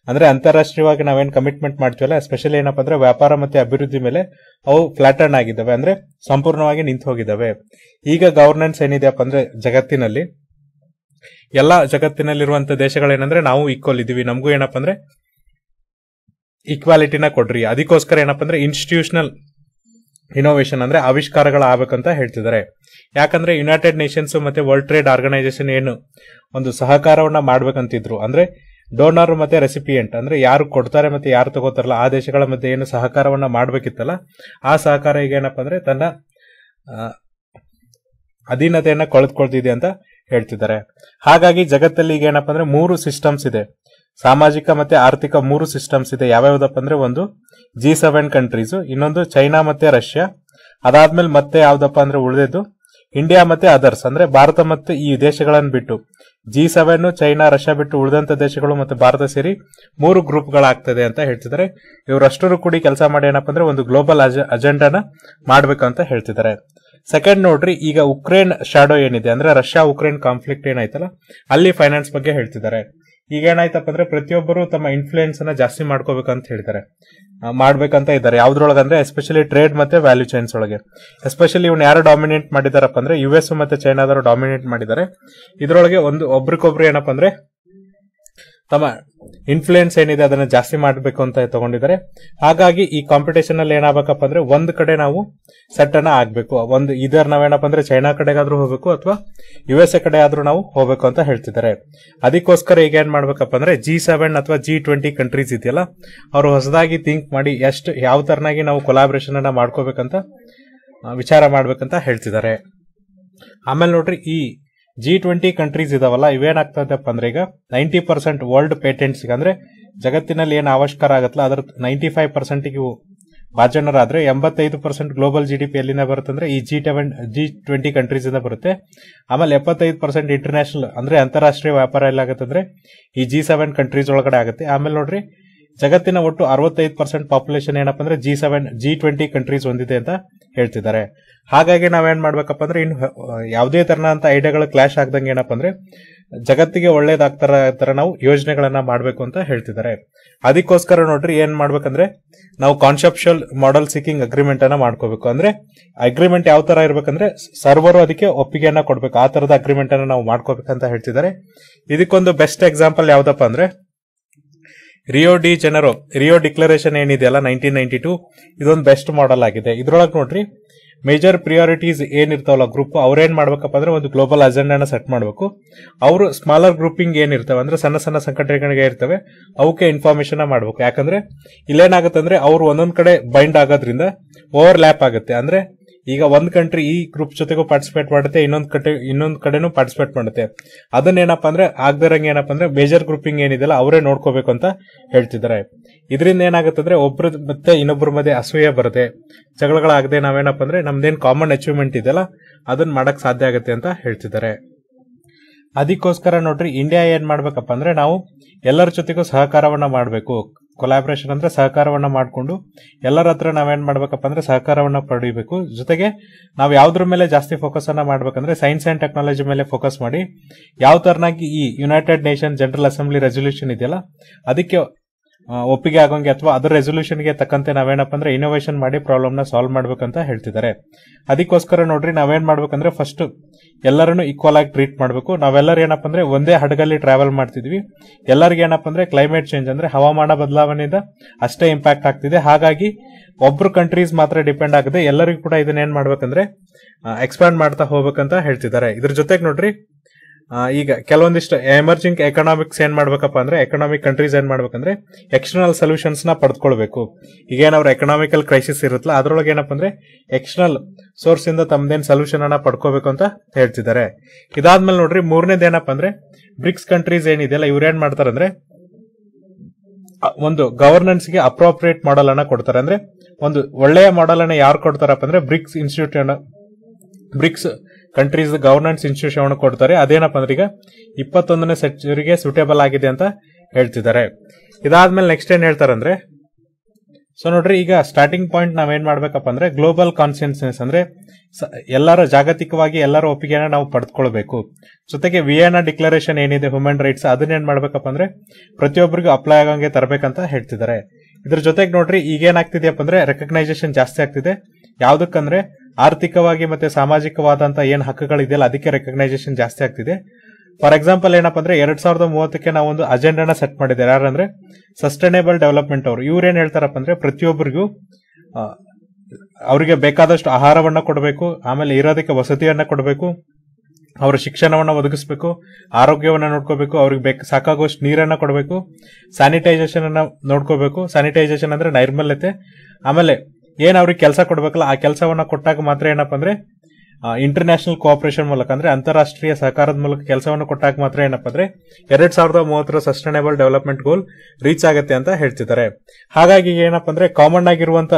ಅಂದ್ರೆ ಅಂತಾರಾಷ್ಟ್ರೀಯವಾಗಿ ನಾವೇನ್ ಕಮಿಟ್ಮೆಂಟ್ ಮಾಡ್ತೀವಲ್ಲ ಎಸ್ಪೆಷಲಿ ಏನಪ್ಪ ಅಂದ್ರೆ ವ್ಯಾಪಾರ ಮತ್ತೆ ಅಭಿವೃದ್ಧಿ ಮೇಲೆ ಅವು ಫ್ಲಾಟರ್ನ್ ಆಗಿದ್ದಾವೆ. ಅಂದ್ರೆ ಸಂಪೂರ್ಣವಾಗಿ ನಿಂತು ಹೋಗಿದ್ದಾವೆ. ಈಗ ಗವರ್ನೆನ್ಸ್ ಏನಿದೆಯಪ್ಪ ಅಂದ್ರೆ ಜಗತ್ತಿನಲ್ಲಿ. ಎಲ್ಲಾ ಜಗತ್ತಿನಲ್ಲಿರುವಂತ ದೇಶಗಳೇನಂದ್ರೆ ನಾವು ಈಕ್ವಲ್ ಇದೀವಿ ನಮಗೂ ಏನಪ್ಪ ಅಂದ್ರೆ ಈಕ್ವಾಲಿಟಿನ ಕೊಡ್ರಿ. ಅದಕ್ಕೋಸ್ಕರ ಏನಪ್ಪ ಅಂದ್ರೆ ಇನ್ಸ್ಟಿಟ್ಯೂಷನಲ್ ಇನೋವೇಷನ್ ಅಂದ್ರೆ ಆವಿಷ್ಕಾರಗಳು ಆಗ್ಬೇಕಂತ ಹೇಳ್ತಿದ್ದಾರೆ. ಯಾಕಂದ್ರೆ ಯುನೈಟೆಡ್ ನೇಷನ್ಸ್ ಮತ್ತೆ ವರ್ಲ್ಡ್ ಟ್ರೇಡ್ ಆರ್ಗನೈಸೇಷನ್ ಏನು ಒಂದು ಸಹಕಾರವನ್ನ ಮಾಡ್ಬೇಕಂತಿದ್ರು. ಅಂದ್ರೆ ಡೋನರ್ ಮತ್ತೆ ರೆಸಿಪಿಯೆಂಟ್ ಅಂದ್ರೆ ಯಾರು ಕೊಡ್ತಾರೆ ಮತ್ತೆ ಯಾರು ತಗೋತಾರಲ್ಲ, ಆ ದೇಶಗಳ ಮಧ್ಯೆ ಏನು ಸಹಕಾರವನ್ನ ಮಾಡ್ಬೇಕಿತ್ತಲ್ಲ, ಆ ಸಹಕಾರ ಈಗ ಏನಪ್ಪ ಅಂದ್ರೆ ತನ್ನ ಅಧೀನತೆಯನ್ನ ಕಳೆದುಕೊಳ್ತಿದೆ ಅಂತ ಹೇಳ್ತಿದ್ದಾರೆ. ಹಾಗಾಗಿ ಜಗತ್ತಲ್ಲಿ ಈಗ ಏನಪ್ಪ ಅಂದ್ರೆ ಮೂರು ಸಿಸ್ಟಮ್ಸ್ ಇದೆ. ಸಾಮಾಜಿಕ ಮತ್ತೆ ಆರ್ಥಿಕ ಮೂರು ಸಿಸ್ಟಮ್ಸ್ ಇದೆ. ಯಾವ್ಯಾವ್ದಪ್ಪ ಅಂದ್ರೆ ಒಂದು ಜಿ ಸೆವೆನ್ ಕಂಟ್ರೀಸ್ ಇನ್ನೊಂದು ಚೈನಾ ಮತ್ತೆ ರಷ್ಯಾ ಅದಾದ್ಮೇಲೆ ಮತ್ತೆ ಯಾವ್ದಪ್ಪ ಅಂದ್ರೆ ಉಳಿದಿದ್ದು ಇಂಡಿಯಾ ಮತ್ತೆ ಅದರ್ಸ್, ಅಂದ್ರೆ ಭಾರತ ಮತ್ತೆ ಈ ದೇಶಗಳನ್ನು ಬಿಟ್ಟು. ಜಿ ಸೆವೆನ್, ಚೈನಾ, ರಷ್ಯಾ ಬಿಟ್ಟು ಉಳಿದಂತ ದೇಶಗಳು ಮತ್ತು ಭಾರತ ಸೇರಿ ಮೂರು ಗ್ರೂಪ್ಗಳಾಗ್ತದೆ ಅಂತ ಹೇಳ್ತಿದ್ದಾರೆ. ಇವರಷ್ಟರು ಕೂಡಿ ಕೆಲಸ ಮಾಡಿ ಏನಪ್ಪ ಅಂದ್ರೆ ಒಂದು ಗ್ಲೋಬಲ್ ಅಜೆಂಡಾನ ಅಂತ ಹೇಳ್ತಿದ್ದಾರೆ. ಸೆಕೆಂಡ್ ನೋಡ್ರಿ, ಈಗ ಉಕ್ರೇನ್ ಶಾಡೋ ಏನಿದೆ ಅಂದ್ರೆ ರಷ್ಯಾ ಉಕ್ರೇನ್ ಕಾನ್ಫ್ಲಿಕ್ಟ್ ಏನಾಯ್ತಲ್ಲ, ಅಲ್ಲಿ ಫೈನಾನ್ಸ್ ಬಗ್ಗೆ ಹೇಳ್ತಿದ್ದಾರೆ. ಈಗ ಏನಾಯ್ತಪ್ಪ ಅಂದ್ರೆ ಪ್ರತಿಯೊಬ್ಬರು ತಮ್ಮ ಇನ್ಫ್ಲೂಯೆನ್ಸ್ ಅನ್ನ ಜಾಸ್ತಿ ಮಾಡ್ಕೋಬೇಕಂತ ಹೇಳ್ತಾರೆ. ಮಾಡ್ಬೇಕಂತ ಇದ್ದಾರೆ. ಯಾವ್ದ್ರೊಳಗೆ ಅಂದ್ರೆ ಎಸ್ಪೆಷಲಿ ಟ್ರೇಡ್ ಮತ್ತೆ ವ್ಯಾಲ್ಯೂ ಚೈನ್ಸ್ ಒಳಗೆ. ಎಸ್ಪೆಷಲಿ ಇವ್ನ ಯಾರು ಡಾಮಿನೇಟ್ ಮಾಡಿದಾರಪ್ಪ ಅಂದ್ರೆ ಯು ಎಸ್ ಮತ್ತೆ ಚೈನಾದವರು ಡಾಮಿನೇಟ್ ಮಾಡಿದ್ದಾರೆ. ಇದ್ರೊಳಗೆ ಒಂದು ಒಬ್ರಿಗೊಬ್ರು ಏನಪ್ಪ ಅಂದ್ರೆ ತಮ್ಮ ಇನ್ಫ್ಲೂಯೆನ್ಸ್ ಏನಿದೆ ಅದನ್ನ ಜಾಸ್ತಿ ಮಾಡಬೇಕು ಅಂತ ತಗೊಂಡಿದ್ದಾರೆ. ಹಾಗಾಗಿ ಈ ಕಾಂಪಿಟೇಷನ್ ಅಲ್ಲಿ ಏನಾಗಬೇಕಪ್ಪ ಅಂದ್ರೆ ಒಂದ್ ಕಡೆ ನಾವು ಸೆಟ್ ಅನ್ನ ಆಗ್ಬೇಕು. ಒಂದು ಇದರ್ ನಾವೇನಪ್ಪ ಅಂದ್ರೆ ಚೈನಾ ಕಡೆಗಾದ್ರೂ ಹೋಗ್ಬೇಕು ಅಥವಾ ಯು ಎಸ್ ಎ ಕಡೆ ಆದ್ರೂ ನಾವು ಹೋಗ್ಬೇಕು ಅಂತ ಹೇಳ್ತಿದ್ದಾರೆ. ಅದಕ್ಕೋಸ್ಕರ ಈಗ ಏನ್ ಮಾಡ್ಬೇಕಪ್ಪ ಅಂದ್ರೆ ಜಿ ಸೆವೆನ್ ಅಥವಾ ಜಿ ಟ್ವೆಂಟಿ ಕಂಟ್ರೀಸ್ ಇದೆಯಲ್ಲ, ಅವರು ಹೊಸದಾಗಿ ಥಿಂಕ್ ಮಾಡಿ ಎಷ್ಟು ಯಾವ ತರನಾಗಿ ನಾವು ಕೊಲಾಬ್ರೇಷನ್ ಅನ್ನ ಮಾಡ್ಕೋಬೇಕಂತ ವಿಚಾರ ಮಾಡ್ಬೇಕಂತ ಹೇಳ್ತಿದ್ದಾರೆ. ಆಮೇಲೆ ನೋಡ್ರಿ ಈ ಜಿ ಟ್ವೆಂಟಿ ಕಂಟ್ರೀಸ್ ಇದಾವಲ್ಲ ಇವೇನಾಗ್ತದಪ್ಪ ಅಂದ್ರೆ ಈಗ ನೈಂಟಿ ಪರ್ಸೆಂಟ್ ವರ್ಲ್ಡ್ ಪೇಟೆಂಟ್ಸ್ ಅಂದ್ರೆ ಜಗತ್ತಿನಲ್ಲಿ ಏನು ಆವಿಷ್ಕಾರ ಆಗತ್ತಲ್ಲ, ಅದ್ರ ನೈಂಟಿ ಫೈವ್ ಪರ್ಸೆಂಟ್ ಇವು ಭಾಜನರಾದ್ರೆ ಎಂಬತ್ತೈದು percent global G D P ಎಲ್ಲಿಂದ ಬರುತ್ತೆ ಅಂದ್ರೆ ಈ G seven G twenty countries ಇಂದ ಬರುತ್ತೆ. ಆಮೇಲೆ ಎಪ್ಪತ್ತೈದು ಪರ್ಸೆಂಟ್ ಇಂಟರ್ನ್ಯಾಷನಲ್ ಅಂದ್ರೆ ಅಂತಾರಾಷ್ಟ್ರೀಯ ವ್ಯಾಪಾರ ಎಲ್ಲ ಆಗುತ್ತೆ ಅಂದ್ರೆ ಈ ಜಿ ಸೆವೆನ್ ಕಂಟ್ರೀಸ್ ಒಳಗಡೆ ಆಗುತ್ತೆ. ಆಮೇಲೆ ನೋಡ್ರಿ ಜಗತ್ತಿನ ಒಟ್ಟು ಅರವತ್ತೈದು ಪರ್ಸೆಂಟ್ ಪಾಪ್ಯುಲೇಷನ್ ಏನಪ್ಪ ಅಂದ್ರೆ G seven G twenty countries ಹೊಂದಿದೆ ಅಂತ ಹೇಳ್ತಿದ್ದಾರೆ. ಹಾಗಾಗಿ ನಾವೇನ್ ಮಾಡ್ಬೇಕಪ್ಪ ಅಂದ್ರೆ ಇನ್ನು, ಯಾವುದೇ ತರನಂತ ಐಡಿಯಾಗಳು ಕ್ಲಾಶ್ ಆಗ್ದಂಗೆ ಏನಪ್ಪ ಅಂದ್ರೆ ಜಗತ್ತಿಗೆ ಒಳ್ಳೇದಾಗ್ತಾರ ತರ ನಾವು ಯೋಜನೆಗಳನ್ನ ಮಾಡಬೇಕು ಅಂತ ಹೇಳ್ತಿದ್ದಾರೆ. ಅದಕ್ಕೋಸ್ಕರ ನೋಡ್ರಿ ಏನ್ ಮಾಡ್ಬೇಕಂದ್ರೆ ನಾವು ಕಾನ್ಸೆಪ್ಷುಯಲ್ ಮಾಡೆಲ್ ಸಿಕ್ಕಿಂಗ್ ಅಗ್ರಿಮೆಂಟ್ ಅನ್ನ ಮಾಡ್ಕೋಬೇಕು. ಅಂದ್ರೆ ಅಗ್ರಿಮೆಂಟ್ ಯಾವ ತರ ಇರ್ಬೇಕಂದ್ರೆ ಸರ್ವರು ಅದಕ್ಕೆ ಒಪ್ಪಿಗೆಯನ್ನ ಕೊಡ್ಬೇಕು. ಆ ತರದ ಅಗ್ರಿಮೆಂಟ್ ಅನ್ನ ನಾವು ಮಾಡ್ಕೋಬೇಕಂತ ಹೇಳ್ತಿದ್ದಾರೆ. ಇದಕ್ಕೊಂದು ಬೆಸ್ಟ್ ಎಕ್ಸಾಂಪಲ್ ಯಾವ್ದಪ್ಪ ಅಂದ್ರೆ Rio de Janeiro Rio declaration ಏನಿದೆಯಲ್ಲ ನೈನ್ಟೀನ್ ನೈನ್ಟಿ ಟೂ ಇದೊಂದು ಬೆಸ್ಟ್ ಮಾಡೆಲ್ ಆಗಿದೆ. ಇದ್ರೊಳಗೆ ನೋಡ್ರಿ ಮೇಜರ್ ಪ್ರಿಯಾರಿಟೀಸ್ ಏನಿರ್ತಾವಲ್ಲ ಗ್ರೂಪ್ ಅವ್ರೇನ್ ಮಾಡ್ಬೇಕಪ್ಪ ಅಂದ್ರೆ ಒಂದು ಗ್ಲೋಬಲ್ ಅಜೆಂಡಾನ ಸೆಟ್ ಮಾಡಬೇಕು. ಅವರು ಸ್ಮಾಲರ್ ಗ್ರೂಪಿಂಗ್ ಏನಿರ್ತವೆ, ಅಂದ್ರೆ ಸಣ್ಣ ಸಣ್ಣ ಸಂಘಟನೆಗಳಿಗೆ ಇರ್ತವೆ ಅವಕ್ಕೆ ಇನ್ಫಾರ್ಮೇಶನ್ ಮಾಡ್ಬೇಕು. ಯಾಕಂದ್ರೆ ಇಲ್ಲೇನಾಗುತ್ತೆ ಅಂದ್ರೆ ಅವ್ರು ಒಂದೊಂದ್ ಕಡೆ ಬೈಂಡ್ ಆಗೋದ್ರಿಂದ ಓವರ್ ಲ್ಯಾಪ್ ಆಗುತ್ತೆ. ಅಂದ್ರೆ ಈಗ ಒಂದ್ ಕಂಟ್ರಿ ಈ ಗ್ರೂಪ್ ಜೊತೆಗೂ ಪಾರ್ಟಿಸಿಪೇಟ್ ಮಾಡುತ್ತೆ, ಇನ್ನೊಂದ್ ಕಡೆ ಇನ್ನೊಂದ್ ಕಡೆನೂ ಪಾರ್ಟಿಸಿಪೇಟ್ ಮಾಡುತ್ತೆ. ಅದನ್ನೇನಪ್ಪ ಅಂದ್ರೆ ಆಗದಿರಂಗೆ ಏನಪ್ಪ ಅಂದ್ರೆ ಮೇಜರ್ ಗ್ರೂಪಿಂಗ್ ಏನಿದೆಯಲ್ಲ ಅವರೇ ನೋಡ್ಕೋಬೇಕು ಅಂತ ಹೇಳ್ತಿದ್ದಾರೆ. ಇದರಿಂದ ಏನಾಗುತ್ತೆ ಅಂದ್ರೆ ಒಬ್ರ ಮತ್ತೆ ಇನ್ನೊಬ್ಬರ ಮಧ್ಯೆ ಅಸೂಯೆ ಬರುತ್ತೆ. ಜಗಳಗಳಾಗದೆ ನಾವೇನಪ್ಪ ಅಂದ್ರೆ ನಮ್ದೇನ್ ಕಾಮನ್ ಅಚೀವ್ಮೆಂಟ್ ಇದೆಯಲ್ಲ ಅದನ್ನ ಮಾಡಕ್ ಸಾಧ್ಯ ಆಗುತ್ತೆ ಅಂತ ಹೇಳ್ತಿದ್ದಾರೆ. ಅದಕ್ಕೋಸ್ಕರ ನೋಡ್ರಿ ಇಂಡಿಯಾ ಏನ್ ಮಾಡ್ಬೇಕಪ್ಪ ಅಂದ್ರೆ ನಾವು ಎಲ್ಲರ ಜೊತೆಗೂ ಸಹಕಾರವನ್ನ ಮಾಡಬೇಕು. ಕೊಲಾಬ್ರೇಷನ್ ಅಂದ್ರೆ ಸಹಕಾರವನ್ನು ಮಾಡಿಕೊಂಡು ಎಲ್ಲರ ಹತ್ರ ನಾವೇನು ಮಾಡಬೇಕಪ್ಪ ಅಂದ್ರೆ ಸಹಕಾರವನ್ನು ಪಡೀಬೇಕು. ಜೊತೆಗೆ ನಾವು ಯಾವುದ್ರ ಮೇಲೆ ಜಾಸ್ತಿ ಫೋಕಸನ್ನು ಮಾಡಬೇಕಂದ್ರೆ ಸೈನ್ಸ್ ಅಂಡ್ ಟೆಕ್ನಾಲಜಿ ಮೇಲೆ ಫೋಕಸ್ ಮಾಡಿ, ಯಾವ ತರನಾಗಿ ಈ United Nation General Assembly resolution ಇದೆಯಲ್ಲ, ಅದಕ್ಕೆ ಒಪ್ಪಿಗೆ ಆಗೋಂಗೆ ಅಥವಾ ಅದರ ರೆಸೊಲ್ಯೂಷನ್ಗೆ ತಕ್ಕಂತೆ ನಾವೇನಪ್ಪ ಅಂದ್ರೆ ಇನೋವೇಷನ್ ಮಾಡಿ ಪ್ರಾಬ್ಲಮ್ನ ಸಾಲ್ವ್ ಮಾಡ್ಬೇಕಂತ ಹೇಳ್ತಿದ್ದಾರೆ. ಅದಕ್ಕೋಸ್ಕರ ನೋಡ್ರಿ ನಾವೇನ್ ಮಾಡ್ಬೇಕಂದ್ರೆ ಫಸ್ಟ್ ಎಲ್ಲರನ್ನು ಈಕ್ವಲ್ ಆಗಿ ಟ್ರೀಟ್ ಮಾಡಬೇಕು. ನಾವೆಲ್ಲರೂ ಏನಪ್ಪ ಅಂದ್ರೆ ಒಂದೇ ಹಡಗಲ್ಲಿ ಟ್ರಾವೆಲ್ ಮಾಡ್ತಿದ್ವಿ. ಎಲ್ಲರಿಗೂ ಏನಪ್ಪ ಅಂದ್ರೆ ಕ್ಲೈಮೇಟ್ ಚೇಂಜ್ ಅಂದ್ರೆ ಹವಾಮಾನ ಬದಲಾವಣೆಯಿಂದ ಅಷ್ಟೇ ಇಂಪ್ಯಾಕ್ಟ್ ಆಗ್ತಿದೆ. ಹಾಗಾಗಿ ಒಬ್ರು ಕಂಟ್ರೀಸ್ ಮಾತ್ರ ಡಿಪೆಂಡ್ ಆಗದೆ ಎಲ್ಲರಿಗೂ ಕೂಡ ಇದನ್ನ ಏನ್ ಮಾಡ್ಬೇಕಂದ್ರೆ ಎಕ್ಸ್ಪ್ಯಾಂಡ್ ಮಾಡ್ತಾ ಹೋಗ್ಬೇಕಂತ ಹೇಳ್ತಿದ್ದಾರೆ. ಇದ್ರ ಜೊತೆಗೆ ನೋಡ್ರಿ ಈಗ ಕೆಲವೊಂದಿಷ್ಟು ಎಮರ್ಜಿಂಗ್ ಎಕನಾಮಿಕ್ಸ್ ಏನ್ ಮಾಡ್ಬೇಕಪ್ಪ ಅಂದ್ರೆ ಎಕನಾಮಿಕ್ ಕಂಟ್ರೀಸ್ ಏನ್ ಮಾಡ್ಬೇಕಂದ್ರೆ ಎಕ್ಸ್ಟರ್ನಲ್ ಸೊಲ್ಯೂಷನ್ಸ್ನ ಪಡೆದುಕೊಳ್ಬೇಕು ಈಗ ಅವ್ರ ಎಕನಾಮಿಕಲ್ ಕ್ರೈಸಿಸ್ ಇರುತ್ತಲ್ಲ, ಅದ್ರೊಳಗೆ ಏನಪ್ಪ ಅಂದ್ರೆ ಎಕ್ಸ್ಟರ್ನಲ್ ಸೋರ್ಸ್ ಇಂದ ತಮ್ದೇನ್ ಸೊಲ್ಯೂಷನ್ ಅನ್ನ ಪಡ್ಕೋಬೇಕು ಅಂತ ಹೇಳ್ತಿದ್ದಾರೆ. ಇದಾದ್ಮೇಲೆ ನೋಡ್ರಿ, ಮೂರನೇದು ಏನಪ್ಪ ಅಂದ್ರೆ ಬ್ರಿಕ್ಸ್ ಕಂಟ್ರೀಸ್ ಏನಿದೆಯಲ್ಲ, ಇವ್ರು ಏನ್ ಮಾಡ್ತಾರಂದ್ರೆ ಅಂದ್ರೆ ಒಂದು ಗವರ್ನೆನ್ಸ್ಗೆ ಅಪ್ರೋಪ್ರಿಯೇಟ್ ಮಾಡೆಲ್ ಅನ್ನ ಕೊಡ್ತಾರೆ. ಅಂದ್ರೆ, ಒಂದು ಒಳ್ಳೆಯ ಮಾಡೆಲ್ ಅನ್ನ ಯಾರು ಕೊಡ್ತಾರಪ್ಪ ಅಂದ್ರೆ BRICS institute BRICS countries governance institution ಕೊಡ್ತಾರೆ. ಅದೇನಪ್ಪ ಅಂದ್ರೆ ಈಗ ಇಪ್ಪತ್ತೊಂದನೇ ಸೆಂಚುರಿಗೆ ಸೂಟೇಬಲ್ ಆಗಿದೆ ಅಂತ ಹೇಳ್ತಿದ್ದಾರೆ. ಇದಾದ್ಮೇಲೆ ನೆಕ್ಸ್ಟ್ ಏನ್ ಹೇಳ್ತಾರಂದ್ರೆ ಸೊ ನೋಡ್ರಿ, ಈಗ ಸ್ಟಾರ್ಟಿಂಗ್ ಪಾಯಿಂಟ್ ನಾವೇನ್ ಮಾಡ್ಬೇಕಪ್ಪ ಅಂದ್ರೆ ಗ್ಲೋಬಲ್ ಕಾನ್ಸೆನ್ಸಸ್ ಅಂದ್ರೆ ಎಲ್ಲರ ಜಾಗತಿಕವಾಗಿ ಎಲ್ಲರ ಒಪ್ಪಿಗೆನ ನಾವು ಪಡೆದುಕೊಳ್ಬೇಕು. ಜೊತೆಗೆ ವಿಯೆನಾ ಡಿಕ್ಲರೇಷನ್ ಏನಿದೆ ಹ್ಯೂಮನ್ ರೈಟ್ಸ್ ಅದನ್ನೇನ್ ಮಾಡ್ಬೇಕಪ್ಪ ಅಂದ್ರೆ ಪ್ರತಿಯೊಬ್ಬರಿಗೂ ಅಪ್ಲೈ ಆಗಂಗೆ ತರಬೇಕಂತ ಹೇಳ್ತಿದ್ದಾರೆ. ಇದ್ರ ಜೊತೆಗೆ ನೋಡ್ರಿ ಈಗೇನಾಗ್ತಿದೆಯಪ್ಪ ಅಂದ್ರೆ ರೆಕಗ್ನೈಸೇಷನ್ ಜಾಸ್ತಿ ಆಗ್ತಿದೆ. ಯಾವ್ದಕ್ಕಂದ್ರೆ ಆರ್ಥಿಕವಾಗಿ ಮತ್ತೆ ಸಾಮಾಜಿಕವಾದಂತ ಏನ್ ಹಕ್ಕುಗಳಿದೆಯಲ್ಲ, ಅದಕ್ಕೆ ರೆಕಗ್ನೈಸೇಷನ್ ಜಾಸ್ತಿ ಆಗ್ತಿದೆ. ಫಾರ್ ಎಕ್ಸಾಂಪಲ್ ಏನಪ್ಪ ಅಂದ್ರೆ ಎರಡ್ ಸಾವಿರದ ಮೂವತ್ತಕ್ಕೆ ನಾವು ಒಂದು ಅಜೆಂಡಾನ ಸೆಟ್ ಮಾಡಿದ್ದಾರೆ ಯಾರಂದ್ರೆ ಸಸ್ಟೈನೇಬಲ್ ಡೆವಲಪ್ಮೆಂಟ್ ಅವರು. ಇವ್ರು ಏನ್ ಹೇಳ್ತಾರಪ್ಪ ಅಂದ್ರೆ ಪ್ರತಿಯೊಬ್ಬರಿಗೂ ಅವರಿಗೆ ಬೇಕಾದಷ್ಟು ಆಹಾರವನ್ನ ಕೊಡಬೇಕು, ಆಮೇಲೆ ಇರೋದಕ್ಕೆ ವಸತಿಯನ್ನ ಕೊಡಬೇಕು, ಅವರ ಶಿಕ್ಷಣವನ್ನ ಒದಗಿಸಬೇಕು, ಆರೋಗ್ಯವನ್ನ ನೋಡ್ಕೋಬೇಕು, ಅವ್ರಿಗೆ ಬೇಕು, ಸಾಕಾಗುವಷ್ಟು ನೀರನ್ನ ಕೊಡಬೇಕು ಸ್ಯಾನಿಟೈಸೇಷನ್ ಅನ್ನ ನೋಡ್ಕೋಬೇಕು. ಸ್ಯಾನಿಟೈಸೇಷನ್ ಅಂದ್ರೆ ನೈರ್ಮಲ್ಯತೆ. ಆಮೇಲೆ ಏನ್ ಅವ್ರಿಗೆ ಕೆಲಸ ಕೊಡ್ಬೇಕಲ್ಲ, ಆ ಕೆಲಸವನ್ನ ಕೊಟ್ಟಾಗ ಮಾತ್ರ ಏನಪ್ಪ ಅಂದ್ರೆ ಇಂಟರ್ನ್ಯಾಷನಲ್ ಕೋಆಪರೇಷನ್ ಮೂಲಕ ಅಂದ್ರೆ ಅಂತಾರಾಷ್ಟ್ರೀಯ ಸಹಕಾರದ ಮೂಲಕ ಕೆಲಸವನ್ನು ಕೊಟ್ಟಾಗ ಮಾತ್ರ ಏನಪ್ಪ ಅಂದ್ರೆ ಎರಡ್ ಸಾವಿರದ ಮೂವತ್ತರ ಸಸ್ಟೈನೇಬಲ್ ಡೆವಲಪ್ಮೆಂಟ್ ಗೋಲ್ ರೀಚ್ ಆಗುತ್ತೆ ಅಂತ ಹೇಳ್ತಿದ್ದಾರೆ. ಹಾಗಾಗಿ ಏನಪ್ಪ ಅಂದ್ರೆ ಕಾಮನ್ ಆಗಿರುವಂತ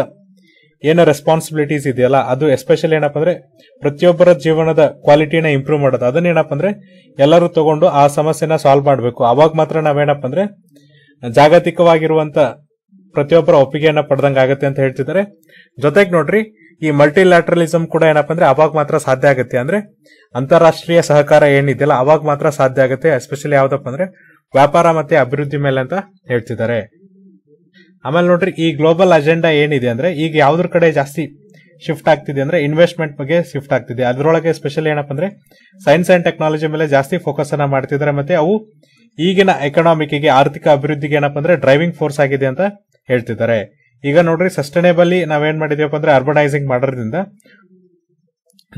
ಏನು ರೆಸ್ಪಾನ್ಸಿಬಿಲಿಟೀಸ್ ಇದೆಯಲ್ಲ, ಅದು ಎಸ್ಪೆಷಲಿ ಏನಪ್ಪ ಅಂದ್ರೆ ಪ್ರತಿಯೊಬ್ಬರ ಜೀವನದ ಕ್ವಾಲಿಟಿನ ಇಂಪ್ರೂವ್ ಮಾಡೋದು. ಅದನ್ನೇನಪ್ಪ ಅಂದ್ರೆ ಎಲ್ಲರೂ ತಗೊಂಡು ಆ ಸಮಸ್ಯೆನ ಸಾಲ್ವ್ ಮಾಡಬೇಕು. ಅವಾಗ ಮಾತ್ರ ನಾವೇನಪ್ಪ ಅಂದ್ರೆ ಜಾಗತಿಕವಾಗಿರುವಂತ ಪ್ರತಿಯೊಬ್ಬರ ಒಪ್ಪಿಗೆಯನ್ನ ಪಡೆದಂಗ ಆಗುತ್ತೆ ಅಂತ ಹೇಳ್ತಿದ್ದಾರೆ. ಜೊತೆಗೆ ನೋಡ್ರಿ, ಈ ಮಲ್ಟಿಲ್ಯಾಟ್ರಲಿಸಮ್ ಕೂಡ ಏನಪ್ಪ ಅಂದ್ರೆ ಅವಾಗ ಮಾತ್ರ ಸಾಧ್ಯ ಆಗುತ್ತೆ. ಅಂದ್ರೆ ಅಂತಾರಾಷ್ಟ್ರೀಯ ಸಹಕಾರ ಏನಿದೆಯಲ್ಲ, ಅವಾಗ ಮಾತ್ರ ಸಾಧ್ಯ ಆಗುತ್ತೆ. ಎಸ್ಪೆಷಲಿ ಯಾವ್ದಪ್ಪ ಅಂದ್ರೆ ವ್ಯಾಪಾರ ಮತ್ತೆ ಅಭಿವೃದ್ಧಿ ಮೇಲೆ ಅಂತ ಹೇಳ್ತಿದ್ದಾರೆ. ಆಮೇಲೆ ನೋಡ್ರಿ, ಈ ಗ್ಲೋಬಲ್ ಅಜೆಂಡಾ ಏನಿದೆ ಅಂದ್ರೆ ಈಗ ಯಾವ್ದ್ರ ಕಡೆ ಜಾಸ್ತಿ ಶಿಫ್ಟ್ ಆಗ್ತಿದೆ ಅಂದ್ರೆ ಇನ್ವೆಸ್ಟ್ಮೆಂಟ್ ಬಗ್ಗೆ ಶಿಫ್ಟ್ ಆಗ್ತಿದೆ. ಅದರೊಳಗೆ ಸ್ಪೆಷಲ್ ಏನಪ್ಪ ಅಂದ್ರೆ ಸೈನ್ಸ್ ಅಂಡ್ ಟೆಕ್ನಾಲಜಿ ಮೇಲೆ ಜಾಸ್ತಿ ಫೋಕಸ್ ಅನ್ನ ಮಾಡ್ತಿದ್ದಾರೆ. ಮತ್ತೆ ಅವು ಈಗಿನ ಎಕನಾಮಿಕ್ಗೆ ಆರ್ಥಿಕ ಅಭಿವೃದ್ಧಿಗೆ ಏನಪ್ಪ ಅಂದ್ರೆ ಡ್ರೈವಿಂಗ್ ಫೋರ್ಸ್ ಆಗಿದೆ ಅಂತ ಹೇಳ್ತಿದ್ದಾರೆ. ಈಗ ನೋಡ್ರಿ ಸಸ್ಟೈನೇಬಲಿ ನಾವೇನ್ ಮಾಡಿದೀವಪ್ಪ ಅಂದ್ರೆ ಅರ್ಬನೈಸಿಂಗ್ ಮಾಡೋದ್ರಿಂದ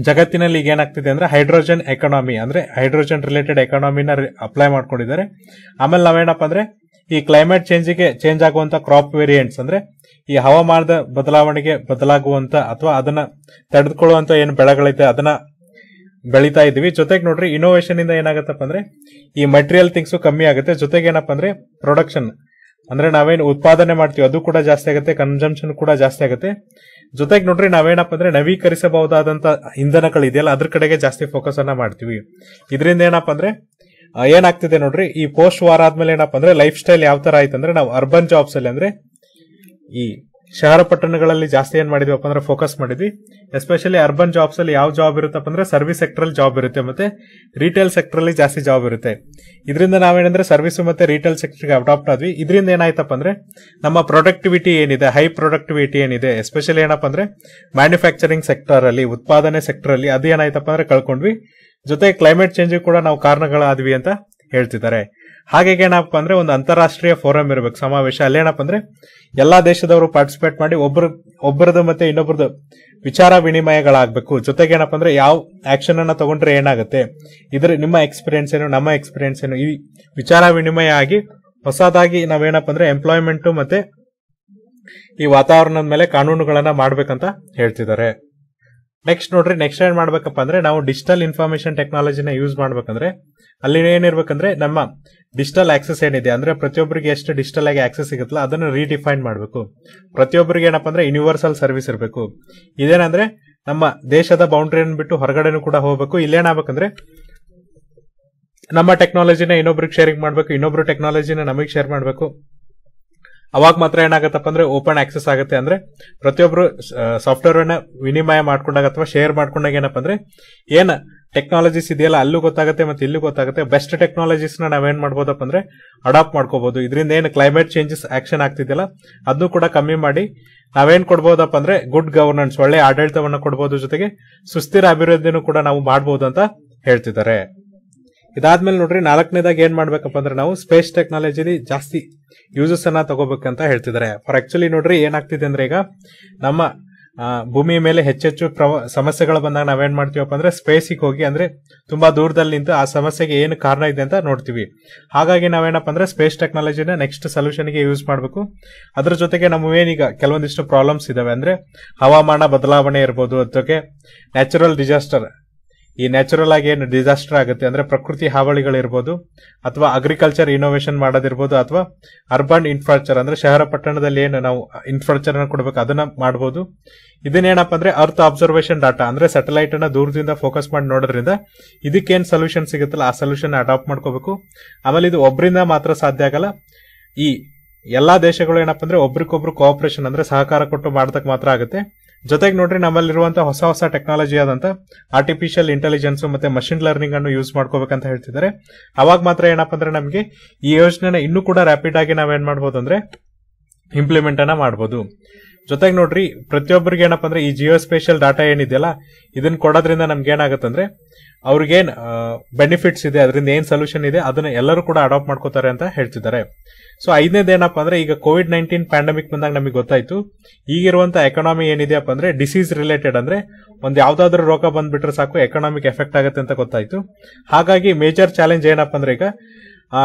ಜಗತ್ತಿನಲ್ಲಿ ಈಗ ಏನಾಗ್ತಿದೆ ಅಂದ್ರೆ ಹೈಡ್ರೋಜನ್ ಎಕಾನಮಿ ಅಂದ್ರೆ ಹೈಡ್ರೋಜನ್ ರಿಲೇಟೆಡ್ ಎಕಾನಮಿನ ಅಪ್ಲೈ ಮಾಡ್ಕೊಂಡಿದ್ದಾರೆ. ಆಮೇಲೆ ನಾವೇನಪ್ಪ ಅಂದ್ರೆ ಈ ಕ್ಲೈಮೇಟ್ ಚೇಂಜಿಗೆ ಚೇಂಜ್ ಆಗುವಂತ ಕ್ರಾಪ್ ವೇರಿಯಂಟ್ಸ್ ಅಂದ್ರೆ ಈ ಹವಾಮಾನದ ಬದಲಾವಣೆಗೆ ಬದಲಾಗುವಂತ ಅಥವಾ ಅದನ್ನ ತಡೆದುಕೊಳ್ಳುವಂತ ಏನು ಬೆಳೆಗಳಿದೆ ಅದನ್ನ ಬೆಳಿತಾ ಇದೀವಿ ಜೊತೆಗೆ ನೋಡ್ರಿ ಇನೋವೇಷನ್ ಇಂದ ಏನಾಗತ್ತಪ್ಪ ಅಂದ್ರೆ ಈ ಮಟೀರಿಯಲ್ ಥಿಂಗ್ಸ್ ಕಮ್ಮಿ ಆಗುತ್ತೆ. ಜೊತೆಗೆ ಏನಪ್ಪ ಅಂದ್ರೆ ಪ್ರೊಡಕ್ಷನ್ ಅಂದ್ರೆ ನಾವೇನು ಉತ್ಪಾದನೆ ಮಾಡ್ತೀವಿ, ಅದು ಕೂಡ ಜಾಸ್ತಿ ಆಗುತ್ತೆ ಕನ್ಸಂಪ್ಷನ್ ಕೂಡ ಜಾಸ್ತಿ ಆಗುತ್ತೆ. ಜೊತೆಗೆ ನೋಡ್ರಿ ನಾವೇನಪ್ಪ ಅಂದ್ರೆ ನವೀಕರಿಸಬಹುದಾದಂತ ಇಂಧನಗಳಿದೆಯಲ್ಲ ಅದ್ರ ಕಡೆಗೆ ಜಾಸ್ತಿ ಫೋಕಸ್ ಅನ್ನ ಮಾಡ್ತೀವಿ. ಇದರಿಂದ ಏನಪ್ಪ ಅಂದ್ರೆ ಏನಾಗ್ತಿದೆ ನೋಡ್ರಿ, ಈ ಪೋಸ್ಟ್ ವಾರ್ ಆದ್ಮೇಲೆ ಏನಪ್ಪ ಅಂದ್ರೆ ಲೈಫ್ ಸ್ಟೈಲ್ ಯಾವ ತರ ಆಯ್ತು ಅಂದ್ರೆ ನಾವು ಅರ್ಬನ್ ಜಾಬ್ಸ್ ಅಲ್ಲಿ ಅಂದ್ರೆ ಈ ಶಹರ ಪಟ್ಟಣಗಳಲ್ಲಿ ಜಾಸ್ತಿ ಏನ್ ಮಾಡಿದ್ವಪ್ಪ ಅಂದ್ರೆ ಫೋಕಸ್ ಮಾಡಿದ್ವಿ. ಎಸ್ಪೆಷಲಿ ಅರ್ಬನ್ ಜಾಬ್ಸ್ ಅಲ್ಲಿ ಯಾವ ಜಾಬ್ ಇರುತ್ತಪ್ಪ ಅಂದ್ರೆ ಸರ್ವಿಸ್ ಸೆಕ್ಟರ್ ಅಲ್ಲಿ ಜಾಬ್ ಇರುತ್ತೆ ಮತ್ತೆ ರಿಟೇಲ್ ಸೆಕ್ಟರ್ ಅಲ್ಲಿ ಜಾಸ್ತಿ ಜಾಬ್ ಇರುತ್ತೆ. ಇದರಿಂದ ನಾವೇನಂದ್ರೆ ಸರ್ವಿಸ್ ಮತ್ತೆ ರಿಟೇಲ್ ಸೆಕ್ಟರ್ಗೆ ಅಡಾಪ್ಟ್ ಆದ್ವಿ. ಇದರಿಂದ ಏನಾಯ್ತಪ್ಪ ಅಂದ್ರೆ ನಮ್ಮ ಪ್ರೊಡಕ್ಟಿವಿಟಿ ಏನಿದೆ ಹೈ ಪ್ರೊಡಕ್ಟಿವಿಟಿ ಏನಿದೆ ಎಸ್ಪೆಷಲಿ ಏನಪ್ಪ ಅಂದ್ರೆ ಮ್ಯಾನುಫ್ಯಾಕ್ಚರಿಂಗ್ ಸೆಕ್ಟರ್ ಅಲ್ಲಿ, ಉತ್ಪಾದನೆ ಸೆಕ್ಟರ್ ಅಲ್ಲಿ ಅದು ಏನಾಯ್ತಪ್ಪ ಅಂದ್ರೆ ಕಳ್ಕೊಂಡ್ವಿ. ಜೊತೆ ಕ್ಲೈಮೇಟ್ ಚೇಂಜ್ ಕೂಡ ನಾವು ಕಾರಣಗಳಾದ್ವಿ ಅಂತ ಹೇಳ್ತಿದ್ದಾರೆ. ಹಾಗೆ ಏನಪ್ಪ ಅಂದ್ರೆ ಒಂದು ಅಂತಾರಾಷ್ಟ್ರೀಯ ಫೋರಂ ಇರಬೇಕು, ಸಮಾವೇಶ. ಅಲ್ಲೇನಪ್ಪ ಅಂದ್ರೆ ಎಲ್ಲಾ ದೇಶದವರು ಪಾರ್ಟಿಸಿಪೇಟ್ ಮಾಡಿ ಒಬ್ಬರ ಒಬ್ಬರದು ಮತ್ತೆ ಇನ್ನೊಬ್ಬರದು ವಿಚಾರ ವಿನಿಮಯಗಳಾಗಬೇಕು. ಜೊತೆಗೆ ಏನಪ್ಪ ಅಂದ್ರೆ ಯಾವ ಆಕ್ಷನ್ ಅನ್ನ ತಗೊಂಡ್ರೆ ಏನಾಗುತ್ತೆ? ಇದ್ರ, ನಿಮ್ಮ ಎಕ್ಸ್ಪೀರಿಯನ್ಸ್ ಏನು, ನಮ್ಮ ಎಕ್ಸ್ಪೀರಿಯನ್ಸ್ ಏನು? ಈ ವಿಚಾರ ವಿನಿಮಯ ಆಗಿ ಹೊಸದಾಗಿ ನಾವೇನಪ್ಪ ಅಂದ್ರೆ ಎಂಪ್ಲಾಯ್ಮೆಂಟ್ ಮತ್ತೆ ಈ ವಾತಾವರಣದ ಮೇಲೆ ಕಾನೂನುಗಳನ್ನ ಮಾಡ್ಬೇಕಂತ ಹೇಳ್ತಿದ್ದಾರೆ. ನೆಕ್ಸ್ಟ್ ನೋಡ್ರಿ ನೆಕ್ಸ್ಟ್ ಏನ್ ಮಾಡ್ಬೇಕಪ್ಪ ಅಂದ್ರೆ ನಾವು ಡಿಜಿಟಲ್ ಇನ್ಫಾರ್ಮೇಶನ್ ಟೆಕ್ನಾಲಜಿನ ಯೂಸ್ ಮಾಡ್ಬೇಕಂದ್ರೆ, ಅಲ್ಲಿ ಏನಿರ್ಬೇಕಂದ್ರೆ, ನಮ್ಮ ಡಿಜಿಟಲ್ ಆಕ್ಸೆಸ್ ಏನಿದೆ, ಅಂದ್ರೆ ಪ್ರತಿಯೊಬ್ಬರಿಗೆ ಎಷ್ಟು ಡಿಜಿಟಲ್ ಆಗಿ ಆಕ್ಸೆಸ್ ಸಿಗುತ್ತಲ್ಲ, ಅದನ್ನ ರೀಡಿಫೈನ್ ಮಾಡಬೇಕು. ಪ್ರತಿಯೊಬ್ಬರಿಗೆ ಏನಪ್ಪ ಅಂದ್ರೆ ಯೂನಿವರ್ಸಲ್ ಸರ್ವಿಸ್ ಇರಬೇಕು. ಇದೇನಂದ್ರೆ, ನಮ್ಮ ದೇಶದ ಬೌಂಡ್ರಿಯನ್ನು ಬಿಟ್ಟು ಹೊರಗಡೆನೂ ಕೂಡ ಹೋಗ್ಬೇಕು. ಇಲ್ಲೇನಾಗಬೇಕಂದ್ರೆ, ನಮ್ಮ ಟೆಕ್ನಾಲಜಿನ ಇನ್ನೊಬ್ರಿಗೆ ಶೇರಿಂಗ್ ಮಾಡಬೇಕು, ಇನ್ನೊಬ್ರು ಟೆಕ್ನಾಲಜಿನ ನಮಗೆ ಶೇರ್ ಮಾಡಬೇಕು. ಅವಾಗ ಮಾತ್ರ ಏನಾಗತ್ತಪ್ಪ ಅಂದ್ರೆ ಓಪನ್ ಆಕ್ಸೆಸ್ ಆಗುತ್ತೆ ಅಂದ್ರೆ ಪ್ರತಿಯೊಬ್ರು ಸಾಫ್ಟ್ವೇರ್ ಅನ್ನ ವಿನಿಮಯ ಮಾಡ್ಕೊಂಡಾಗ ಅಥವಾ ಶೇರ್ ಮಾಡ್ಕೊಂಡಾಗ ಏನಪ್ಪ ಅಂದ್ರೆ ಏನ್ ಟೆಕ್ನಾಲಜೀಸ್ ಇದೆಯಲ್ಲ ಅಲ್ಲೂ ಗೊತ್ತಾಗುತ್ತೆ ಮತ್ತೆ ಇಲ್ಲೂ ಗೊತ್ತಾಗುತ್ತೆ. ಬೆಸ್ಟ್ ಟೆಕ್ನಾಲಜೀಸ್ನ ನಾವೇನ್ ಮಾಡ್ಬೋದಪ್ಪ ಅಂದ್ರೆ ಅಡಾಪ್ಟ್ ಮಾಡ್ಕೋಬಹುದು ಇದರಿಂದ ಏನು ಕ್ಲೈಮೇಟ್ ಚೇಂಜಸ್ ಆಕ್ಷನ್ ಆಗ್ತಿದೆಯಲ್ಲ, ಅದನ್ನು ಕೂಡ ಕಮ್ಮಿ ಮಾಡಿ ನಾವೇನ್ ಕೊಡ್ಬೋದಪ್ಪ ಅಂದ್ರೆ ಗುಡ್ ಗವರ್ನೆನ್ಸ್ ಒಳ್ಳೆ ಆಡಳಿತವನ್ನು ಕೊಡ್ಬೋದು ಜೊತೆಗೆ ಸುಸ್ಥಿರ ಅಭಿವೃದ್ಧಿನೂ ಕೂಡ ನಾವು ಮಾಡಬಹುದು ಅಂತ ಹೇಳ್ತಿದ್ದಾರೆ. ಇದಾದ್ಮೇಲೆ ನೋಡ್ರಿ ನಾಲ್ಕನೇದಾಗ ಏನ್ ಮಾಡ್ಬೇಕಪ್ಪ ಅಂದ್ರೆ ನಾವು ಸ್ಪೇಸ್ ಟೆಕ್ನಾಲಜಿಲಿ ಜಾಸ್ತಿ ಯೂಸಸ್ ಅನ್ನ ತಗೋಬೇಕಂತ ಹೇಳ್ತಿದ್ದಾರೆ. ಫಾರ್ ಆಕ್ಚುಲಿ ನೋಡ್ರಿ ಏನಾಗ್ತಿದೆ ಅಂದ್ರೆ ಈಗ ನಮ್ಮ ಭೂಮಿ ಮೇಲೆ ಹೆಚ್ಚೆಚ್ಚು ಪ್ರವ, ಸಮಸ್ಯೆಗಳು ಬಂದಾಗ ನಾವೇನ್ ಮಾಡ್ತೀವಪ್ಪ ಅಂದ್ರೆ ಸ್ಪೇಸಿಗೆ ಹೋಗಿ ಅಂದ್ರೆ ತುಂಬಾ ದೂರದಲ್ಲಿ ನಿಂತು ಆ ಸಮಸ್ಯೆಗೆ ಏನು ಕಾರಣ ಇದೆ ಅಂತ ನೋಡ್ತೀವಿ. ಹಾಗಾಗಿ ನಾವೇನಪ್ಪ ಅಂದ್ರೆ ಸ್ಪೇಸ್ ಟೆಕ್ನಾಲಜಿನ ನೆಕ್ಸ್ಟ್ ಸೊಲ್ಯೂಷನ್ಗೆ ಯೂಸ್ ಮಾಡಬೇಕು. ಅದ್ರ ಜೊತೆಗೆ ನಮ್ಮವೇನೀಗ ಕೆಲವೊಂದಿಷ್ಟು ಪ್ರಾಬ್ಲಮ್ಸ್ ಇದಾವೆ ಅಂದ್ರೆ ಹವಾಮಾನ ಬದಲಾವಣೆ ಇರ್ಬೋದು, ಅದಕ್ಕೆ ನ್ಯಾಚುರಲ್ ಡಿಸಾಸ್ಟರ್ ಈ ನ್ಯಾಚುರಲ್ ಆಗಿ ಏನು ಡಿಸಾಸ್ಟರ್ ಆಗುತ್ತೆ ಅಂದ್ರೆ ಪ್ರಕೃತಿ ಹಾವಳಿಗಳಿರ್ಬೋದು ಅಥವಾ ಅಗ್ರಿಕಲ್ಚರ್ ಇನೋವೇಷನ್ ಮಾಡೋದಿರ್ಬೋದು ಅಥವಾ ಅರ್ಬನ್ ಇನ್ಫ್ರಾಸ್ಟ್ರಕ್ಚರ್ ಅಂದ್ರೆ ಶಹರ ಪಟ್ಟಣದಲ್ಲಿ ಏನು ನಾವು ಇನ್ಫ್ರಾಸ್ಟ್ರಕ್ಚರ್ ಕೊಡಬೇಕು ಅದನ್ನ ಮಾಡಬಹುದು ಇದನ್ನೇನಪ್ಪ ಅಂದ್ರೆ ಅರ್ತ್ ಅಬ್ಸರ್ವೇಷನ್ ಡಾಟಾ ಅಂದ್ರೆ ಸ್ಯಾಟಲೈಟ್ ಅನ್ನ ದೂರದಿಂದ ಫೋಕಸ್ ಮಾಡಿ ನೋಡೋದ್ರಿಂದ ಇದಕ್ಕೇನು ಸೊಲ್ಯೂಷನ್ ಸಿಗುತ್ತಲ್ಲ ಆ ಸೊಲ್ಯೂಷನ್ ಅಡಾಪ್ಟ್ ಮಾಡ್ಕೋಬೇಕು. ಆಮೇಲೆ ಇದು ಒಬ್ಬರಿಂದ ಮಾತ್ರ ಸಾಧ್ಯ ಆಗಲ್ಲ. ಈ ಎಲ್ಲಾ ದೇಶಗಳು ಏನಪ್ಪ ಅಂದ್ರೆ ಒಬ್ರಿಗೊಬ್ರು ಕೋಆಪರೇಷನ್ ಅಂದ್ರೆ ಸಹಕಾರ ಕೊಟ್ಟು ಮಾಡ್ದಕ್ ಮಾತ್ರ ಆಗುತ್ತೆ. ಜೊತೆಗೆ ನೋಡ್ರಿ ನಮ್ಮಲ್ಲಿರುವಂತಹ ಹೊಸ ಹೊಸ ಟೆಕ್ನಾಲಜಿ ಆದಂತ ಆರ್ಟಿಫಿಷಿಯಲ್ ಇಂಟೆಲಿಜೆನ್ಸ್ ಮತ್ತೆ ಮಷಿನ್ ಲರ್ನಿಂಗ್ ಅನ್ನು ಯೂಸ್ ಮಾಡ್ಕೋಬೇಕಂತ ಹೇಳ್ತಿದ್ದಾರೆ. ಅವಾಗ ಮಾತ್ರ ಏನಪ್ಪ ಅಂದ್ರೆ ನಮಗೆ ಈ ಯೋಜನೆನ ಇನ್ನೂ ಕೂಡ ರ್ಯಾಪಿಡ್ ಆಗಿ ನಾವೇನ್ ಮಾಡ್ಬೋದು ಅಂದ್ರೆ ಇಂಪ್ಲಿಮೆಂಟ್ ಅನ್ನ ಮಾಡ್ಬೋದು. ಜೊತೆಗೆ ನೋಡ್ರಿ, ಪ್ರತಿಯೊಬ್ಬರಿಗೆ ಏನಪ್ಪ ಅಂದ್ರೆ ಈ ಜಿಯೋ ಸ್ಪೇಷಿಯಲ್ ಡಾಟಾ ಏನಿದೆಯಲ್ಲ ಇದನ್ನ ಕೊಡೋದ್ರಿಂದ ನಮ್ಗೆ ಏನಾಗುತ್ತಂದ್ರೆ ಅವ್ರಿಗೇನ್ ಬೆನಿಫಿಟ್ಸ್ ಇದೆ, ಅದರಿಂದ ಏನ್ ಸೊಲ್ಯೂಷನ್ ಇದೆ, ಅದನ್ನ ಎಲ್ಲರೂ ಕೂಡ ಅಡಾಪ್ಟ್ ಮಾಡ್ಕೋತಾರೆ ಅಂತ ಹೇಳ್ತಿದ್ದಾರೆ. ಸೊ ಐದನೇದ ಏನಪ್ಪ ಅಂದ್ರೆ, ಈಗ ಕೋವಿಡ್ ನೈನ್ಟೀನ್ ಪ್ಯಾಂಡಮಿಕ್ ಬಂದಾಗ ನಮಗೆ ಗೊತ್ತಾಯ್ತು, ಈಗಿರುವಂತ ಎಕನಾಮಿ ಏನಿದೆಯಪ್ಪ ಅಂದ್ರೆ ಡಿಸೀಸ್ ರಿಲೇಟೆಡ್ ಅಂದ್ರೆ, ಒಂದು ಯಾವ್ದಾದ್ರು ರೋಗ ಬಂದ್ಬಿಟ್ರೆ ಸಾಕು ಎಕನಾಮಿಕ್ ಎಫೆಕ್ಟ್ ಆಗುತ್ತೆ ಅಂತ ಗೊತ್ತಾಯ್ತು. ಹಾಗಾಗಿ ಮೇಜರ್ ಚಾಲೆಂಜ್ ಏನಪ್ಪ ಅಂದ್ರೆ ಈಗ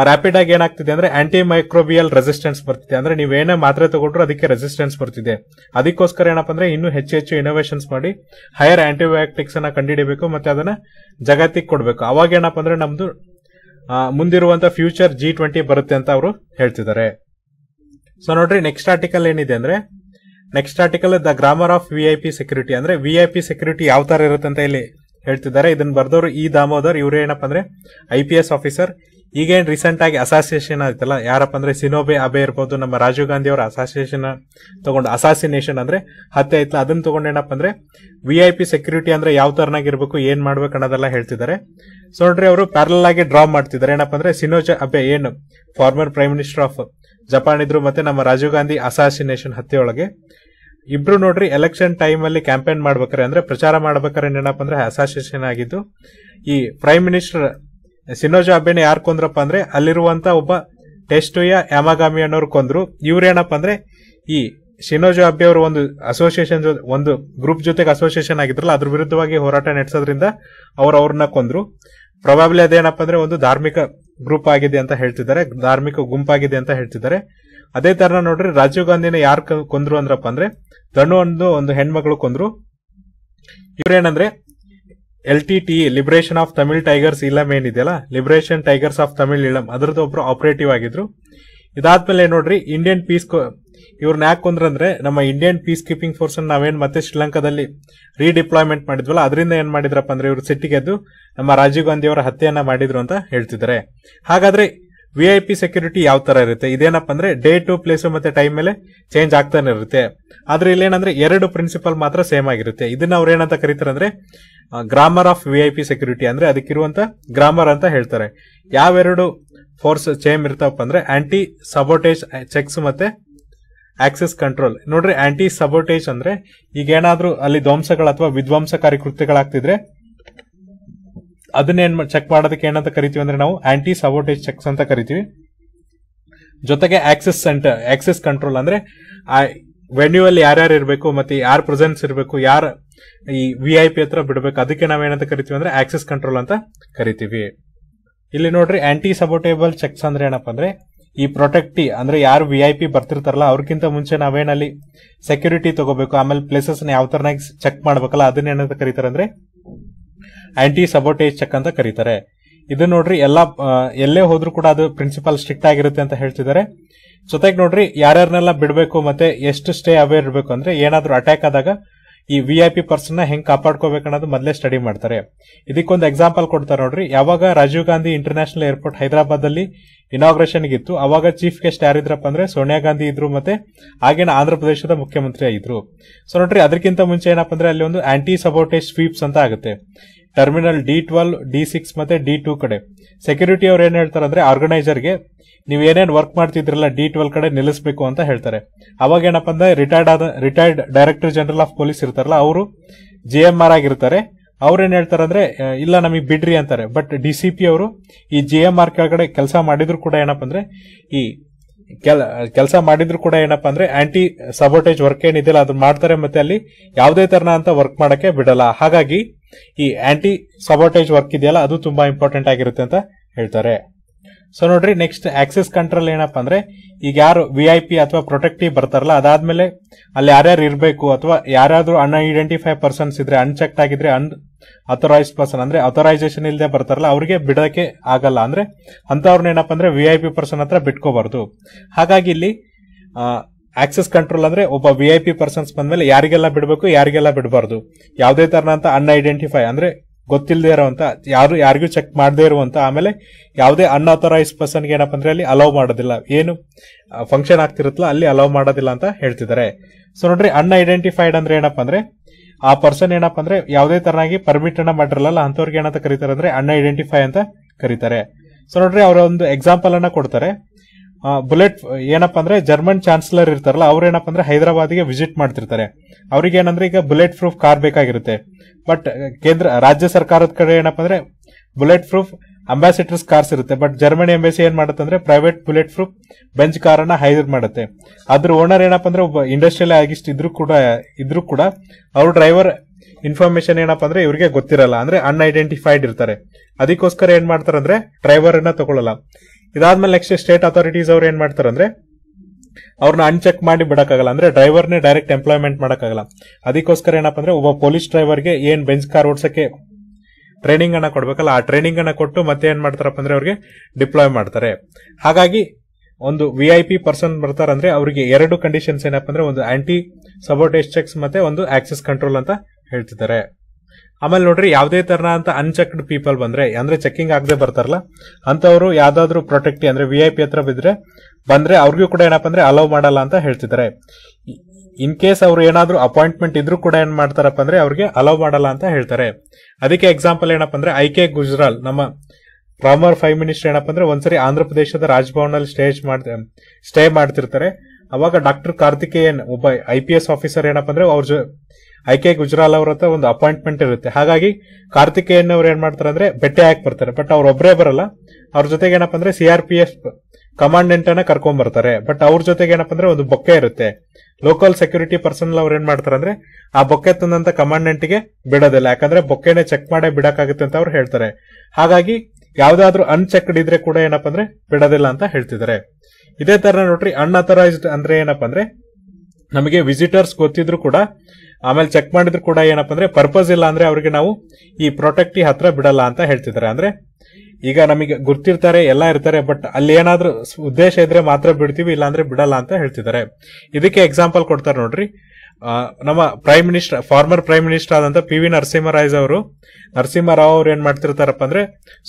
ರ್ಯಾಪಿಡ್ ಆಗಿ ಏನಾಗ್ತಿದೆ ಅಂದ್ರೆ ಆಂಟಿ ಮೈಕ್ರೋಬಿಯಲ್ ರೆಸಿಸ್ಟೆನ್ಸ್ ಬರ್ತಿದೆ. ಅಂದ್ರೆ ನೀವೇನೇ ಮಾತ್ರೆ ತಗೊಂಡ್ರು ಅದಕ್ಕೆ ರೆಸಿಸ್ಟೆನ್ಸ್ ಬರ್ತಿದೆ. ಅದಕ್ಕೋಸ್ಕರ ಏನಪ್ಪ ಅಂದ್ರೆ ಇನ್ನೂ ಹೆಚ್ಚು ಹೆಚ್ಚು ಇನೋವೇಷನ್ಸ್ ಮಾಡಿ ಹೈಯರ್ ಆಂಟಿಬಯೋಟಿಕ್ಸ್ ಅನ್ನ ಕಂಡುಹಿಡಬೇಕು ಮತ್ತೆ ಅದನ್ನ ಜಗತ್ತಿಗೆ ಕೊಡಬೇಕು. ಅವಾಗ ಏನಪ್ಪ ಅಂದ್ರೆ ನಮ್ದು ಮುಂದಿರುವಂತ ಫ್ಯೂಚರ್ ಜಿ ಟ್ವೆಂಟಿ ಬರುತ್ತೆ ಅಂತ ಅವರು ಹೇಳ್ತಿದ್ದಾರೆ. ಸೊ ನೋಡ್ರಿ ನೆಕ್ಸ್ಟ್ ಆರ್ಟಿಕಲ್ ಏನಿದೆ ಅಂದ್ರೆ next article the grammar of V I P security ಅಂದ್ರೆ ವಿ ಐ ಪಿ ಸೆಕ್ಯೂರಿಟಿ ಯಾವ ತರ ಇರುತ್ತೆ ಅಂತ ಇಲ್ಲಿ ಹೇಳ್ತಿದ್ದಾರೆ. ಇದನ್ನ ಬರ್ದವರು ಈ ದಾಮೋದರ್, ಇವರು ಏನಪ್ಪ ಅಂದ್ರೆ ಐ ಪಿ ಎಸ್ ಆಫೀಸರ್ ಈಗೇನ್ ರೀಸೆಂಟ್ ಆಗಿ ಅಸಾಸಿಯೇಷನ್ ಆಯ್ತಲ್ಲ, ಯಾರಪ್ಪ ಅಂದ್ರೆ ಸಿನೋಬೆ ಅಬೆ ಇರ್ಬೋದು, ನಮ್ಮ ರಾಜೀವ್ ಗಾಂಧಿ ಅವರ ಅಸಾಸಿಯೇಷನ್ ತಗೊಂಡು ಅಸಾಸಿನೇಷನ್ ಅಂದ್ರೆ ಹತ್ಯೆ ಆಯ್ತಲ್ಲ, ಅದನ್ನ ತಗೊಂಡು ಏನಪ್ಪ ಅಂದ್ರೆ ವಿ ಐ ಪಿ ಸೆಕ್ಯೂರಿಟಿ ಅಂದ್ರೆ ಯಾವ ತರನಾಗಿರ್ಬೇಕು ಏನ್ ಮಾಡ್ಬೇಕು ಅನ್ನೋದೆಲ್ಲ ಹೇಳ್ತಿದ್ದಾರೆ. ಸೊ ನೋಡ್ರಿ, ಅವರು ಪ್ಯಾರಲ್ ಆಗಿ ಡ್ರಾ ಮಾಡ್ತಿದ್ದಾರೆ. ಏನಪ್ಪ ಅಂದ್ರೆ ಸಿನೋಜ ಅಬೆ ಏನು? Former prime minister of Japan ಇದ್ರು ಮತ್ತೆ ನಮ್ಮ ರಾಜೀವ್ ಗಾಂಧಿ ಅಸಾಸಿನೇಷನ್ ಹತ್ಯೆಯೊಳಗೆ. ಇಬ್ರು ನೋಡ್ರಿ ಎಲೆಕ್ಷನ್ ಟೈಮ್ ಅಲ್ಲಿ ಕ್ಯಾಂಪೇನ್ ಮಾಡ್ಬೇಕಾರೆ ಅಂದ್ರೆ, ಪ್ರಚಾರ ಮಾಡ್ಬೇಕಾರೆ ಏನಪ್ಪ ಅಂದ್ರೆ ಅಸೋಸಿಯೇಷನ್ ಆಗಿದ್ದು, ಈ ಪ್ರೈಮ್ ಮಿನಿಸ್ಟರ್ ಸಿನೋಜ ಅಬೆನ ಯಾರು ಕೊಂದ್ರಪ್ಪ ಅಂದ್ರೆ ಅಲ್ಲಿರುವಂತ ಒಬ್ಬ ಟೆಸ್ಟುಯ ಯಾಮಗಾಮಿ ಅನ್ನೋರು ಕೊಂದ್ರು. ಇವ್ರೇನಪ್ಪ ಅಂದ್ರೆ ಈ ಸಿನೋಜೋ ಅಬ್ಬೆ ಅವರು ಒಂದು ಅಸೋಸಿಯೇಷನ್ ಒಂದು ಗ್ರೂಪ್ ಜೊತೆಗೆ ಅಸೋಸಿಯೇಷನ್ ಆಗಿದ್ರಲ್ಲ, ಅದ್ರ ವಿರುದ್ಧವಾಗಿ ಹೋರಾಟ ನಡೆಸೋದ್ರಿಂದ ಅವ್ರು ಅವ್ರನ್ನ ಕೊಂದ್ರು. ಪ್ರೊಬಾಬ್ಲಿ ಅದೇನಪ್ಪ ಅಂದ್ರೆ ಒಂದು ಧಾರ್ಮಿಕ ಗ್ರೂಪ್ ಆಗಿದೆ ಅಂತ ಹೇಳ್ತಿದ್ದಾರೆ, ಧಾರ್ಮಿಕ ಗುಂಪಾಗಿದೆ ಅಂತ ಹೇಳ್ತಿದ್ದಾರೆ. ಅದೇ ತರ ನೋಡ್ರಿ, ರಾಜೀವ್ ಗಾಂಧಿನ ಯಾರು ಕೊಂದ್ರು ಅಂದ್ರಪ್ಪ ಅಂದ್ರೆ ಧನು ಒಂದು ಒಂದು ಹೆಣ್ಮಗಳು ಕೊಂದ್ರು. ಇವ್ರೇನಂದ್ರೆ L T T liberation of Tamil tigers Eelam ಏನಿದೆಯಲ್ಲ? Liberation tigers of Tamil Eelam ಅದ್ರದ್ದು ಒಬ್ರು ಆಪರೇಟಿವ್ ಆಗಿದ್ರು. ಇದಾದ್ಮೇಲೆ ನೋಡ್ರಿ ಇಂಡಿಯನ್ ಪೀಸ್ ಇವ್ರನ್ನ ಯಾಕೆ ಕುಂದ್ರಂದ್ರೆ, ನಮ್ಮ ಇಂಡಿಯನ್ ಪೀಸ್ ಕೀಪಿಂಗ್ ಫೋರ್ಸ್ ನಾವೇನ್ ಮತ್ತೆ ಶ್ರೀಲಂಕಾದಲ್ಲಿ ರೀಡಿಪ್ಲಾಯ್ಮೆಂಟ್ ಮಾಡಿದ್ವಲ್ಲ, ಅದರಿಂದ ಏನ್ ಮಾಡಿದ್ರಪ್ಪ ಅಂದ್ರೆ ಇವರು ಸಿಟ್ಟಿಗೆದ್ದು ನಮ್ಮ ರಾಜೀವ್ ಗಾಂಧಿ ಅವರ ಹತ್ಯೆಯನ್ನ ಮಾಡಿದ್ರು ಅಂತ ಹೇಳ್ತಿದ್ದಾರೆ. ಹಾಗಾದ್ರೆ ವಿ ಐ ಪಿ ಸೆಕ್ಯೂರಿಟಿ ಯಾವ ತರ ಇರುತ್ತೆ? ಇದೇನಪ್ಪ ಅಂದ್ರೆ ಡೇ ಟು ಪ್ಲೇಸ್ ಮತ್ತೆ ಟೈಮ್ ಮೇಲೆ ಚೇಂಜ್ ಆಗ್ತಾನೆ ಇರುತ್ತೆ. ಆದ್ರೆ ಇಲ್ಲೇನಂದ್ರೆ ಎರಡು ಪ್ರಿನ್ಸಿಪಲ್ ಮಾತ್ರ ಸೇಮ್ ಆಗಿರುತ್ತೆ. ಇದನ್ನ ಅವ್ರು ಏನಂತ ಕರೀತಾರೆ ಅಂದ್ರೆ grammar of V I P security ಅಂದ್ರೆ ಅದಕ್ಕಿರುವಂತ ಗ್ರಾಮರ್ ಅಂತ ಹೇಳ್ತಾರೆ. ಯಾವೆರಡು ಫೋರ್ಸ್ ಸೇಮ್ ಇರ್ತಾವಪ್ಪ ಅಂದ್ರೆ ಆಂಟಿ ಸಬೋಟೇಜ್ ಚೆಕ್ಸ್ ಮತ್ತೆ ಆಕ್ಸೆಸ್ ಕಂಟ್ರೋಲ್ ನೋಡ್ರಿ ಆಂಟಿ ಸಬೋಟೇಜ್ ಅಂದ್ರೆ ಈಗ ಏನಾದ್ರೂ ಅಲ್ಲಿ ಧ್ವಂಸಗಳು ಅಥವಾ ವಿಧ್ವಂಸಕಾರಿ ಕೃತ್ಯಗಳಾಗ್ತಿದ್ರೆ ಅದನ್ನೇನ್ ಚೆಕ್ ಮಾಡೋದಕ್ಕೆ ಏನಂತ ಕರಿತೀವಿ ಅಂದ್ರೆ ನಾವು ಆಂಟಿ ಸಬೋಟೇಜ್ ಚೆಕ್ಸ್ ಅಂತ ಕರಿತೀವಿ. ಜೊತೆಗೆ ಆಕ್ಸೆಸ್ ಸೆಂಟರ್ ಆಕ್ಸೆಸ್ ಕಂಟ್ರೋಲ್ ಅಂದ್ರೆ, ಆ ವೆನ್ಯೂ ಅಲ್ಲಿ ಯಾರ್ಯಾರು ಇರಬೇಕು ಮತ್ತೆ ಯಾರ ಪ್ರೆಸೆನ್ಸ್ ಇರಬೇಕು, ಯಾರ ಈ ವಿ ಐ ಪಿ ಹತ್ರ ಬಿಡಬೇಕು, ಅದಕ್ಕೆ ನಾವೇನಂತ ಕರಿತೀವಿ ಅಂದ್ರೆ ಆಕ್ಸೆಸ್ ಕಂಟ್ರೋಲ್ ಅಂತ ಕರಿತೀವಿ. ಇಲ್ಲಿ ನೋಡ್ರಿ ಆಂಟಿ ಸಬೋಟೇಬಲ್ ಚೆಕ್ಸ್ ಅಂದ್ರೆ ಏನಪ್ಪ ಅಂದ್ರೆ, ಈ ಪ್ರೊಟೆಕ್ಟಿ ಅಂದ್ರೆ ಯಾರು ವಿ ಐ ಪಿ ಬರ್ತಿರ್ತಾರಲ್ಲ ಅವ್ರಕ್ಕಿಂತ ಮುಂಚೆ ನಾವೇನಲ್ಲಿ ಸೆಕ್ಯೂರಿಟಿ ತಗೋಬೇಕು, ಆಮೇಲೆ ಪ್ಲೇಸಸ್ ಯಾವ ತರನಾಗಿ ಚೆಕ್ ಮಾಡ್ಬೇಕಲ್ಲ ಅದನ್ನ ಏನಂತ ಕರೀತಾರೆ ಅಂದ್ರೆ ಆಂಟಿ ಸಬೋಟೇಜ್ ಚೆಕ್ ಅಂತ ಕರೀತಾರೆ. ಇದು ನೋಡ್ರಿ, ಎಲ್ಲ ಎಲ್ಲೇ ಹೋದ್ರು ಕೂಡ ಅದು ಪ್ರಿನ್ಸಿಪಲ್ ಸ್ಟ್ರಿಕ್ಟ್ ಆಗಿರುತ್ತೆ ಅಂತ ಹೇಳ್ತಿದ್ದಾರೆ. ಜೊತೆಗೆ ನೋಡ್ರಿ ಯಾರ್ಯಾರನ್ನೆಲ್ಲ ಬಿಡಬೇಕು ಮತ್ತೆ ಎಷ್ಟು ಸ್ಟೇ ಅವೇರ್ ಇರಬೇಕು ಅಂದ್ರೆ ಏನಾದ್ರೂ ಅಟ್ಯಾಕ್ ಆದಾಗ ಈ ವಿ ಐ ಪಿ ಪರ್ಸನ್ನ ಹೆಂಗ್ ಕಾಪಾಡ್ಕೋಬೇಕು ಅನ್ನೋದು ಮೊದಲೇ ಸ್ಟಡಿ ಮಾಡ್ತಾರೆ. ಇದಕ್ಕೊಂದು ಎಕ್ಸಾಂಪಲ್ ಕೊಡ್ತಾರೆ ನೋಡ್ರಿ. ಯಾವಾಗ ರಾಜೀವ್ ಗಾಂಧಿ ಇಂಟರ್ನ್ಯಾಷನಲ್ ಏರ್ಪೋರ್ಟ್ ಹೈದರಾಬಾದ್ ಅಲ್ಲಿ ಇನಾಗ್ರೇಷನ್ ಇತ್ತು ಅವಾಗ ಚೀಫ್ ಗೆಸ್ಟ್ ಯಾರಿದ್ರಪ್ಪ ಅಂದ್ರೆ ಸೋನಿಯಾ ಗಾಂಧಿ ಇದ್ರು ಮತ್ತೆ ಆಗಿನ ಆಂಧ್ರ ಪ್ರದೇಶದ ಮುಖ್ಯಮಂತ್ರಿ ಆಗಿದ್ರು ಸೊ ನೋಡ್ರಿ, ಅದಕ್ಕಿಂತ ಮುಂಚೆ ಏನಪ್ಪ ಅಂದ್ರೆ ಅಲ್ಲಿ ಒಂದು ಆಂಟಿ ಸಬೋಟೇಜ್ ಸ್ವೀಪ್ಸ್ ಅಂತ ಆಗುತ್ತೆ. Terminal D twelve D six ಮತ್ತೆ ಡಿ ಟೂ ಕಡೆ. ಸೆಕ್ಯೂರಿಟಿ ಅವ್ರು ಏನ್ ಹೇಳ್ತಾರೆ ಅಂದ್ರೆ ಆರ್ಗನೈಸರ್ಗೆ ನೀವು ಏನೇನು ವರ್ಕ್ ಮಾಡ್ತಿದ್ರಲ್ಲ ಡಿ ಟ್ವೆಲ್ ಕಡೆ ನಿಲ್ಲಿಸಬೇಕು ಅಂತ ಹೇಳ್ತಾರೆ. ಅವಾಗ ಏನಪ್ಪ ಅಂದ್ರೆ ರಿಟೈರ್ಡ್ ಆದ retired director general of police ಇರ್ತಾರಲ್ಲ ಅವರು ಜಿ ಎಂ ಆರ್ ಆಗಿರ್ತಾರೆ. ಅವ್ರೇನ್ ಹೇಳ್ತಾರೆ ಅಂದ್ರೆ ಇಲ್ಲ ನಮಗೆ ಬಿಡ್ರಿ ಅಂತಾರೆ. ಬಟ್ ಡಿ ಸಿ ಪಿ ಅವರು ಈ ಜಿ ಎಂ ಆರ್ ಕೆಳಗಡೆ ಕೆಲಸ ಮಾಡಿದ್ರು ಕೂಡ ಏನಪ್ಪ ಅಂದ್ರೆ ಈ ಕೆಲಸ ಮಾಡಿದ್ರು ಕೂಡ ಏನಪ್ಪಾ ಅಂದ್ರೆ ಆಂಟಿ ಸಬೋಟೇಜ್ ವರ್ಕ್ ಏನಿದೆಯಲ್ಲ ಅದನ್ನ ಮಾಡ್ತಾರೆ ಮತ್ತೆ ಅಲ್ಲಿ ಯಾವುದೇ ತರನ ಅಂತ ವರ್ಕ್ ಮಾಡಕ್ಕೆ ಬಿಡಲ್ಲ. ಹಾಗಾಗಿ ಈ ಆಂಟಿ ಸಬೋಟೇಜ್ ವರ್ಕ್ ಇದೆಯಲ್ಲ ಅದು ತುಂಬಾ ಇಂಪಾರ್ಟೆಂಟ್ ಆಗಿರುತ್ತೆ ಅಂತ ಹೇಳ್ತಾರೆ. ಸೊ ನೋಡ್ರಿ ನೆಕ್ಸ್ಟ್ ಆಕ್ಸೆಸ್ ಕಂಟ್ರೋಲ್ ಏನಪ್ಪಾ ಅಂದ್ರೆ, ಈಗ ಯಾರು ವಿ ಐ ಪಿ ಅಥವಾ ಪ್ರೊಟೆಕ್ಟಿವ್ ಬರ್ತಾರಲ್ಲ, ಅದಾದ್ಮೇಲೆ ಅಲ್ಲಿ ಯಾರ್ಯಾರು ಇರಬೇಕು ಅಥವಾ ಯಾರಾದ್ರೂ ಅನ್ಐಡೆಂಟಿಫೈ ಪರ್ಸನ್ಸ್ ಇದ್ರೆ ಅನ್ಚೆಕ್ಟ್ ಆಗಿದ್ರೆ ಅನ್ ಅಥರೈಸ್ ಪರ್ಸನ್ ಅಂದ್ರೆ ಅಥರೈಸೇಷನ್ ಇಲ್ಲದೆ ಬರ್ತಾರಲ್ಲ, ಅವ್ರಿಗೆ ಬಿಡೋಕೆ ಆಗಲ್ಲ. ಅಂದ್ರೆ ಅಂತವ್ರನ್ನ ಏನಪ್ಪ ಅಂದ್ರೆ ವಿ ಐ ಪಿ ಪರ್ಸನ್ ಹತ್ರ ಬಿಟ್ಕೋಬಾರ್ದು. ಹಾಗಾಗಿ ಇಲ್ಲಿ ಆಕ್ಸೆಸ್ ಕಂಟ್ರೋಲ್ ಅಂದ್ರೆ ಒಬ್ಬ ವಿ ಐ ಪಿ ಪರ್ಸನ್ಸ್ ಬಂದ್ಮೇಲೆ ಯಾರಿಗೆಲ್ಲ ಬಿಡಬೇಕು, ಯಾರಿಗೆಲ್ಲ ಬಿಡಬಾರ್ದು. ಯಾವುದೇ ತರನಂತ ಅನ್ಐಡೆಂಟಿಫೈ ಅಂದ್ರೆ ಗೊತ್ತಿಲ್ಲದೆ ಇರುವಂತ, ಯಾರು ಯಾರಿಗೂ ಚೆಕ್ ಮಾಡದೇ ಇರುವಂತ, ಆಮೇಲೆ ಯಾವುದೇ ಅನ್ಅಥರೈಸ್ ಪರ್ಸನ್ಗೆ ಏನಪ್ಪ ಅಂದ್ರೆ ಅಲ್ಲಿ ಅಲೌ ಮಾಡೋದಿಲ್ಲ. ಏನು ಫಂಕ್ಷನ್ ಆಗ್ತಿರುತ್ತಲ್ಲ, ಅಲ್ಲಿ ಅಲೌ ಮಾಡೋದಿಲ್ಲ ಅಂತ ಹೇಳ್ತಿದ್ದಾರೆ. ಸೊ ನೋಡ್ರಿ ಅನ್ಐಡೆಂಟಿಫೈಡ್ ಅಂದ್ರೆ ಏನಪ್ಪ ಅಂದ್ರೆ, ಆ ಪರ್ಸನ್ ಏನಪ್ಪ ಅಂದ್ರೆ ಯಾವುದೇ ತರನಾಗಿ ಪರ್ಮಿಟ್ ಅನ್ನ ಮಾಡಿರಲ್ಲ ಅಂತವ್ರಿಗೆ ಏನಂತ ಕರೀತಾರೆ ಅಂದ್ರೆ ಅನ್ಐಡೆಂಟಿಫೈ ಅಂತ ಕರೀತಾರೆ. ಸೊ ನೋಡ್ರಿ, ಅವರ ಒಂದು ಎಕ್ಸಾಂಪಲ್ ಅನ್ನ ಕೊಡ್ತಾರೆ. ಬುಲೆಟ್, ಏನಪ್ಪ ಅಂದ್ರೆ ಜರ್ಮನ್ ಚಾನ್ಸಲರ್ ಇರ್ತಾರಲ್ಲ ಅವ್ರು ಏನಪ್ಪ ಅಂದ್ರೆ ಹೈದರಾಬಾದ್ಗೆ ವಿಸಿಟ್ ಮಾಡ್ತಿರ್ತಾರೆ. ಅವ್ರಿಗೆ ಏನಂದ್ರೆ ಈಗ ಬುಲೆಟ್ ಪ್ರೂಫ್ ಕಾರ್ ಬೇಕಾಗಿರುತ್ತೆ. ಬಟ್, ಕೇಂದ್ರ, ರಾಜ್ಯ ಸರ್ಕಾರದ ಕಡೆ ಏನಪ್ಪ ಅಂದ್ರೆ ಬುಲೆಟ್ ಪ್ರೂಫ್ ಅಂಬಾಸಿಡರ್ಸ್ ಕಾರ್ಸ್ ಇರುತ್ತೆ. ಬಟ್, ಜರ್ಮನಿ ಎಂಬೆಸಿ ಏನ್ ಮಾಡುತ್ತೆ ಅಂದ್ರೆ private bullet proof Benz car ಅನ್ನ ಹೈದರ್ ಮಾಡುತ್ತೆ. ಅದ್ರ ಓನರ್ ಏನಪ್ಪ ಅಂದ್ರೆ ಒಬ್ಬ ಇಂಡಸ್ಟ್ರಿಯಲ್ ಆಗಿಸ್ಟ್ ಇದ್ರು ಕೂಡ ಇದ್ರು ಕೂಡ ಅವ್ರ ಡ್ರೈವರ್ ಇನ್ಫಾರ್ಮೇಶನ್ ಏನಪ್ಪ ಅಂದ್ರೆ ಇವ್ರಿಗೆ ಗೊತ್ತಿರಲ್ಲ. ಅಂದ್ರೆ ಅನ್ಐಡೆಂಟಿಫೈಡ್ ಇರ್ತಾರೆ. ಅದಕ್ಕೋಸ್ಕರ ಏನ್ ಮಾಡ್ತಾರೆ ಅಂದ್ರೆ ಡ್ರೈವರ್ ಅನ್ನ ತಗೊಳ್ಳಲ್ಲ. ಇದಾದ್ಮೇಲೆ ನೆಕ್ಸ್ಟ್ ಸ್ಟೇಟ್ ಅಥಾರಿಟೀಸ್ ಅವ್ರು ಏನ್ ಮಾಡ್ತಾರೆ ಅಂದ್ರೆ ಅವ್ರನ್ನ ಅನ್ಚೆಕ್ ಮಾಡಿ ಬಿಡಕ್ಕಾಗಲ್ಲ. ಅಂದ್ರೆ ಡ್ರೈವರ್ನೇ ಡೈರೆಕ್ಟ್ ಎಂಪ್ಲಾಯ್ಮೆಂಟ್ ಮಾಡಕ್ಕಾಗಲ್ಲ. ಅದಕ್ಕೋಸ್ಕರ ಏನಪ್ಪ ಅಂದ್ರೆ ಒಬ್ಬ ಪೊಲೀಸ್ ಡ್ರೈವರ್ಗೆ ಏನ್ ಬೆಂಚ್ ಕಾರ್ ಓಡ್ಸಕ್ಕೆ ಟ್ರೈನಿಂಗ್ ಅನ್ನ ಕೊಡ್ಬೇಕಲ್ಲ, ಆ ಟ್ರೈನಿಂಗ್ ಅನ್ನ ಕೊಟ್ಟು ಮತ್ತೆ ಏನ್ ಮಾಡ್ತಾರಪ್ಪ ಅಂದ್ರೆ ಅವ್ರಿಗೆ ಡಿಪ್ಲಾಯ್ ಮಾಡ್ತಾರೆ. ಹಾಗಾಗಿ ಒಂದು ವಿ ಐ ಪಿ ಪರ್ಸನ್ ಬರ್ತಾರಂದ್ರೆ ಅವರಿಗೆ ಎರಡು ಕಂಡೀಷನ್ಸ್ ಏನಪ್ಪ ಅಂದ್ರೆ ಒಂದು ಆಂಟಿ ಸಬೋಟೇಜ್ ಚೆಕ್ಸ್ ಮತ್ತೆ ಒಂದು ಆಕ್ಸೆಸ್ ಕಂಟ್ರೋಲ್ ಅಂತ ಹೇಳ್ತಿದ್ದಾರೆ. ಆಮೇಲೆ ನೋಡ್ರಿ ಯಾವುದೇ ಅಂತ ಅನ್ಚೆಕ್ಡ್ ಪೀಪಲ್ ಬಂದ್ರೆ, ಅಂದ್ರೆ ಚೆಕಿಂಗ್ ಆಗದೆ ಬರ್ತಾರಲ್ಲ ಅಂತವರು ಯಾವ್ದಾದ್ರು ಪ್ರೊಟೆಕ್ಟಿ ಅಂದ್ರೆ ವಿ ಐ ಪಿ ಹತ್ರ ಬಿದ್ರೆ, ಬಂದ್ರೆ ಅವ್ರಿಗೂ ಕೂಡ ಏನಪ್ಪ ಅಂದ್ರೆ ಅಲೌ ಮಾಡಲ್ಲ ಅಂತ ಹೇಳ್ತಿದ್ದಾರೆ. ಇನ್ ಕೇಸ್ ಅವ್ರು ಏನಾದ್ರೂ ಅಪಾಯಿಂಟ್ಮೆಂಟ್ ಇದ್ರೂ ಕೂಡ ಏನ್ ಮಾಡ್ತಾರಪ್ಪ ಅಂದ್ರೆ ಅವ್ರಿಗೆ ಅಲೌ ಮಾಡಲ್ಲ ಅಂತ ಹೇಳ್ತಾರೆ. ಅದಕ್ಕೆ ಎಕ್ಸಾಂಪಲ್ ಏನಪ್ಪ ಅಂದ್ರೆ ಐ ಕೆ ಗುಜ್ರಾಲ್ ನಮ್ಮ ಫಾರ್ಮರ್ ಫೈವ್ ಮಿನಿಸ್ಟರ್ ಏನಪ್ಪ ಅಂದ್ರೆ ಒಂದ್ಸರಿ ಆಂಧ್ರ ಪ್ರದೇಶದ ಸ್ಟೇಜ್ ಮಾಡ್ ಸ್ಟೇ ಮಾಡ್ತಿರ್ತಾರೆ. ಅವಾಗ ಡಾಕ್ಟರ್ ಕಾರ್ತಿಕೇಯನ್, ಒಬ್ಬ ಐ ಪಿ ಎಸ್ ಆಫೀಸರ್ ಏನಪ್ಪ ಅಂದ್ರೆ ಅವ್ರ ಐ ಕೆ ಗುಜರಾಲ್ ಅವ್ರ ಹತ್ರ ಒಂದು ಅಪಾಯಿಂಟ್ಮೆಂಟ್ ಇರುತ್ತೆ. ಹಾಗಾಗಿ ಕಾರ್ತಿಕೇಯನ್ ಅವ್ರು ಏನ್ ಮಾಡ್ತಾರೆ ಅಂದ್ರೆ ಬೆಟ್ಟೆ ಹಾಕಿ ಬರ್ತಾರೆ. ಬಟ್ ಅವ್ರ ಒಬ್ಬರೇ ಬರಲ್ಲ. ಅವ್ರ ಜೊತೆಗೆ ಏನಪ್ಪ ಅಂದ್ರೆ C R P F commandant ಅನ್ನ ಕರ್ಕೊಂಡ್ ಬರ್ತಾರೆ. ಬಟ್ ಅವ್ರ ಜೊತೆಗೆ ಏನಪ್ಪ ಅಂದ್ರೆ ಒಂದು ಬೊಕ್ಕೆ ಇರುತ್ತೆ. ಲೋಕಲ್ ಸೆಕ್ಯೂರಿಟಿ ಪರ್ಸನ್ ಅವ್ರು ಏನ್ ಮಾಡ್ತಾರೆ ಅಂದ್ರೆ ಆ ಬೊಕ್ಕೆ ತಂದಂತ ಕಮಾಂಡೆಂಟ್ಗೆ ಬಿಡೋದಿಲ್ಲ. ಯಾಕಂದ್ರೆ ಬೊಕ್ಕೆನೆ ಚೆಕ್ ಮಾಡೇ ಬಿಡಕ್ಕಾಗುತ್ತೆ ಅಂತ ಅವ್ರು ಹೇಳ್ತಾರೆ. ಹಾಗಾಗಿ ಯಾವ್ದಾದ್ರು ಅನ್ಚೆಕ್ಡ್ ಇದ್ರೆ ಕೂಡ ಏನಪ್ಪ ಅಂದ್ರೆ ಬಿಡೋದಿಲ್ಲ ಅಂತ ಹೇಳ್ತಿದ್ದಾರೆ. ಇದೇ ತರ ನೋಡ್ರಿ ಅನ್ಅಥರೈಸ್ಡ್ ಅಂದ್ರೆ ಏನಪ್ಪ ಅಂದ್ರೆ ನಮಗೆ ವಿಸಿಟರ್ಸ್ ಗೊತ್ತಿದ್ರು ಕೂಡ ಆಮೇಲೆ ಚೆಕ್ ಮಾಡಿದ್ರು ಕೂಡ ಏನಪ್ಪ ಅಂದ್ರೆ ಪರ್ಪಸ್ ಇಲ್ಲ ಅಂದ್ರೆ ಅವ್ರಿಗೆ ನಾವು ಈ ಪ್ರೊಟೆಕ್ಟಿ ಹತ್ರ ಬಿಡಲ್ಲ ಅಂತ ಹೇಳ್ತಿದ್ದಾರೆ. ಅಂದ್ರೆ ಈಗ ನಮಗೆ ಗುರ್ತಿರ್ತಾರೆ ಎಲ್ಲ ಇರ್ತಾರೆ ಬಟ್ ಅಲ್ಲಿ ಏನಾದ್ರೂ ಉದ್ದೇಶ ಇದ್ರೆ ಮಾತ್ರ ಬಿಡ್ತೀವಿ, ಇಲ್ಲಾಂದ್ರೆ ಬಿಡಲ್ಲ ಅಂತ ಹೇಳ್ತಿದ್ದಾರೆ. ಇದಕ್ಕೆ ಎಕ್ಸಾಂಪಲ್ ಕೊಡ್ತಾರೆ ನೋಡ್ರಿ. ನಮ್ಮ prime minister former prime minister ಆದಂತ ಪಿ ವಿ ನರಸಿಂಹರಾಜ್ ಅವರು, ನರಸಿಂಹರಾವ್ ಅವ್ರು ಏನ್ ಮಾಡ್ತಿರ್ತಾರಪ್ಪ ಅಂದ್ರೆ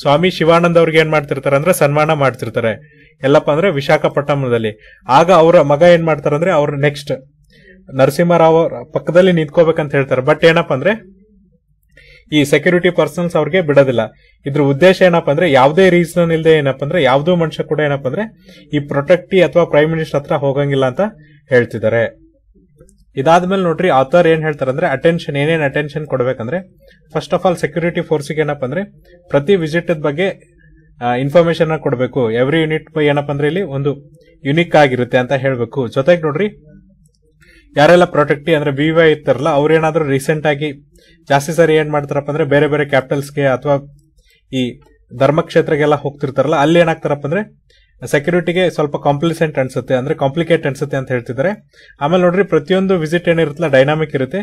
ಸ್ವಾಮಿ ಶಿವಾನಂದ್ ಅವ್ರಿಗೆ ಏನ್ ಮಾಡ್ತಿರ್ತಾರೆ ಅಂದ್ರೆ ಸನ್ಮಾನ ಮಾಡ್ತಿರ್ತಾರೆ. ಎಲ್ಲಪ್ಪ ಅಂದ್ರೆ ವಿಶಾಖಪಟ್ಟಣದಲ್ಲಿ. ಆಗ ಅವರ ಮಗ ಏನ್ ಮಾಡ್ತಾರಂದ್ರೆ ಅವ್ರ ನೆಕ್ಸ್ಟ್ ನರಸಿಂಹರಾವ್ ಪಕ್ಕದಲ್ಲಿ ನಿಂತ್ಕೋಬೇಕಂತ ಹೇಳ್ತಾರೆ. ಬಟ್ ಏನಪ್ಪ ಅಂದ್ರೆ, ಈ ಸೆಕ್ಯೂರಿಟಿ ಪರ್ಸನ್ಸ್ ಅವ್ರಿಗೆ ಬಿಡೋದಿಲ್ಲ. ಇದ್ರ ಉದ್ದೇಶ ಏನಪ್ಪ ಅಂದ್ರೆ, ಯಾವುದೇ ರೀಸನ್ ಇಲ್ಲದೆ ಏನಪ್ಪ ಅಂದ್ರೆ, ಯಾವುದೋ ಮನುಷ್ಯ ಕೂಡ ಏನಪ್ಪ ಅಂದ್ರೆ, ಈ ಪ್ರೊಟೆಕ್ಟಿ ಅಥವಾ ಪ್ರೈಮ್ ಮಿನಿಸ್ಟರ್ ಹತ್ರ ಹೋಗಂಗಿಲ್ಲ ಅಂತ ಹೇಳ್ತಿದ್ದಾರೆ. ಇದಾದ್ಮೇಲೆ ನೋಡ್ರಿ ಆಥರ್ ಏನ್ ಹೇಳ್ತಾರೆ ಅಂದ್ರೆ ಅಟೆನ್ಷನ್ ಏನೇನ್ ಅಟೆನ್ಷನ್ ಕೊಡ್ಬೇಕಂದ್ರೆ ಫಸ್ಟ್ ಆಫ್ ಆಲ್ ಸೆಕ್ಯೂರಿಟಿ ಫೋರ್ಸ್ಗೆ ಏನಪ್ಪ ಅಂದ್ರೆ, ಪ್ರತಿ ವಿಸಿಟ್ ಬಗ್ಗೆ ಇನ್ಫಾರ್ಮೇಶನ್ ಕೊಡಬೇಕು. ಎವ್ರಿ ಯೂನಿಟ್ ಏನಪ್ಪ ಅಂದ್ರೆ, ಇಲ್ಲಿ ಒಂದು ಯುನಿಕ್ ಆಗಿರುತ್ತೆ ಅಂತ ಹೇಳ್ಬೇಕು. ಜೊತೆಗೆ ನೋಡ್ರಿ ಯಾರೆಲ್ಲ ಪ್ರೊಟೆಕ್ಟಿ ಅಂದ್ರೆ ವಿ ವೈ ಇರ್ತಾರಲ್ಲ, ಅವ್ರೇನಾದ್ರೂ ರೀಸೆಂಟ್ ಆಗಿ ಜಾಸ್ತಿ ಸರಿ ಏನ್ ಮಾಡ್ತಾರಪ್ಪ ಅಂದ್ರೆ ಬೇರೆ ಬೇರೆ ಕ್ಯಾಪಿಟಲ್ಸ್ಗೆ ಅಥವಾ ಈ ಧರ್ಮಕ್ಷೇತ್ರಗೆಲ್ಲ ಹೋಗ್ತಿರ್ತಾರಲ್ಲ, ಅಲ್ಲಿ ಏನಾಗ್ತಾರಪ್ಪ ಅಂದ್ರೆ ಸೆಕ್ಯೂರಿಟಿಗೆ ಸ್ವಲ್ಪ ಕಾಂಪ್ಲಿಸೆಂಟ್ ಅನ್ಸುತ್ತೆ, ಅಂದ್ರೆ ಕಾಂಪ್ಲಿಕೇಟ್ ಅನ್ಸುತ್ತೆ ಅಂತ ಹೇಳ್ತಿದ್ದಾರೆ. ಆಮೇಲೆ ನೋಡ್ರಿ, ಪ್ರತಿಯೊಂದು ವಿಸಿಟ್ ಏನಿರುತ್ತಲ್ಲ ಡೈನಾಮಿಕ್ ಇರುತ್ತೆ.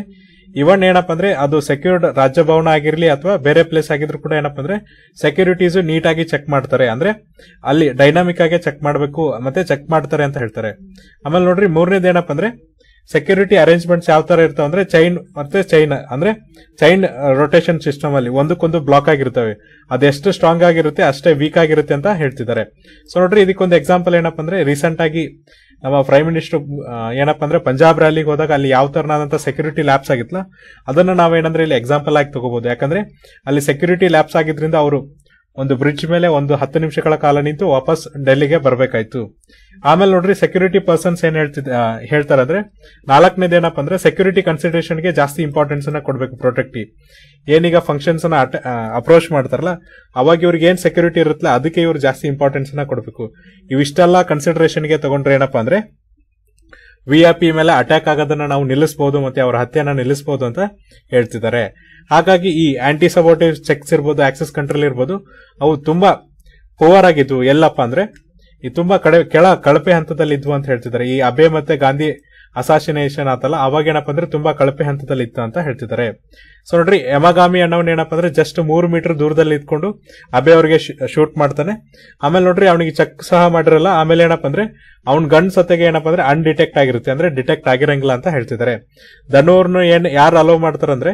ಇವನ್ ಏನಪ್ಪ ಅಂದ್ರೆ ಅದು ಸೆಕ್ಯೂರ್ಡ್ ರಾಜ್ಯ ಭವನ ಆಗಿರ್ಲಿ ಅಥವಾ ಬೇರೆ ಪ್ಲೇಸ್ ಆಗಿದ್ರು ಕೂಡ ಏನಪ್ಪ ಅಂದ್ರೆ ಸೆಕ್ಯೂರಿಟೀಸ್ ನೀಟಾಗಿ ಚೆಕ್ ಮಾಡ್ತಾರೆ. ಅಂದ್ರೆ ಅಲ್ಲಿ ಡೈನಾಮಿಕ್ ಆಗಿ ಚೆಕ್ ಮಾಡಬೇಕು, ಮತ್ತೆ ಚೆಕ್ ಮಾಡ್ತಾರೆ ಅಂತ ಹೇಳ್ತಾರೆ. ಆಮೇಲೆ ನೋಡ್ರಿ, ಮೂರನೇದು ಏನಪ್ಪ ಅಂದ್ರೆ ಸೆಕ್ಯೂರಿಟಿ ಅರೇಂಜ್ಮೆಂಟ್ಸ್ ಯಾವ ತರ ಇರ್ತಾವ ಅಂದ್ರೆ ಚೈನ್ ಮತ್ತೆ ಚೈನ್ ಅಂದ್ರೆ ಚೈನ್ ರೊಟೇಷನ್ ಸಿಸ್ಟಮ್ ಅಲ್ಲಿ ಒಂದಕ್ಕೊಂದು ಬ್ಲಾಕ್ ಆಗಿರ್ತವೆ. ಅದೆಷ್ಟು ಸ್ಟ್ರಾಂಗ್ ಆಗಿರುತ್ತೆ, ಅಷ್ಟೇ ವೀಕ್ ಆಗಿರುತ್ತೆ ಅಂತ ಹೇಳ್ತಿದ್ದಾರೆ. ಸೊ ನೋಡ್ರಿ, ಇದಕ್ಕೊಂದು ಎಕ್ಸಾಂಪಲ್ ಏನಪ್ಪ ಅಂದ್ರೆ ರೀಸೆಂಟ್ ಆಗಿ ನಮ್ಮ ಪ್ರೈಮ್ ಮಿನಿಸ್ಟರ್ ಏನಪ್ಪ ಅಂದ್ರೆ ಪಂಜಾಬ್ ರ್ಯಾಲಿಗೆ ಹೋದಾಗ ಅಲ್ಲಿ ಯಾವ ತರನಾದಂತ ಸೆಕ್ಯೂರಿಟಿ ಲ್ಯಾಬ್ಸ್ ಆಗಿತ್ತಲ್ಲ, ಅದನ್ನ ನಾವೇನಂದ್ರೆ ಇಲ್ಲಿ ಎಕ್ಸಾಂಪಲ್ ಆಗಿ ತಗೋಬಹುದು ಯಾಕಂದ್ರೆ ಅಲ್ಲಿ ಸೆಕ್ಯೂರಿಟಿ ಲ್ಯಾಬ್ಸ್ ಆಗಿದ್ರಿಂದ ಅವರು ಒಂದು ಬ್ರಿಡ್ಜ್ ಮೇಲೆ ಒಂದು ಹತ್ತು ನಿಮಿಷಗಳ ಕಾಲ ನಿಂತು ವಾಪಸ್ ಡೆಲ್ಲಿಗೆ ಬರಬೇಕಾಯ್ತು. ಆಮೇಲೆ ನೋಡ್ರಿ ಸೆಕ್ಯೂರಿಟಿ ಪರ್ಸನ್ಸ್ ಏನ್ ಹೇಳ್ತಿದ್ ಹೇಳ್ತಾರೆ ಅಂದ್ರೆ ನಾಲ್ಕನೇದು ಏನಪ್ಪ ಅಂದ್ರೆ ಸೆಕ್ಯೂರಿಟಿ ಕನ್ಸಿಡರೇಷನ್ಗೆ ಜಾಸ್ತಿ ಇಂಪಾರ್ಟೆನ್ಸ್ ಅನ್ನ ಕೊಡಬೇಕು ಪ್ರೊಟೆಕ್ಟಿ ಏನೀಗ ಫಂಕ್ಷನ್ಸ್ ಅನ್ನ ಅಪ್ರೋಚ್ ಮಾಡ್ತಾರಲ್ಲ, ಅವಾಗ ಇವ್ರಿಗೆ ಏನ್ ಸೆಕ್ಯೂರಿಟಿ ಇರುತ್ತಲ್ಲ, ಅದಕ್ಕೆ ಇವ್ರು ಜಾಸ್ತಿ ಇಂಪಾರ್ಟೆನ್ಸ್ ಅನ್ನ ಕೊಡ್ಬೇಕು. ಇವಿಷ್ಟೆಲ್ಲ ಕನ್ಸಿಡರೇಷನ್ಗೆ ತಗೊಂಡ್ರೆ ಏನಪ್ಪಾ ಅಂದ್ರೆ ವಿ ಆರ್ ಪಿ ಮೇಲೆ ಅಟ್ಯಾಕ್ ಆಗೋದನ್ನ ನಾವು ನಿಲ್ಲಿಸಬಹುದು ಮತ್ತೆ ಅವರ ಹತ್ಯೆನ ನಿಲ್ಲಿಸಬಹುದು ಅಂತ ಹೇಳ್ತಿದ್ದಾರೆ. ಹಾಗಾಗಿ ಈ ಆಂಟಿ ಸಬೋಟಿವ್ ಚೆಕ್ಸ್ ಇರ್ಬೋದು ಆಕ್ಸೆಸ್ ಕಂಟ್ರೋಲ್ ಇರ್ಬೋದು, ಅವು ತುಂಬಾ ಪವರ್ ಆಗಿದ್ವು. ಎಲ್ಲಪ್ಪ ಅಂದ್ರೆ, ಈ ತುಂಬಾ ಕಡೆ ಕೆಳ ಕಳಪೆ ಹಂತದಲ್ಲಿ ಇದ್ವು ಅಂತ ಹೇಳ್ತಿದ್ದಾರೆ. ಈ ಅಬೆ ಮತ್ತೆ ಗಾಂಧಿ ಅಸಾಸಿನೇಷನ್ ಆತಲ್ಲ, ಅವಾಗ ಏನಪ್ಪ ಅಂದ್ರೆ ತುಂಬಾ ಕಳಪೆ ಹಂತದಲ್ಲಿ ಇತ್ತು ಅಂತ ಹೇಳ್ತಿದ್ದಾರೆ. ಸೊ ನೋಡ್ರಿ ಯಮಗಾಮಿ ಅಣ್ಣವನ್ ಏನಪ್ಪ ಅಂದ್ರೆ ಜಸ್ಟ್ ಮೂರು ಮೀಟರ್ ದೂರದಲ್ಲಿ ಇದ್ಕೊಂಡು ಅಬೆ ಅವರಿಗೆ ಶೂಟ್ ಮಾಡ್ತಾನೆ. ಆಮೇಲೆ ನೋಡ್ರಿ, ಅವನಿಗೆ ಚೆಕ್ ಸಹ ಮಾಡಿರಲ್ಲ, ಆಮೇಲೆ ಏನಪ್ಪ ಅಂದ್ರೆ ಅವ್ನ ಗನ್ ಸತೆಗೆ ಏನಪ್ಪ ಅಂದ್ರೆ ಅನ್ಡಿಟೆಕ್ಟ್ ಆಗಿರುತ್ತೆ, ಅಂದ್ರೆ ಡಿಟೆಕ್ಟ್ ಆಗಿರಂಗಿಲ್ಲ ಅಂತ ಹೇಳ್ತಿದ್ದಾರೆ. ಧನೂರ್ನು ಏನ್, ಯಾರು ಅಲೋ ಮಾಡ್ತಾರಂದ್ರೆ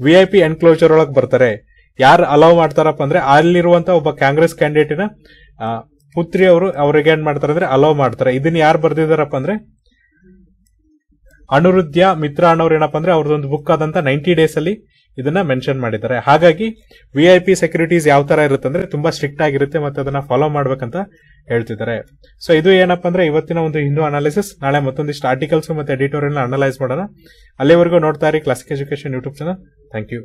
ವಿ ಐ ಪಿ ಎನ್ಕ್ಲೋಜರ್ ಒಳಗೆ ಬರ್ತಾರೆ. ಯಾರು ಅಲೋ ಮಾಡ್ತಾರಪ್ಪ ಅಂದ್ರೆ ಅಲ್ಲಿರುವಂತ ಒಬ್ಬ ಕಾಂಗ್ರೆಸ್ ಕ್ಯಾಂಡಿಡೇಟಿನ ಪುತ್ರಿ ಅವರು, ಅವ್ರಿಗೆ ಏನ್ ಮಾಡ್ತಾರೆ ಅಂದ್ರೆ ಮಾಡ್ತಾರೆ. ಇದನ್ನ ಯಾರು ಬರ್ದಿದಾರಪ್ಪ ಅಂದ್ರೆ ಅನುರುದ್ಯ ಮಿತ್ರ ಅನ್ನೋರು ಏನಪ್ಪ ಅಂದ್ರೆ ಅವ್ರದ್ದೊಂದು ಬುಕ್ ಆದಂತ ನೈಂಟಿ ಡೇಸ್ ಅಲ್ಲಿ ಇದನ್ನ ಮೆನ್ಷನ್ ಮಾಡಿದ್ದಾರೆ. ಹಾಗಾಗಿ ವಿ ಐ ಪಿ ಸೆಕ್ಯೂರಿಟೀಸ್ ಯಾವ ತರ ಇರುತ್ತೆ ಅಂದ್ರೆ ತುಂಬಾ ಸ್ಟ್ರಿಕ್ಟ್ ಆಗಿರುತ್ತೆ ಮತ್ತೆ ಅದನ್ನ ಫಾಲೋ ಮಾಡ್ಬೇಕಂತ ಹೇಳ್ತಿದ್ದಾರೆ. ಸೊ ಇದು ಏನಪ್ಪ ಅಂದ್ರೆ ಇವತ್ತಿನ ಒಂದು ಹಿಂದೂ ಅನಾಲಿಸಿಸ್ ನಾಳೆ ಮತ್ತೊಂದಿಷ್ಟು ಆರ್ಟಿಕಲ್ಸ್ ಮತ್ತೆ ಎಡಿಟೋರಿಯಲ್ ಅನಲೈಸ್ ಮಾಡೋಣ. ಅಲ್ಲಿವರೆಗೂ ನೋಡ್ತಾ ಇರಿ classic education YouTube channel thank you